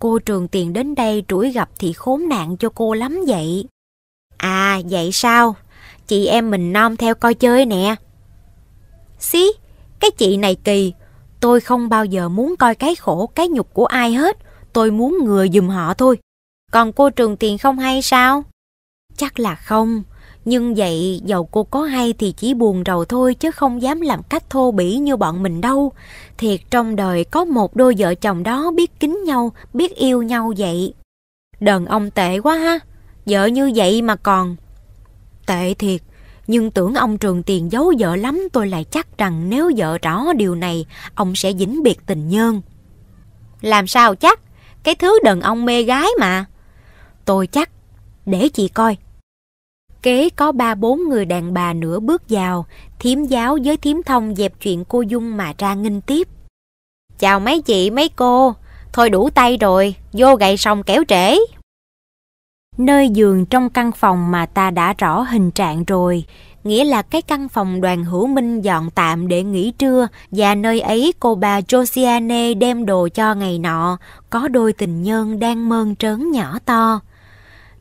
Cô Trường Tiền đến đây trũi gặp thì khốn nạn cho cô lắm vậy. À, vậy sao? Chị em mình non theo coi chơi nè. Xí, cái chị này kỳ, tôi không bao giờ muốn coi cái khổ, cái nhục của ai hết. Tôi muốn người dùm họ thôi. Còn cô Trường Tiền không hay sao? Chắc là không. Nhưng vậy dầu cô có hay thì chỉ buồn rầu thôi chứ không dám làm cách thô bỉ như bọn mình đâu. Thiệt trong đời có một đôi vợ chồng đó biết kính nhau, biết yêu nhau vậy. Đàn ông tệ quá ha, vợ như vậy mà còn. Tệ thiệt, nhưng tưởng ông Trường Tiền giấu vợ lắm tôi lại chắc rằng nếu vợ rõ điều này, ông sẽ dính biệt tình nhân. Làm sao chắc, cái thứ đàn ông mê gái mà. Tôi chắc, để chị coi kế có ba bốn người đàn bà nữa bước vào, thiếm giáo với thiếm thông dẹp chuyện cô Dung mà ra nghinh tiếp. Chào mấy chị, mấy cô, thôi đủ tay rồi, vô gậy xong kéo trễ. Nơi giường trong căn phòng mà ta đã rõ hình trạng rồi, nghĩa là cái căn phòng đoàn hữu minh dọn tạm để nghỉ trưa và nơi ấy cô bà Josiane đem đồ cho ngày nọ, có đôi tình nhân đang mơn trớn nhỏ to.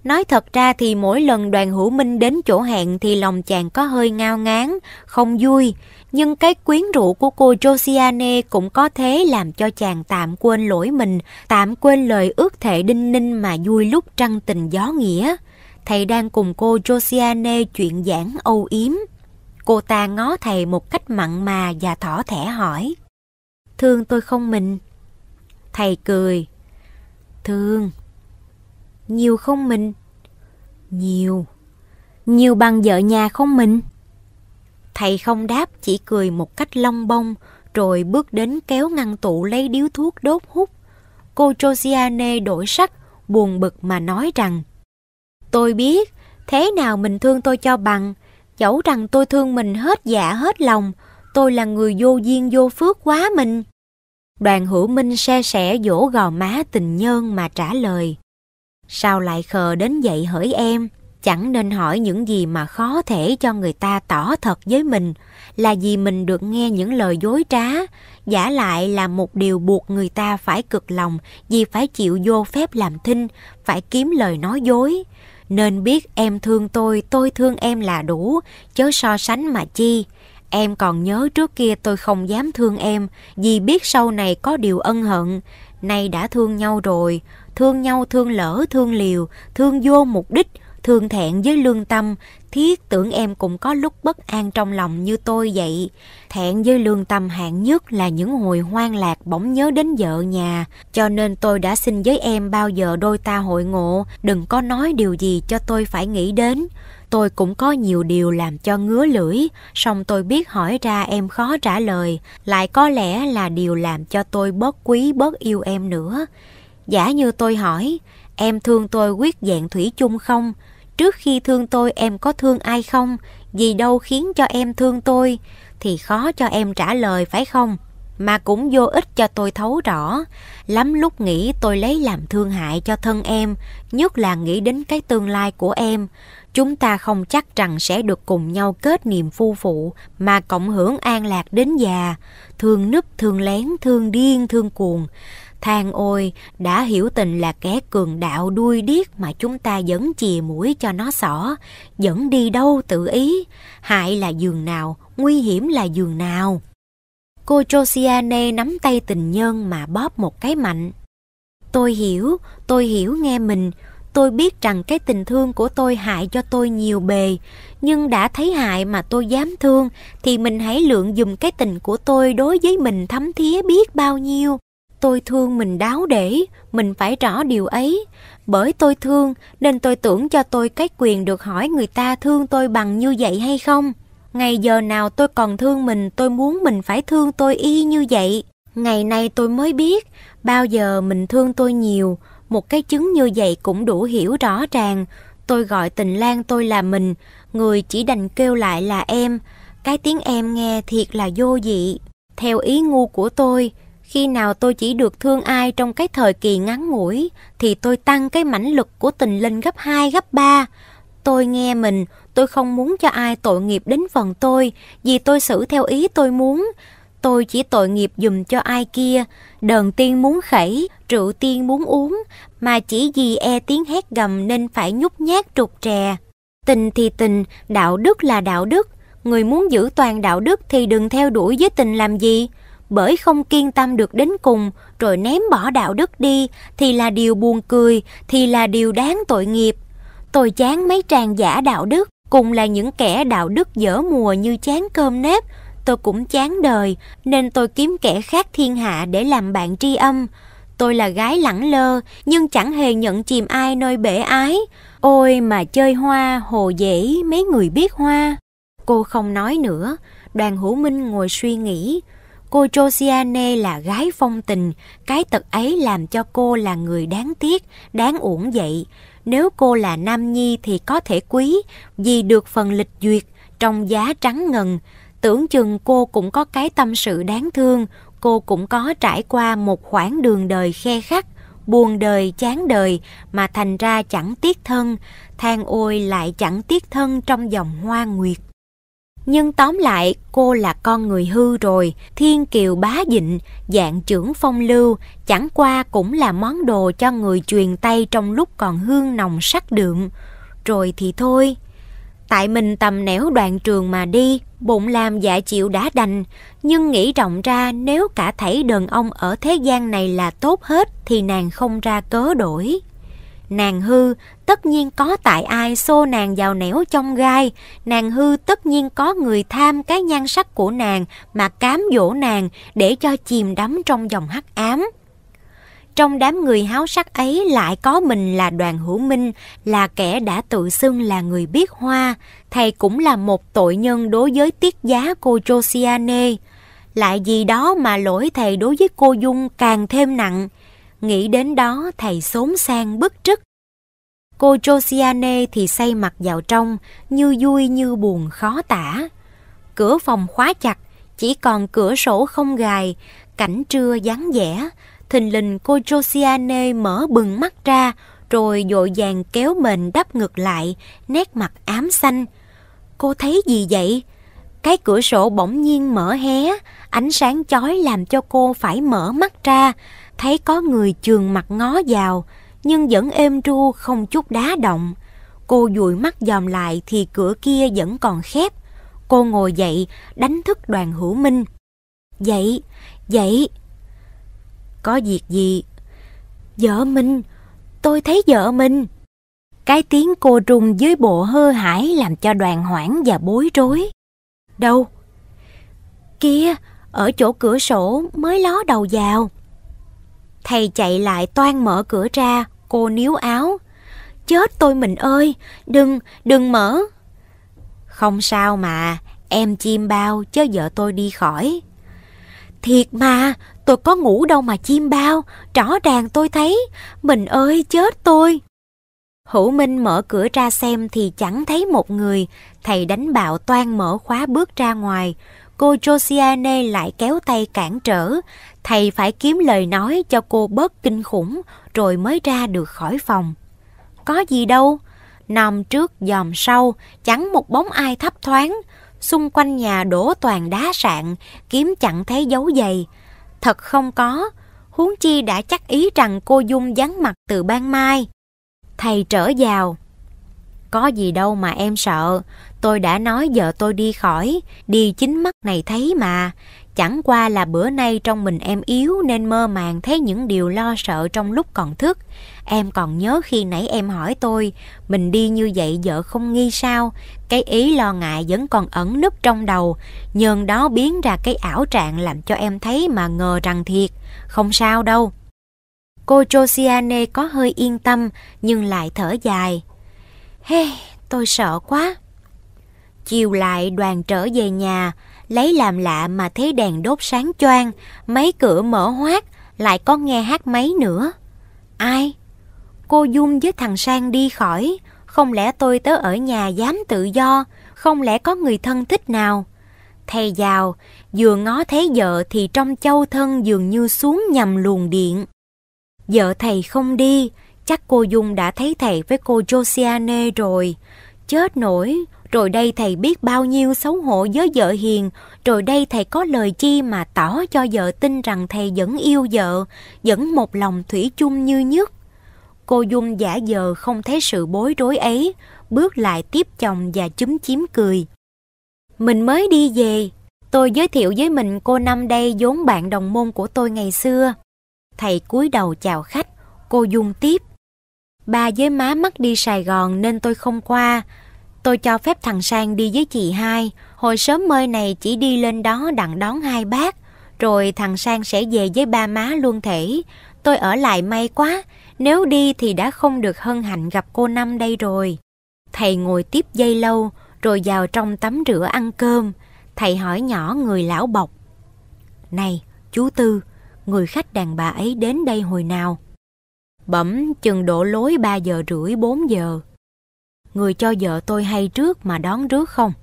Nói thật ra thì mỗi lần đoàn hữu minh đến chỗ hẹn thì lòng chàng có hơi ngao ngán, không vui. Nhưng cái quyến rũ của cô Josiane cũng có thế làm cho chàng tạm quên lỗi mình, tạm quên lời ước thệ đinh ninh mà vui lúc trăng tình gió nghĩa. Thầy đang cùng cô Josiane chuyện giảng âu yếm. Cô ta ngó thầy một cách mặn mà và thỏ thẻ hỏi. Thương tôi không mình? Thầy cười. Thương, nhiều không mình? Nhiều. Nhiều bằng vợ nhà không mình? Thầy không đáp, chỉ cười một cách long bông, rồi bước đến kéo ngăn tủ lấy điếu thuốc đốt hút. Cô Josiane đổi sắc, buồn bực mà nói rằng Tôi biết, thế nào mình thương tôi cho bằng, dẫu rằng tôi thương mình hết dạ hết lòng, tôi là người vô duyên vô phước quá mình. Đoàn hữu minh xe sẻ dỗ gò má tình nhân mà trả lời. Sao lại khờ đến vậy hỡi em? Chẳng nên hỏi những gì mà khó thể cho người ta tỏ thật với mình là vì mình được nghe những lời dối trá, giả lại là một điều buộc người ta phải cực lòng vì phải chịu vô phép làm thinh, phải kiếm lời nói dối. Nên biết em thương tôi, tôi thương em là đủ, chớ so sánh mà chi. Em còn nhớ trước kia tôi không dám thương em vì biết sau này có điều ân hận. Nay đã thương nhau rồi, thương nhau thương lỡ thương liều, thương vô mục đích, thương thẹn với lương tâm, thiết tưởng em cũng có lúc bất an trong lòng như tôi vậy. Thẹn với lương tâm hạng nhất là những hồi hoang lạc bỗng nhớ đến vợ nhà, cho nên tôi đã xin với em bao giờ đôi ta hội ngộ, đừng có nói điều gì cho tôi phải nghĩ đến. Tôi cũng có nhiều điều làm cho ngứa lưỡi, song tôi biết hỏi ra em khó trả lời, lại có lẽ là điều làm cho tôi bớt quý bớt yêu em nữa. Giả như tôi hỏi, em thương tôi quyết dạng thủy chung không? Trước khi thương tôi em có thương ai không? vì đâu khiến cho em thương tôi? Thì khó cho em trả lời phải không? Mà cũng vô ích cho tôi thấu rõ. Lắm lúc nghĩ tôi lấy làm thương hại cho thân em, nhất là nghĩ đến cái tương lai của em. Chúng ta không chắc rằng sẽ được cùng nhau kết niềm phu phụ mà cộng hưởng an lạc đến già. Thương núp, thương lén, thương điên, thương cuồng. Than ôi, đã hiểu tình là kẻ cường đạo đuôi điếc mà chúng ta vẫn chìa mũi cho nó xỏ, dẫn đi đâu tự ý, hại là giường nào, nguy hiểm là giường nào. Cô Josiane nắm tay tình nhân mà bóp một cái mạnh. Tôi hiểu, tôi hiểu nghe mình, tôi biết rằng cái tình thương của tôi hại cho tôi nhiều bề, nhưng đã thấy hại mà tôi dám thương thì mình hãy lượng dùm cái tình của tôi đối với mình thấm thía biết bao nhiêu. Tôi thương mình đáo để, mình phải rõ điều ấy. Bởi tôi thương nên tôi tưởng cho tôi cái quyền được hỏi người ta thương tôi bằng như vậy hay không. Ngày giờ nào tôi còn thương mình tôi muốn mình phải thương tôi y như vậy. Ngày nay tôi mới biết bao giờ mình thương tôi nhiều. Một cái chứng như vậy cũng đủ hiểu rõ ràng. Tôi gọi tình lang tôi là mình, người chỉ đành kêu lại là em. Cái tiếng em nghe thiệt là vô dị. Theo ý ngu của tôi, khi nào tôi chỉ được thương ai trong cái thời kỳ ngắn ngủi thì tôi tăng cái mãnh lực của tình lên gấp 2 gấp 3. Tôi nghe mình, tôi không muốn cho ai tội nghiệp đến phần tôi vì tôi xử theo ý tôi muốn. Tôi chỉ tội nghiệp dùm cho ai kia, đờn tiên muốn khẩy, rượu tiên muốn uống, mà chỉ vì e tiếng hét gầm nên phải nhút nhát trục trè. Tình thì tình, đạo đức là đạo đức, người muốn giữ toàn đạo đức thì đừng theo đuổi với tình làm gì bởi không kiên tâm được đến cùng rồi ném bỏ đạo đức đi thì là điều buồn cười, thì là điều đáng tội nghiệp. Tôi chán mấy tràng giả đạo đức, cùng là những kẻ đạo đức dở mùa như chán cơm nếp. Tôi cũng chán đời, nên tôi kiếm kẻ khác thiên hạ để làm bạn tri âm. Tôi là gái lẳng lơ, nhưng chẳng hề nhận chìm ai nơi bể ái. Ôi mà chơi hoa, hồ dễ, mấy người biết hoa. Cô không nói nữa, đoàn hữu minh ngồi suy nghĩ. Cô Josiane là gái phong tình, cái tật ấy làm cho cô là người đáng tiếc, đáng uổng vậy. Nếu cô là nam nhi thì có thể quý, vì được phần lịch duyệt, trong giá trắng ngần. Tưởng chừng cô cũng có cái tâm sự đáng thương, cô cũng có trải qua một khoảng đường đời khe khắc, buồn đời chán đời mà thành ra chẳng tiếc thân, than ôi lại chẳng tiếc thân trong dòng hoa nguyệt. Nhưng tóm lại, cô là con người hư rồi, thiên kiều bá dịnh, dạng trưởng phong lưu, chẳng qua cũng là món đồ cho người truyền tay trong lúc còn hương nồng sắc đượm. Rồi thì thôi. Tại mình tầm nẻo đoạn trường mà đi, bụng làm dạ chịu đã đành, nhưng nghĩ rộng ra nếu cả thảy đàn ông ở thế gian này là tốt hết thì nàng không ra cớ đổi. Nàng hư, tất nhiên có tại ai xô nàng vào nẻo trong gai. Nàng hư tất nhiên có người tham cái nhan sắc của nàng mà cám dỗ nàng để cho chìm đắm trong dòng hắc ám. Trong đám người háo sắc ấy lại có mình là đoàn hữu minh, là kẻ đã tự xưng là người biết hoa. Thầy cũng là một tội nhân đối với tiết giá cô Josiane. Lại gì đó mà lỗi thầy đối với cô Dung càng thêm nặng. Nghĩ đến đó thầy xốn sang bức trức. Cô Josiane thì say mặt vào trong, như vui như buồn khó tả. Cửa phòng khóa chặt, chỉ còn cửa sổ không gài, cảnh trưa vắng vẻ. Thình lình cô Josiane mở bừng mắt ra, rồi dội vàng kéo mình đắp ngực lại, nét mặt ám xanh. Cô thấy gì vậy? Cái cửa sổ bỗng nhiên mở hé, ánh sáng chói làm cho cô phải mở mắt ra, thấy có người trường mặt ngó vào, nhưng vẫn êm ru không chút đá động. Cô dụi mắt dòm lại thì cửa kia vẫn còn khép. Cô ngồi dậy, đánh thức đoàn hữu minh. Dậy, dậy. Có việc gì? Vợ mình, tôi thấy vợ mình. Cái tiếng cô rung dưới bộ hơ hải làm cho đoàn hoảng và bối rối. Đâu? Kia, ở chỗ cửa sổ mới ló đầu vào. Thầy chạy lại toan mở cửa ra, cô níu áo. Chết tôi mình ơi, đừng, đừng mở. Không sao mà, em chim bao chứ vợ tôi đi khỏi. Thiệt mà, tôi có ngủ đâu mà chim bao, rõ ràng tôi thấy, mình ơi chết tôi. Hữu Minh mở cửa ra xem thì chẳng thấy một người, thầy đánh bạo toan mở khóa bước ra ngoài. Cô Josiane lại kéo tay cản trở, thầy phải kiếm lời nói cho cô bớt kinh khủng rồi mới ra được khỏi phòng. Có gì đâu, nằm trước dòm sau, chẳng một bóng ai thấp thoáng, xung quanh nhà đổ toàn đá sạn, kiếm chẳng thấy dấu giày. Thật không có, huống chi đã chắc ý rằng cô Dung vắng mặt từ ban mai. Thầy trở vào. Có gì đâu mà em sợ, tôi đã nói vợ tôi đi khỏi, đi chính mắt này thấy mà. Chẳng qua là bữa nay trong mình em yếu nên mơ màng thấy những điều lo sợ trong lúc còn thức. Em còn nhớ khi nãy em hỏi tôi, mình đi như vậy vợ không nghi sao? Cái ý lo ngại vẫn còn ẩn nấp trong đầu, nhờn đó biến ra cái ảo trạng làm cho em thấy mà ngờ rằng thiệt. Không sao đâu. Cô Josiane có hơi yên tâm nhưng lại thở dài. Hey, tôi sợ quá. Chiều lại đoàn trở về nhà, lấy làm lạ mà thấy đèn đốt sáng choang, mấy cửa mở hoác, lại có nghe hát máy nữa. Ai? Cô Dung với thằng Sang đi khỏi, không lẽ tôi tớ ở nhà dám tự do, không lẽ có người thân thích nào? Thầy giàu, vừa ngó thấy vợ thì trong châu thân dường như xuống nhầm luồng điện. Vợ thầy không đi, chắc cô Dung đã thấy thầy với cô Josiane rồi. Chết nổi, rồi đây thầy biết bao nhiêu xấu hổ với vợ hiền, rồi đây thầy có lời chi mà tỏ cho vợ tin rằng thầy vẫn yêu vợ, vẫn một lòng thủy chung như nhất. Cô Dung giả vờ không thấy sự bối rối ấy, bước lại tiếp chồng và chúm chím cười. Mình mới đi về, tôi giới thiệu với mình cô Năm đây vốn bạn đồng môn của tôi ngày xưa. Thầy cúi đầu chào khách, cô Dung tiếp. Ba với má mất đi Sài Gòn nên tôi không qua. Tôi cho phép thằng Sang đi với chị hai. Hồi sớm mơi này chỉ đi lên đó đặng đón hai bác. Rồi thằng Sang sẽ về với ba má luôn thể. Tôi ở lại may quá. Nếu đi thì đã không được hân hạnh gặp cô Năm đây rồi. Thầy ngồi tiếp dây lâu rồi vào trong tắm rửa ăn cơm. Thầy hỏi nhỏ người lão bọc. Này, chú Tư, người khách đàn bà ấy đến đây hồi nào? Bẩm chừng đổ lối 3 giờ rưỡi 4 giờ. Người cho vợ tôi hay trước mà đón rước không?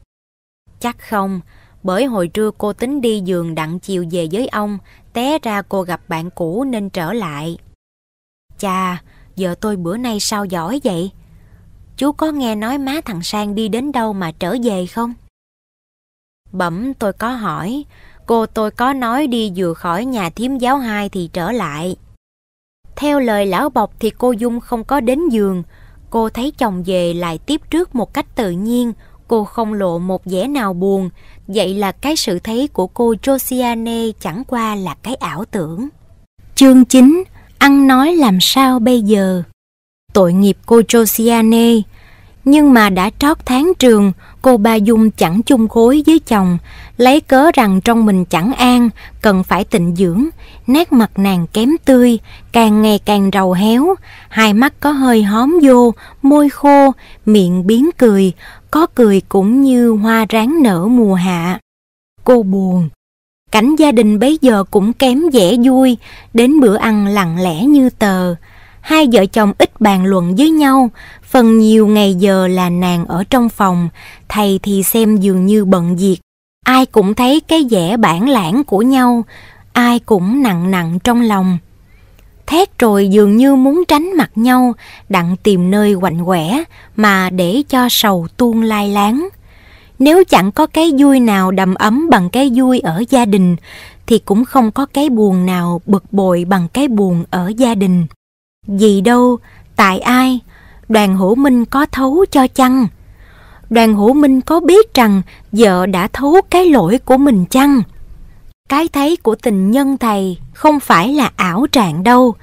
Chắc không, bởi hồi trưa cô tính đi giường đặng chiều về với ông, té ra cô gặp bạn cũ nên trở lại. Chà, vợ tôi bữa nay sao giỏi vậy? Chú có nghe nói má thằng Sang đi đến đâu mà trở về không? Bẩm tôi có hỏi, cô tôi có nói đi vừa khỏi nhà thiếm giáo hai thì trở lại. Theo lời lão bọc thì cô Dung không có đến giường, cô thấy chồng về lại tiếp trước một cách tự nhiên, cô không lộ một vẻ nào buồn, vậy là cái sự thấy của cô Josiane chẳng qua là cái ảo tưởng. Chương 9 Ăn nói làm sao bây giờ? Tội nghiệp cô Josiane, nhưng mà đã trót tháng trường, cô Ba Dung chẳng chung khối với chồng, lấy cớ rằng trong mình chẳng an, cần phải tịnh dưỡng. Nét mặt nàng kém tươi, càng ngày càng rầu héo, hai mắt có hơi hóm vô, môi khô, miệng biến cười, có cười cũng như hoa ráng nở mùa hạ. Cô buồn, cảnh gia đình bấy giờ cũng kém vẻ vui, đến bữa ăn lặng lẽ như tờ. Hai vợ chồng ít bàn luận với nhau, phần nhiều ngày giờ là nàng ở trong phòng, thầy thì xem dường như bận việc. Ai cũng thấy cái vẻ bản lãng của nhau, ai cũng nặng nặng trong lòng. Thét rồi dường như muốn tránh mặt nhau, đặng tìm nơi quạnh quẻ mà để cho sầu tuôn lai láng. Nếu chẳng có cái vui nào đầm ấm bằng cái vui ở gia đình, thì cũng không có cái buồn nào bực bội bằng cái buồn ở gia đình. Vì đâu, tại ai, đoàn hữu minh có thấu cho chăng? Đoàn hữu minh có biết rằng vợ đã thấu cái lỗi của mình chăng? Cái thấy của tình nhân thầy không phải là ảo trạng đâu,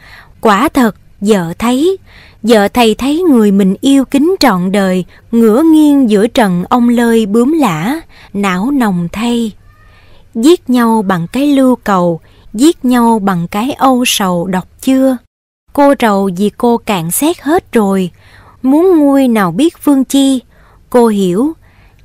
quả thật Vợ thấy, vợ thầy thấy người mình yêu kính trọn đời, ngửa nghiêng giữa trần ông lơi bướm lã, não nồng thay. Giết nhau bằng cái lưu cầu, giết nhau bằng cái âu sầu đọc chưa? Cô rầu vì cô cạn xét hết rồi, muốn nguôi nào biết phương chi. Cô hiểu,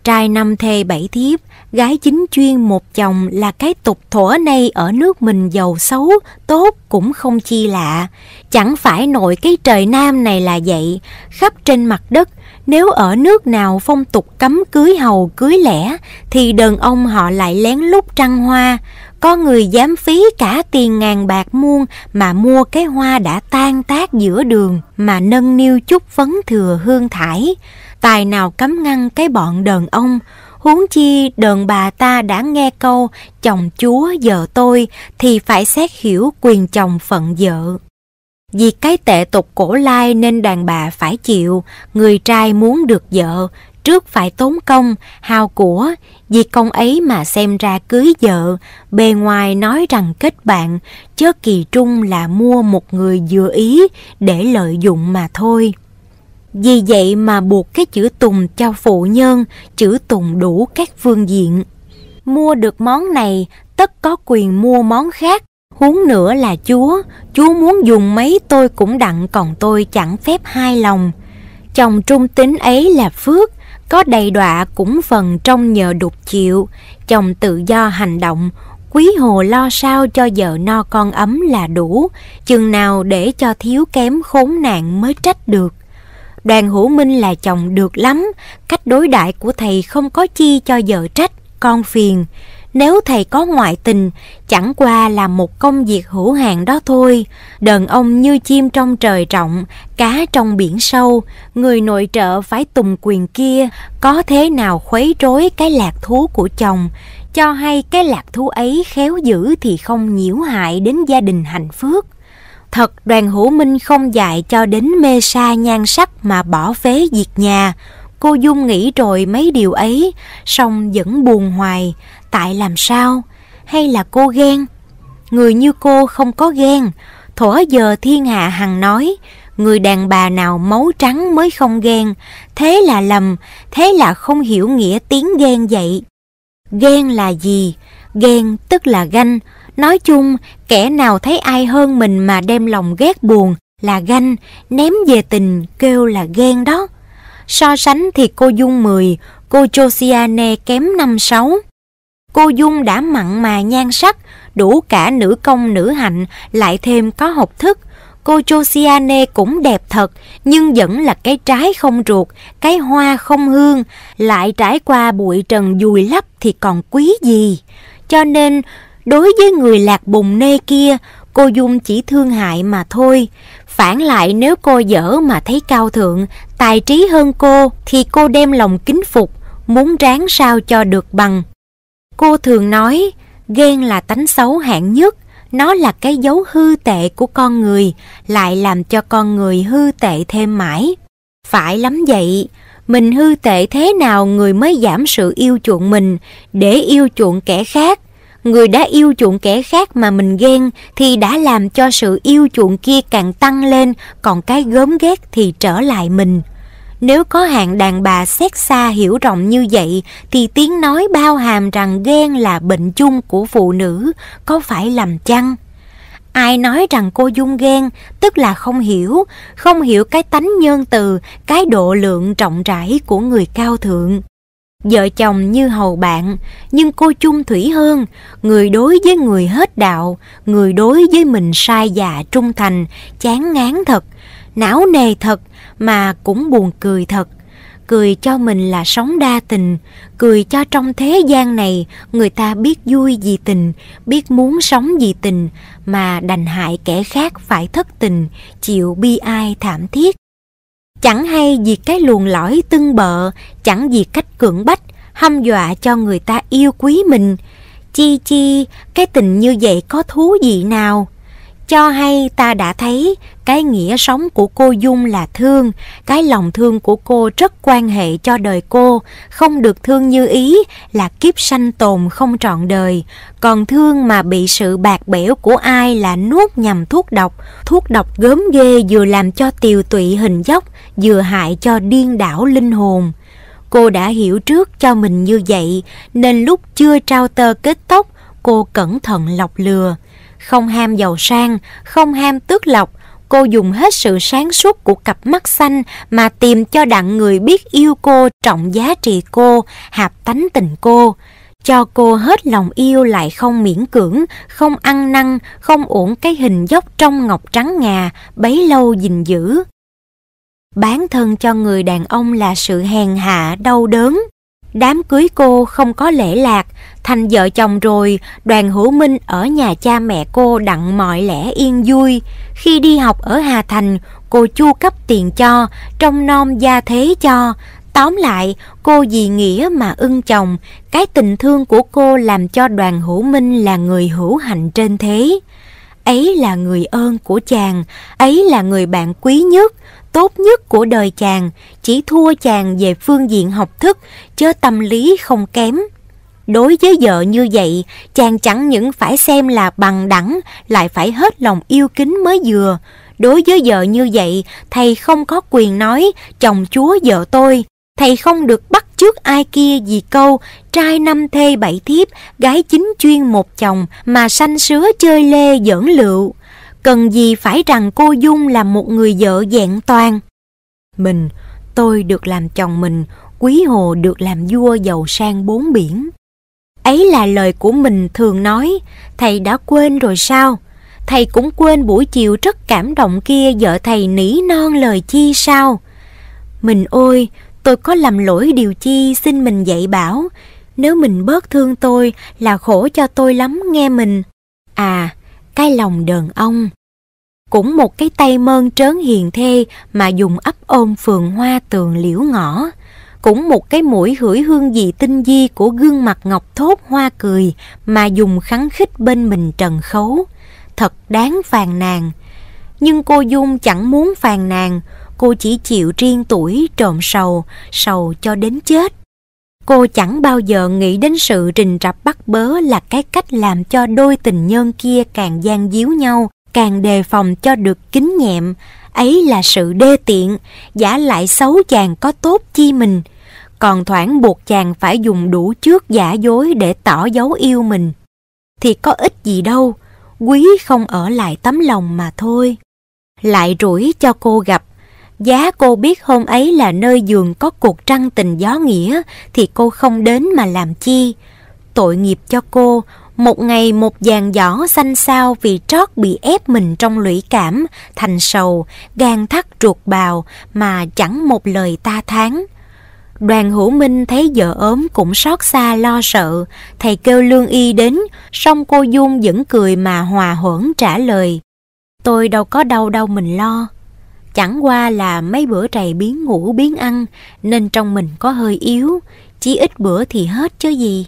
trai năm thê bảy thiếp, gái chính chuyên một chồng là cái tục thuở nay ở nước mình giàu xấu, tốt cũng không chi lạ. Chẳng phải nội cái trời nam này là vậy, khắp trên mặt đất, nếu ở nước nào phong tục cấm cưới hầu cưới lẻ, thì đàn ông họ lại lén lút trăng hoa. Có người dám phí cả tiền ngàn bạc muôn mà mua cái hoa đã tan tác giữa đường mà nâng niu chút phấn thừa hương thải. Tài nào cấm ngăn cái bọn đàn ông, huống chi đàn bà ta đã nghe câu chồng chúa vợ tôi thì phải xét hiểu quyền chồng phận vợ. Vì cái tệ tục cổ lai nên đàn bà phải chịu, người trai muốn được vợ, trước phải tốn công, hao của, vì công ấy mà xem ra cưới vợ, bề ngoài nói rằng kết bạn, chớ kỳ trung là mua một người vừa ý để lợi dụng mà thôi. Vì vậy mà buộc cái chữ tùng cho phụ nhân, chữ tùng đủ các phương diện. Mua được món này, tất có quyền mua món khác, Huống nữa là Chúa, Chúa muốn dùng mấy tôi cũng đặng còn tôi chẳng phép hai lòng. Chồng trung tính ấy là phước, có đầy đọa cũng phần trong nhờ đục chịu. Chồng tự do hành động, quý hồ lo sao cho vợ no con ấm là đủ, chừng nào để cho thiếu kém khốn nạn mới trách được. Đoàn hữu minh là chồng được lắm, cách đối đại của thầy không có chi cho vợ trách, con phiền. Nếu thầy có ngoại tình, chẳng qua là một công việc hữu hạn đó thôi. Đàn ông như chim trong trời rộng, cá trong biển sâu, người nội trợ phải tùng quyền kia, có thế nào khuấy rối cái lạc thú của chồng, cho hay cái lạc thú ấy khéo giữ thì không nhiễu hại đến gia đình hạnh phúc. Thật đoàn hữu minh không dạy cho đến mê sa nhan sắc mà bỏ phế việc nhà. Cô Dung nghĩ rồi mấy điều ấy, song vẫn buồn hoài, tại làm sao? Hay là cô ghen? Người như cô không có ghen. Thuở giờ thiên hạ hằng nói, người đàn bà nào máu trắng mới không ghen. Thế là lầm, thế là không hiểu nghĩa tiếng ghen vậy. Ghen là gì? Ghen tức là ganh. Nói chung, kẻ nào thấy ai hơn mình mà đem lòng ghét buồn là ganh, ném về tình kêu là ghen đó. So sánh thì cô Dung 10, cô Josiane kém 5-6. Cô Dung đã mặn mà nhan sắc, đủ cả nữ công nữ hạnh, lại thêm có học thức. Cô Josiane cũng đẹp thật, nhưng vẫn là cái trái không ruột, cái hoa không hương, lại trải qua bụi trần dùi lấp thì còn quý gì. Cho nên, đối với người lạc bùng nê kia, cô Dung chỉ thương hại mà thôi. Phản lại nếu cô dở mà thấy cao thượng, tài trí hơn cô, thì cô đem lòng kính phục, muốn ráng sao cho được bằng Cô thường nói, ghen là tánh xấu hạng nhất, nó là cái dấu hư tệ của con người, lại làm cho con người hư tệ thêm mãi. Phải lắm vậy, mình hư tệ thế nào người mới giảm sự yêu chuộng mình để yêu chuộng kẻ khác. Người đã yêu chuộng kẻ khác mà mình ghen thì đã làm cho sự yêu chuộng kia càng tăng lên, còn cái gớm ghét thì trở lại mình. Nếu có hạng đàn bà xét xa hiểu rộng như vậy thì tiếng nói bao hàm rằng ghen là bệnh chung của phụ nữ có phải lầm chăng? Ai nói rằng cô Dung ghen tức là không hiểu, không hiểu cái tánh nhân từ, cái độ lượng trọng rãi của người cao thượng. Vợ chồng như hầu bạn, nhưng cô chung thủy hơn, người đối với người hết đạo, người đối với mình sai dạ trung thành, chán ngán thật, não nề thật, mà cũng buồn cười thật. Cười cho mình là sống đa tình, cười cho trong thế gian này người ta biết vui vì tình, biết muốn sống vì tình, mà đành hại kẻ khác phải thất tình, chịu bi ai thảm thiết. Chẳng hay vì cái luồng lõi tưng bợ, chẳng vì cách cưỡng bách, hăm dọa cho người ta yêu quý mình. Chi chi, cái tình như vậy có thú gì nào? Cho hay ta đã thấy cái nghĩa sống của cô Dung là thương, cái lòng thương của cô rất quan hệ cho đời cô, không được thương như ý là kiếp sanh tồn không trọn đời, còn thương mà bị sự bạc bẽo của ai là nuốt nhầm thuốc độc, thuốc độc gớm ghê vừa làm cho tiều tụy hình dốc, vừa hại cho điên đảo linh hồn. Cô đã hiểu trước cho mình như vậy, nên lúc chưa trao tơ kết tóc, cô cẩn thận lọc lừa không ham giàu sang, không ham tước lộc, cô dùng hết sự sáng suốt của cặp mắt xanh mà tìm cho đặng người biết yêu cô, trọng giá trị cô, hạp tánh tình cô. Cho cô hết lòng yêu lại không miễn cưỡng, không ăn năn, không uổng cái hình dốc trong ngọc trắng ngà, bấy lâu gìn giữ. Bán thân cho người đàn ông là sự hèn hạ, đau đớn. Đám cưới cô không có lễ lạc, thành vợ chồng rồi, đoàn hữu minh ở nhà cha mẹ cô đặng mọi lẽ yên vui. Khi đi học ở Hà Thành, cô chu cấp tiền cho, trong non gia thế cho. Tóm lại, cô vì nghĩa mà ưng chồng, cái tình thương của cô làm cho đoàn hữu minh là người hữu hạnh trên thế. Ấy là người ơn của chàng, ấy là người bạn quý nhất, tốt nhất của đời chàng, chỉ thua chàng về phương diện học thức, chứ tâm lý không kém. Đối với vợ như vậy, chàng chẳng những phải xem là bằng đẳng, lại phải hết lòng yêu kính mới vừa. Đối với vợ như vậy, thầy không có quyền nói chồng chúa vợ tôi. Thầy không được bắt trước ai kia vì câu trai năm thê bảy thiếp, gái chính chuyên một chồng mà sanh sứa chơi lê giỡn lựu. Cần gì phải rằng cô Dung là một người vợ dạng toàn. Mình, tôi được làm chồng mình, quý hồ được làm vua giàu sang bốn biển. Ấy là lời của mình thường nói, thầy đã quên rồi sao? Thầy cũng quên buổi chiều rất cảm động kia vợ thầy nỉ non lời chi sao? Mình ôi, tôi có làm lỗi điều chi xin mình dạy bảo. Nếu mình bớt thương tôi là khổ cho tôi lắm nghe mình. À, cái lòng đàn ông. Cũng một cái tay mơn trớn hiền thê mà dùng ấp ôm phường hoa tường liễu ngõ cũng một cái mũi hửi hương vị tinh di của gương mặt ngọc thốt hoa cười mà dùng khắng khích bên mình trần khấu. Thật đáng phàn nàn. Nhưng cô Dung chẳng muốn phàn nàn, cô chỉ chịu riêng tuổi trộm sầu, sầu cho đến chết. Cô chẳng bao giờ nghĩ đến sự trình rập bắt bớ là cái cách làm cho đôi tình nhân kia càng gian díu nhau, càng đề phòng cho được kính nhẹm. Ấy là sự đê tiện, giả lại xấu chàng có tốt chi mình, còn thoảng buộc chàng phải dùng đủ trước giả dối để tỏ dấu yêu mình. Thì có ích gì đâu, quý không ở lại tấm lòng mà thôi. Lại rủi cho cô gặp, giá cô biết hôm ấy là nơi giường có cuộc trăng tình gió nghĩa thì cô không đến mà làm chi. Tội nghiệp cho cô, một ngày một dàn giỏ xanh sao vì trót bị ép mình trong lũy cảm, thành sầu, gan thắt ruột bào mà chẳng một lời ta tháng. Đoàn hữu minh thấy vợ ốm cũng xót xa lo sợ, thầy kêu lương y đến, song cô Dung vẫn cười mà hòa hưởng trả lời. Tôi đâu có đau đâu mình lo. Chẳng qua là mấy bữa trầy biến ngủ biến ăn, nên trong mình có hơi yếu, chỉ ít bữa thì hết chứ gì.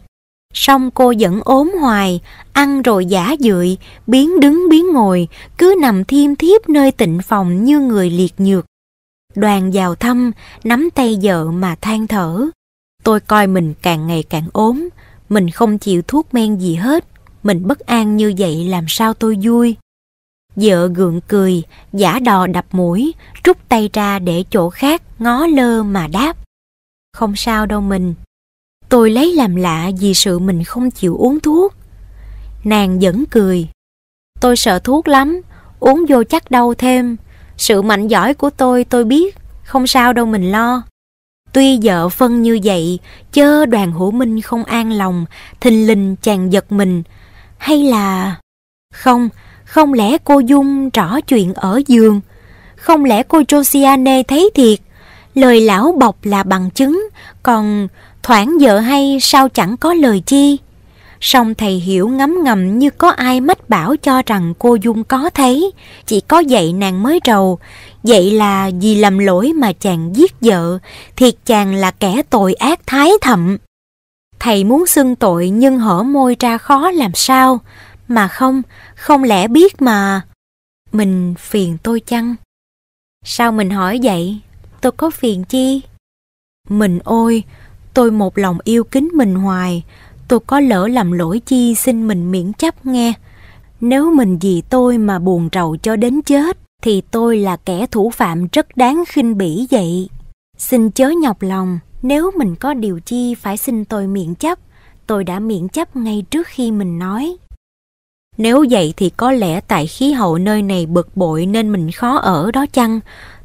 Song cô vẫn ốm hoài, ăn rồi giả dưỡi, biến đứng biến ngồi, cứ nằm thiêm thiếp nơi tịnh phòng như người liệt nhược. Đoàn vào thăm, nắm tay vợ mà than thở. Tôi coi mình càng ngày càng ốm, mình không chịu thuốc men gì hết, mình bất an như vậy làm sao tôi vui. Vợ gượng cười, giả đò đập mũi, rút tay ra để chỗ khác ngó lơ mà đáp. Không sao đâu mình. Tôi lấy làm lạ vì sự mình không chịu uống thuốc. Nàng vẫn cười. Tôi sợ thuốc lắm, uống vô chắc đau thêm, sự mạnh giỏi của tôi tôi biết, không sao đâu mình lo. Tuy vợ phân như vậy, chớ đoàn hữu minh không an lòng, thình lình chàng giật mình. Hay là... Không, không lẽ cô Dung rõ chuyện ở giường? Không lẽ cô Josiane thấy thiệt? Lời lão bọc là bằng chứng, còn thoảng vợ hay sao chẳng có lời chi? Song thầy hiểu ngấm ngầm như có ai mách bảo cho rằng cô Dung có thấy, chỉ có vậy nàng mới rầu. Vậy là vì lầm lỗi mà chàng giết vợ, thiệt chàng là kẻ tội ác thái thậm. Thầy muốn xưng tội nhưng hở môi ra khó làm sao, mà không, không lẽ biết mà. Mình phiền tôi chăng? Sao mình hỏi vậy? Tôi có phiền chi? Mình ôi, tôi một lòng yêu kính mình hoài, tôi có lỡ làm lỗi chi xin mình miễn chấp nghe. Nếu mình vì tôi mà buồn rầu cho đến chết, thì tôi là kẻ thủ phạm rất đáng khinh bỉ vậy. Xin chớ nhọc lòng, nếu mình có điều chi phải xin tôi miễn chấp, tôi đã miễn chấp ngay trước khi mình nói. Nếu vậy thì có lẽ tại khí hậu nơi này bực bội nên mình khó ở đó chăng?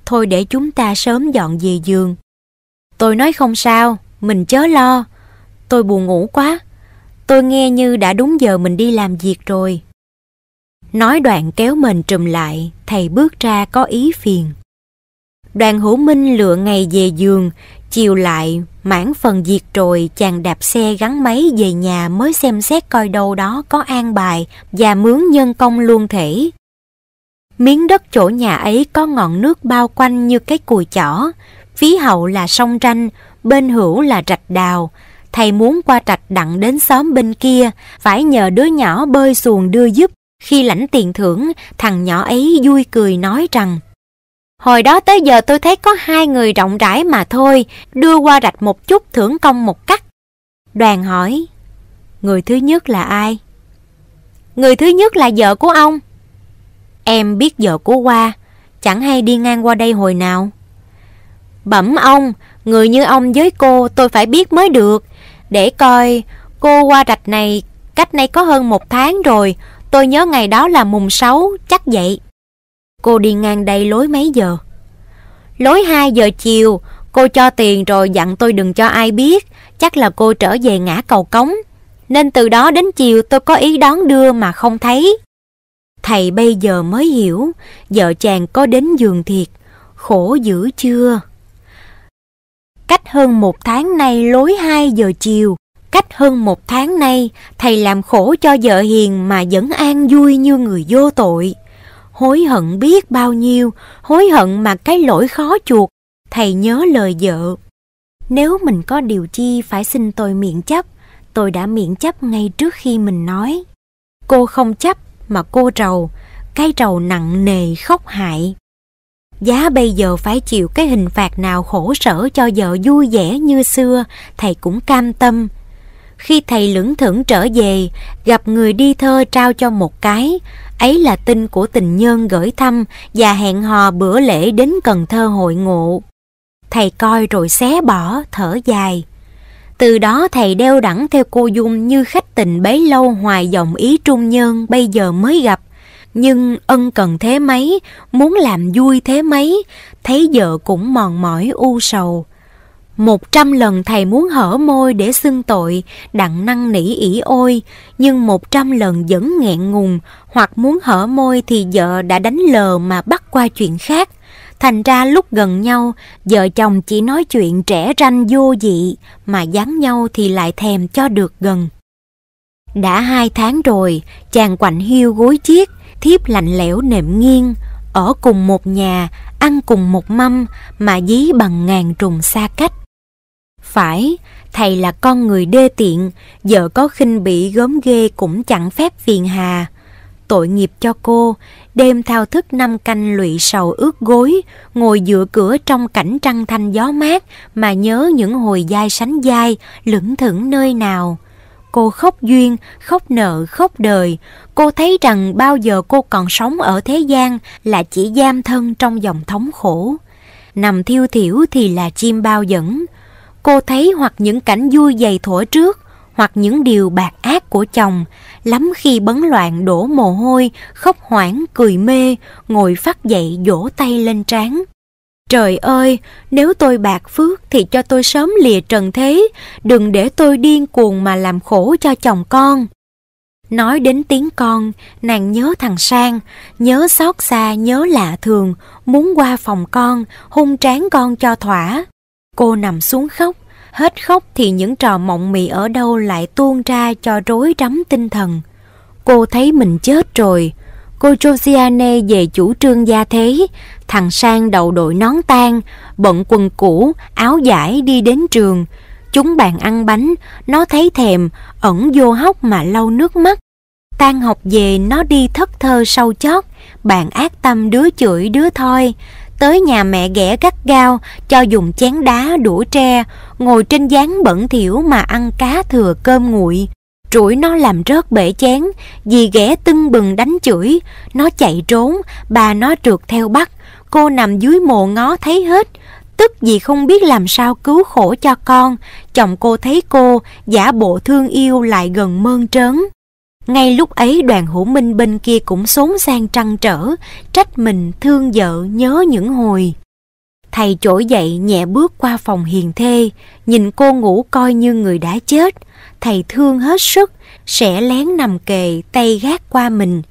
Thôi để chúng ta sớm dọn về giường. Tôi nói không sao, mình chớ lo. Tôi buồn ngủ quá. Tôi nghe như đã đúng giờ mình đi làm việc rồi. Nói đoạn kéo mình trùm lại, thầy bước ra có ý phiền. Đoàn hữu minh lựa ngày về giường, chiều lại, mãn phần diệt rồi chàng đạp xe gắn máy về nhà mới xem xét coi đâu đó có an bài và mướn nhân công luôn thể. Miếng đất chỗ nhà ấy có ngọn nước bao quanh như cái cùi chỏ, phía hậu là sông ranh, bên hữu là rạch đào. Thầy muốn qua rạch đặng đến xóm bên kia, phải nhờ đứa nhỏ bơi xuồng đưa giúp. Khi lãnh tiền thưởng, thằng nhỏ ấy vui cười nói rằng Hồi đó tới giờ tôi thấy có hai người rộng rãi mà thôi, đưa qua rạch một chút thưởng công một cắt. Đoàn hỏi, người thứ nhất là ai? Người thứ nhất là vợ của ông. Em biết vợ của qua chẳng hay đi ngang qua đây hồi nào. Bẩm ông, người như ông với cô tôi phải biết mới được. Để coi, cô qua rạch này cách nay có hơn một tháng rồi, tôi nhớ ngày đó là mùng 6, chắc vậy. Cô đi ngang đây lối mấy giờ? Lối 2 giờ chiều, cô cho tiền rồi dặn tôi đừng cho ai biết, chắc là cô trở về ngã cầu cống. Nên từ đó đến chiều tôi có ý đón đưa mà không thấy. Thầy bây giờ mới hiểu, vợ chàng có đến giường thiệt, khổ dữ chưa? Cách hơn một tháng nay lối 2 giờ chiều, cách hơn một tháng nay thầy làm khổ cho vợ hiền mà vẫn an vui như người vô tội hối hận biết bao nhiêu, hối hận mà cái lỗi khó chuộc, thầy nhớ lời vợ. Nếu mình có điều chi phải xin tôi miễn chấp, tôi đã miễn chấp ngay trước khi mình nói. Cô không chấp mà cô trầu, cái trầu nặng nề khóc hại. Giá bây giờ phải chịu cái hình phạt nào khổ sở cho vợ vui vẻ như xưa, thầy cũng cam tâm. Khi thầy lưỡng thưởng trở về, gặp người đi thơ trao cho một cái, ấy là tin của tình nhân gửi thăm và hẹn hò bữa lễ đến Cần Thơ hội ngộ. Thầy coi rồi xé bỏ, thở dài. Từ đó thầy đeo đẳng theo cô Dung như khách tình bấy lâu hoài dòng ý trung nhân bây giờ mới gặp. Nhưng ân cần thế mấy, muốn làm vui thế mấy, thấy vợ cũng mòn mỏi u sầu. Một trăm lần thầy muốn hở môi để xưng tội, đặng năng nỉ ỉ ôi, nhưng một trăm lần vẫn nghẹn ngùng, hoặc muốn hở môi thì vợ đã đánh lờ mà bắt qua chuyện khác. Thành ra lúc gần nhau, vợ chồng chỉ nói chuyện trẻ ranh vô dị, mà dán nhau thì lại thèm cho được gần. Đã hai tháng rồi, chàng quạnh hiu gối chiếc, thiếp lạnh lẽo nệm nghiêng, ở cùng một nhà, ăn cùng một mâm, mà dí bằng ngàn trùng xa cách. Phải, thầy là con người đê tiện, vợ có khinh bị gớm ghê cũng chẳng phép phiền hà. Tội nghiệp cho cô, đêm thao thức năm canh lụy sầu ướt gối, ngồi dựa cửa trong cảnh trăng thanh gió mát mà nhớ những hồi dai sánh dai, lững thững nơi nào. Cô khóc duyên, khóc nợ, khóc đời. Cô thấy rằng bao giờ cô còn sống ở thế gian là chỉ giam thân trong dòng thống khổ. Nằm thiêu thiểu thì là chim bao dẫn, Cô thấy hoặc những cảnh vui dày thuở trước, hoặc những điều bạc ác của chồng, lắm khi bấn loạn đổ mồ hôi, khóc hoảng, cười mê, ngồi phát dậy vỗ tay lên trán. Trời ơi, nếu tôi bạc phước thì cho tôi sớm lìa trần thế, đừng để tôi điên cuồng mà làm khổ cho chồng con. Nói đến tiếng con, nàng nhớ thằng Sang, nhớ xót xa, nhớ lạ thường, muốn qua phòng con, hung tráng con cho thỏa. Cô nằm xuống khóc, hết khóc thì những trò mộng mị ở đâu lại tuôn ra cho rối rắm tinh thần. Cô thấy mình chết rồi. Cô Josiane về chủ trương gia thế, thằng Sang đầu đội nón tan, bận quần cũ, áo giải đi đến trường. Chúng bạn ăn bánh, nó thấy thèm, ẩn vô hốc mà lau nước mắt. tan học về nó đi thất thơ sâu chót, bạn ác tâm đứa chửi đứa thôi. Tới nhà mẹ ghẻ gắt gao, cho dùng chén đá đũa tre, ngồi trên gián bẩn thỉu mà ăn cá thừa cơm nguội. Rủi nó làm rớt bể chén, dì ghẻ tưng bừng đánh chửi, nó chạy trốn, bà nó trượt theo bắt, cô nằm dưới mồ ngó thấy hết, tức vì không biết làm sao cứu khổ cho con. Chồng cô thấy cô, giả bộ thương yêu lại gần mơn trớn. Ngay lúc ấy đoàn hữu minh bên kia cũng xốn sang trăn trở, trách mình thương vợ nhớ những hồi. Thầy trỗi dậy nhẹ bước qua phòng hiền thê, nhìn cô ngủ coi như người đã chết. Thầy thương hết sức, sẽ lén nằm kề tay gác qua mình.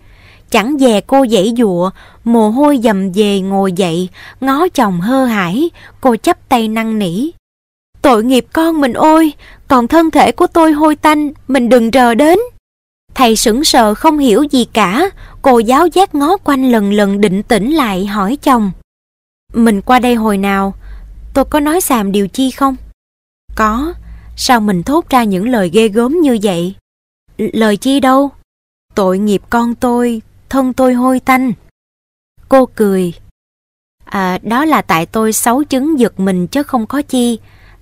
Chẳng dè cô dãy dụa, mồ hôi dầm về ngồi dậy, ngó chồng hơ hải, cô chấp tay năn nỉ. Tội nghiệp con mình ôi, còn thân thể của tôi hôi tanh, mình đừng rờ đến. Thầy sững sờ không hiểu gì cả, cô giáo giác ngó quanh lần lần định tĩnh lại hỏi chồng. Mình qua đây hồi nào, tôi có nói xàm điều chi không? Có, sao mình thốt ra những lời ghê gớm như vậy? L lời chi đâu? Tội nghiệp con tôi, thân tôi hôi tanh. Cô cười. À, đó là tại tôi xấu chứng giật mình chứ không có chi.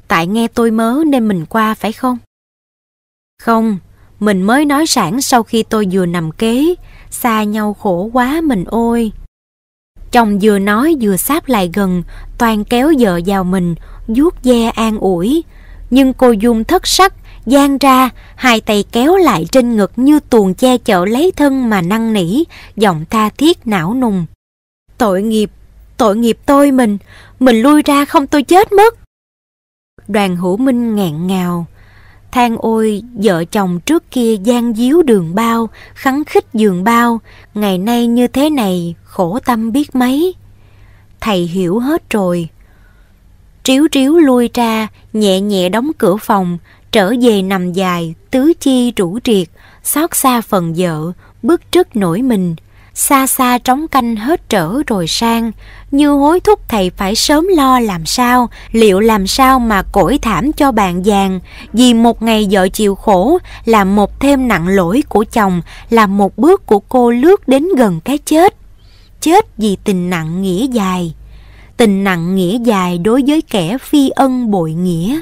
Tại nghe tôi mớ nên mình qua phải không? Không, mình mới nói sẵn sau khi tôi vừa nằm kế, xa nhau khổ quá mình ôi. Chồng vừa nói vừa sáp lại gần, toàn kéo vợ vào mình, vuốt ve an ủi. Nhưng cô Dung thất sắc, giang ra, hai tay kéo lại trên ngực như tuồng che chở lấy thân mà năn nỉ, giọng tha thiết não nùng. Tội nghiệp, tội nghiệp tôi mình, mình lui ra không tôi chết mất. Đoàn hữu minh ngẹn ngào, than ôi vợ chồng trước kia gian díu đường bao, khắng khích giường bao, ngày nay như thế này khổ tâm biết mấy. Thầy hiểu hết rồi. Triếu triếu lui ra, nhẹ nhẹ đóng cửa phòng, trở về nằm dài, tứ chi rủ triệt, xót xa phần vợ, bức trước nổi mình, xa xa trống canh hết trở rồi sang, như hối thúc thầy phải sớm lo làm sao, liệu làm sao mà cổi thảm cho bạn vàng, vì một ngày vợ chịu khổ là một thêm nặng lỗi của chồng, là một bước của cô lướt đến gần cái chết. Chết vì tình nặng nghĩa dài, tình nặng nghĩa dài đối với kẻ phi ân bội nghĩa.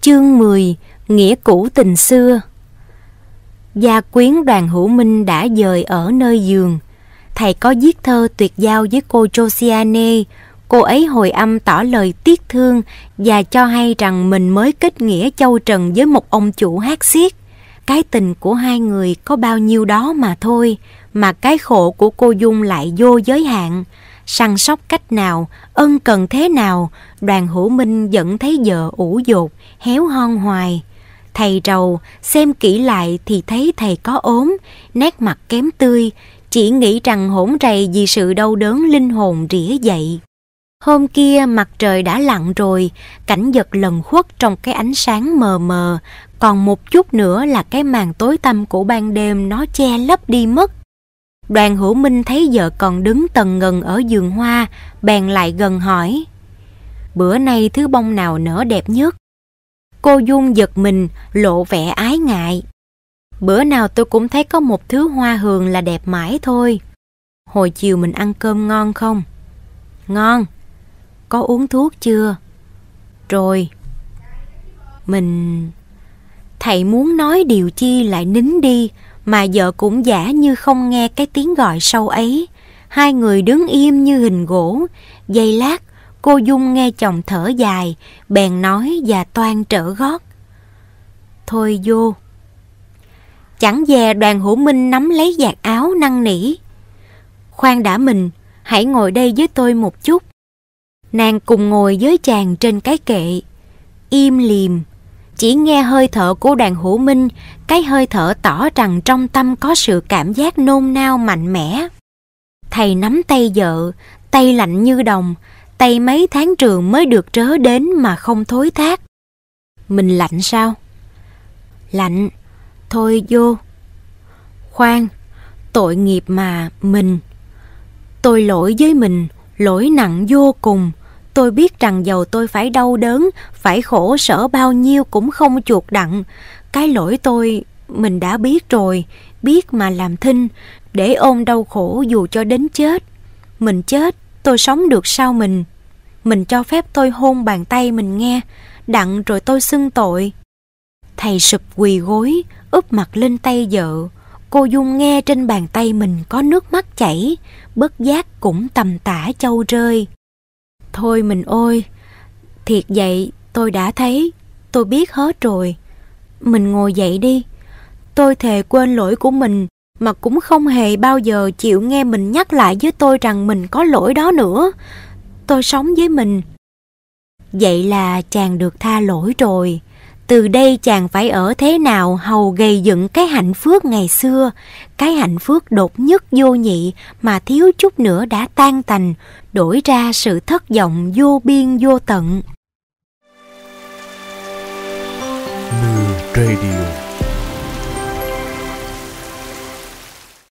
Chương 10 Nghĩa cũ tình xưa Gia quyến đoàn hữu minh đã dời ở nơi giường. Thầy có viết thơ tuyệt giao với cô Josiane. Cô ấy hồi âm tỏ lời tiếc thương và cho hay rằng mình mới kết nghĩa châu trần với một ông chủ hát xiết. Cái tình của hai người có bao nhiêu đó mà thôi, mà cái khổ của cô Dung lại vô giới hạn săn sóc cách nào, ân cần thế nào, đoàn hữu minh vẫn thấy vợ ủ dột, héo hon hoài. Thầy rầu, xem kỹ lại thì thấy thầy có ốm, nét mặt kém tươi, chỉ nghĩ rằng hỗn rầy vì sự đau đớn linh hồn rỉa dậy. Hôm kia mặt trời đã lặn rồi, cảnh vật lần khuất trong cái ánh sáng mờ mờ, còn một chút nữa là cái màn tối tăm của ban đêm nó che lấp đi mất. Đoàn hữu minh thấy vợ còn đứng tần ngần ở giường hoa, bèn lại gần hỏi. Bữa nay thứ bông nào nở đẹp nhất? Cô Dung giật mình, lộ vẻ ái ngại. Bữa nào tôi cũng thấy có một thứ hoa hường là đẹp mãi thôi. Hồi chiều mình ăn cơm ngon không? Ngon. Có uống thuốc chưa? Rồi. Mình... Thầy muốn nói điều chi lại nín đi, mà vợ cũng giả như không nghe cái tiếng gọi sâu ấy. Hai người đứng im như hình gỗ, giây lát cô Dung nghe chồng thở dài, bèn nói và toan trở gót. Thôi vô. Chẳng dè đoàn hữu minh nắm lấy giạt áo năn nỉ. Khoan đã mình, hãy ngồi đây với tôi một chút. Nàng cùng ngồi với chàng trên cái kệ, im liềm, chỉ nghe hơi thở của đoàn hữu minh, cái hơi thở tỏ rằng trong tâm có sự cảm giác nôn nao mạnh mẽ. Thầy nắm tay vợ, tay lạnh như đồng, tay mấy tháng trường mới được trớ đến mà không thối thác. Mình lạnh sao? Lạnh, thôi vô. Khoan, tội nghiệp mà mình. Tôi lỗi với mình, lỗi nặng vô cùng. Tôi biết rằng dầu tôi phải đau đớn, phải khổ sở bao nhiêu cũng không chuột đặng. Cái lỗi tôi, Mình đã biết rồi, biết mà làm thinh, để ôm đau khổ dù cho đến chết. Mình chết, tôi sống được sao mình? Mình cho phép tôi hôn bàn tay mình nghe, đặng rồi tôi xưng tội. Thầy sụp quỳ gối, úp mặt lên tay vợ. Cô Dung nghe trên bàn tay mình có nước mắt chảy, bất giác cũng tầm tả châu rơi. Thôi mình ôi, thiệt vậy tôi đã thấy, tôi biết hết rồi. Mình ngồi dậy đi. Tôi thề quên lỗi của mình mà cũng không hề bao giờ chịu nghe mình nhắc lại với tôi rằng mình có lỗi đó nữa. Tôi sống với mình. Vậy là chàng được tha lỗi rồi. Từ đây chàng phải ở thế nào hầu gây dựng cái hạnh phúc ngày xưa, cái hạnh phúc đột nhất vô nhị mà thiếu chút nữa đã tan tành, đổi ra sự thất vọng vô biên vô tận. Mưa Radio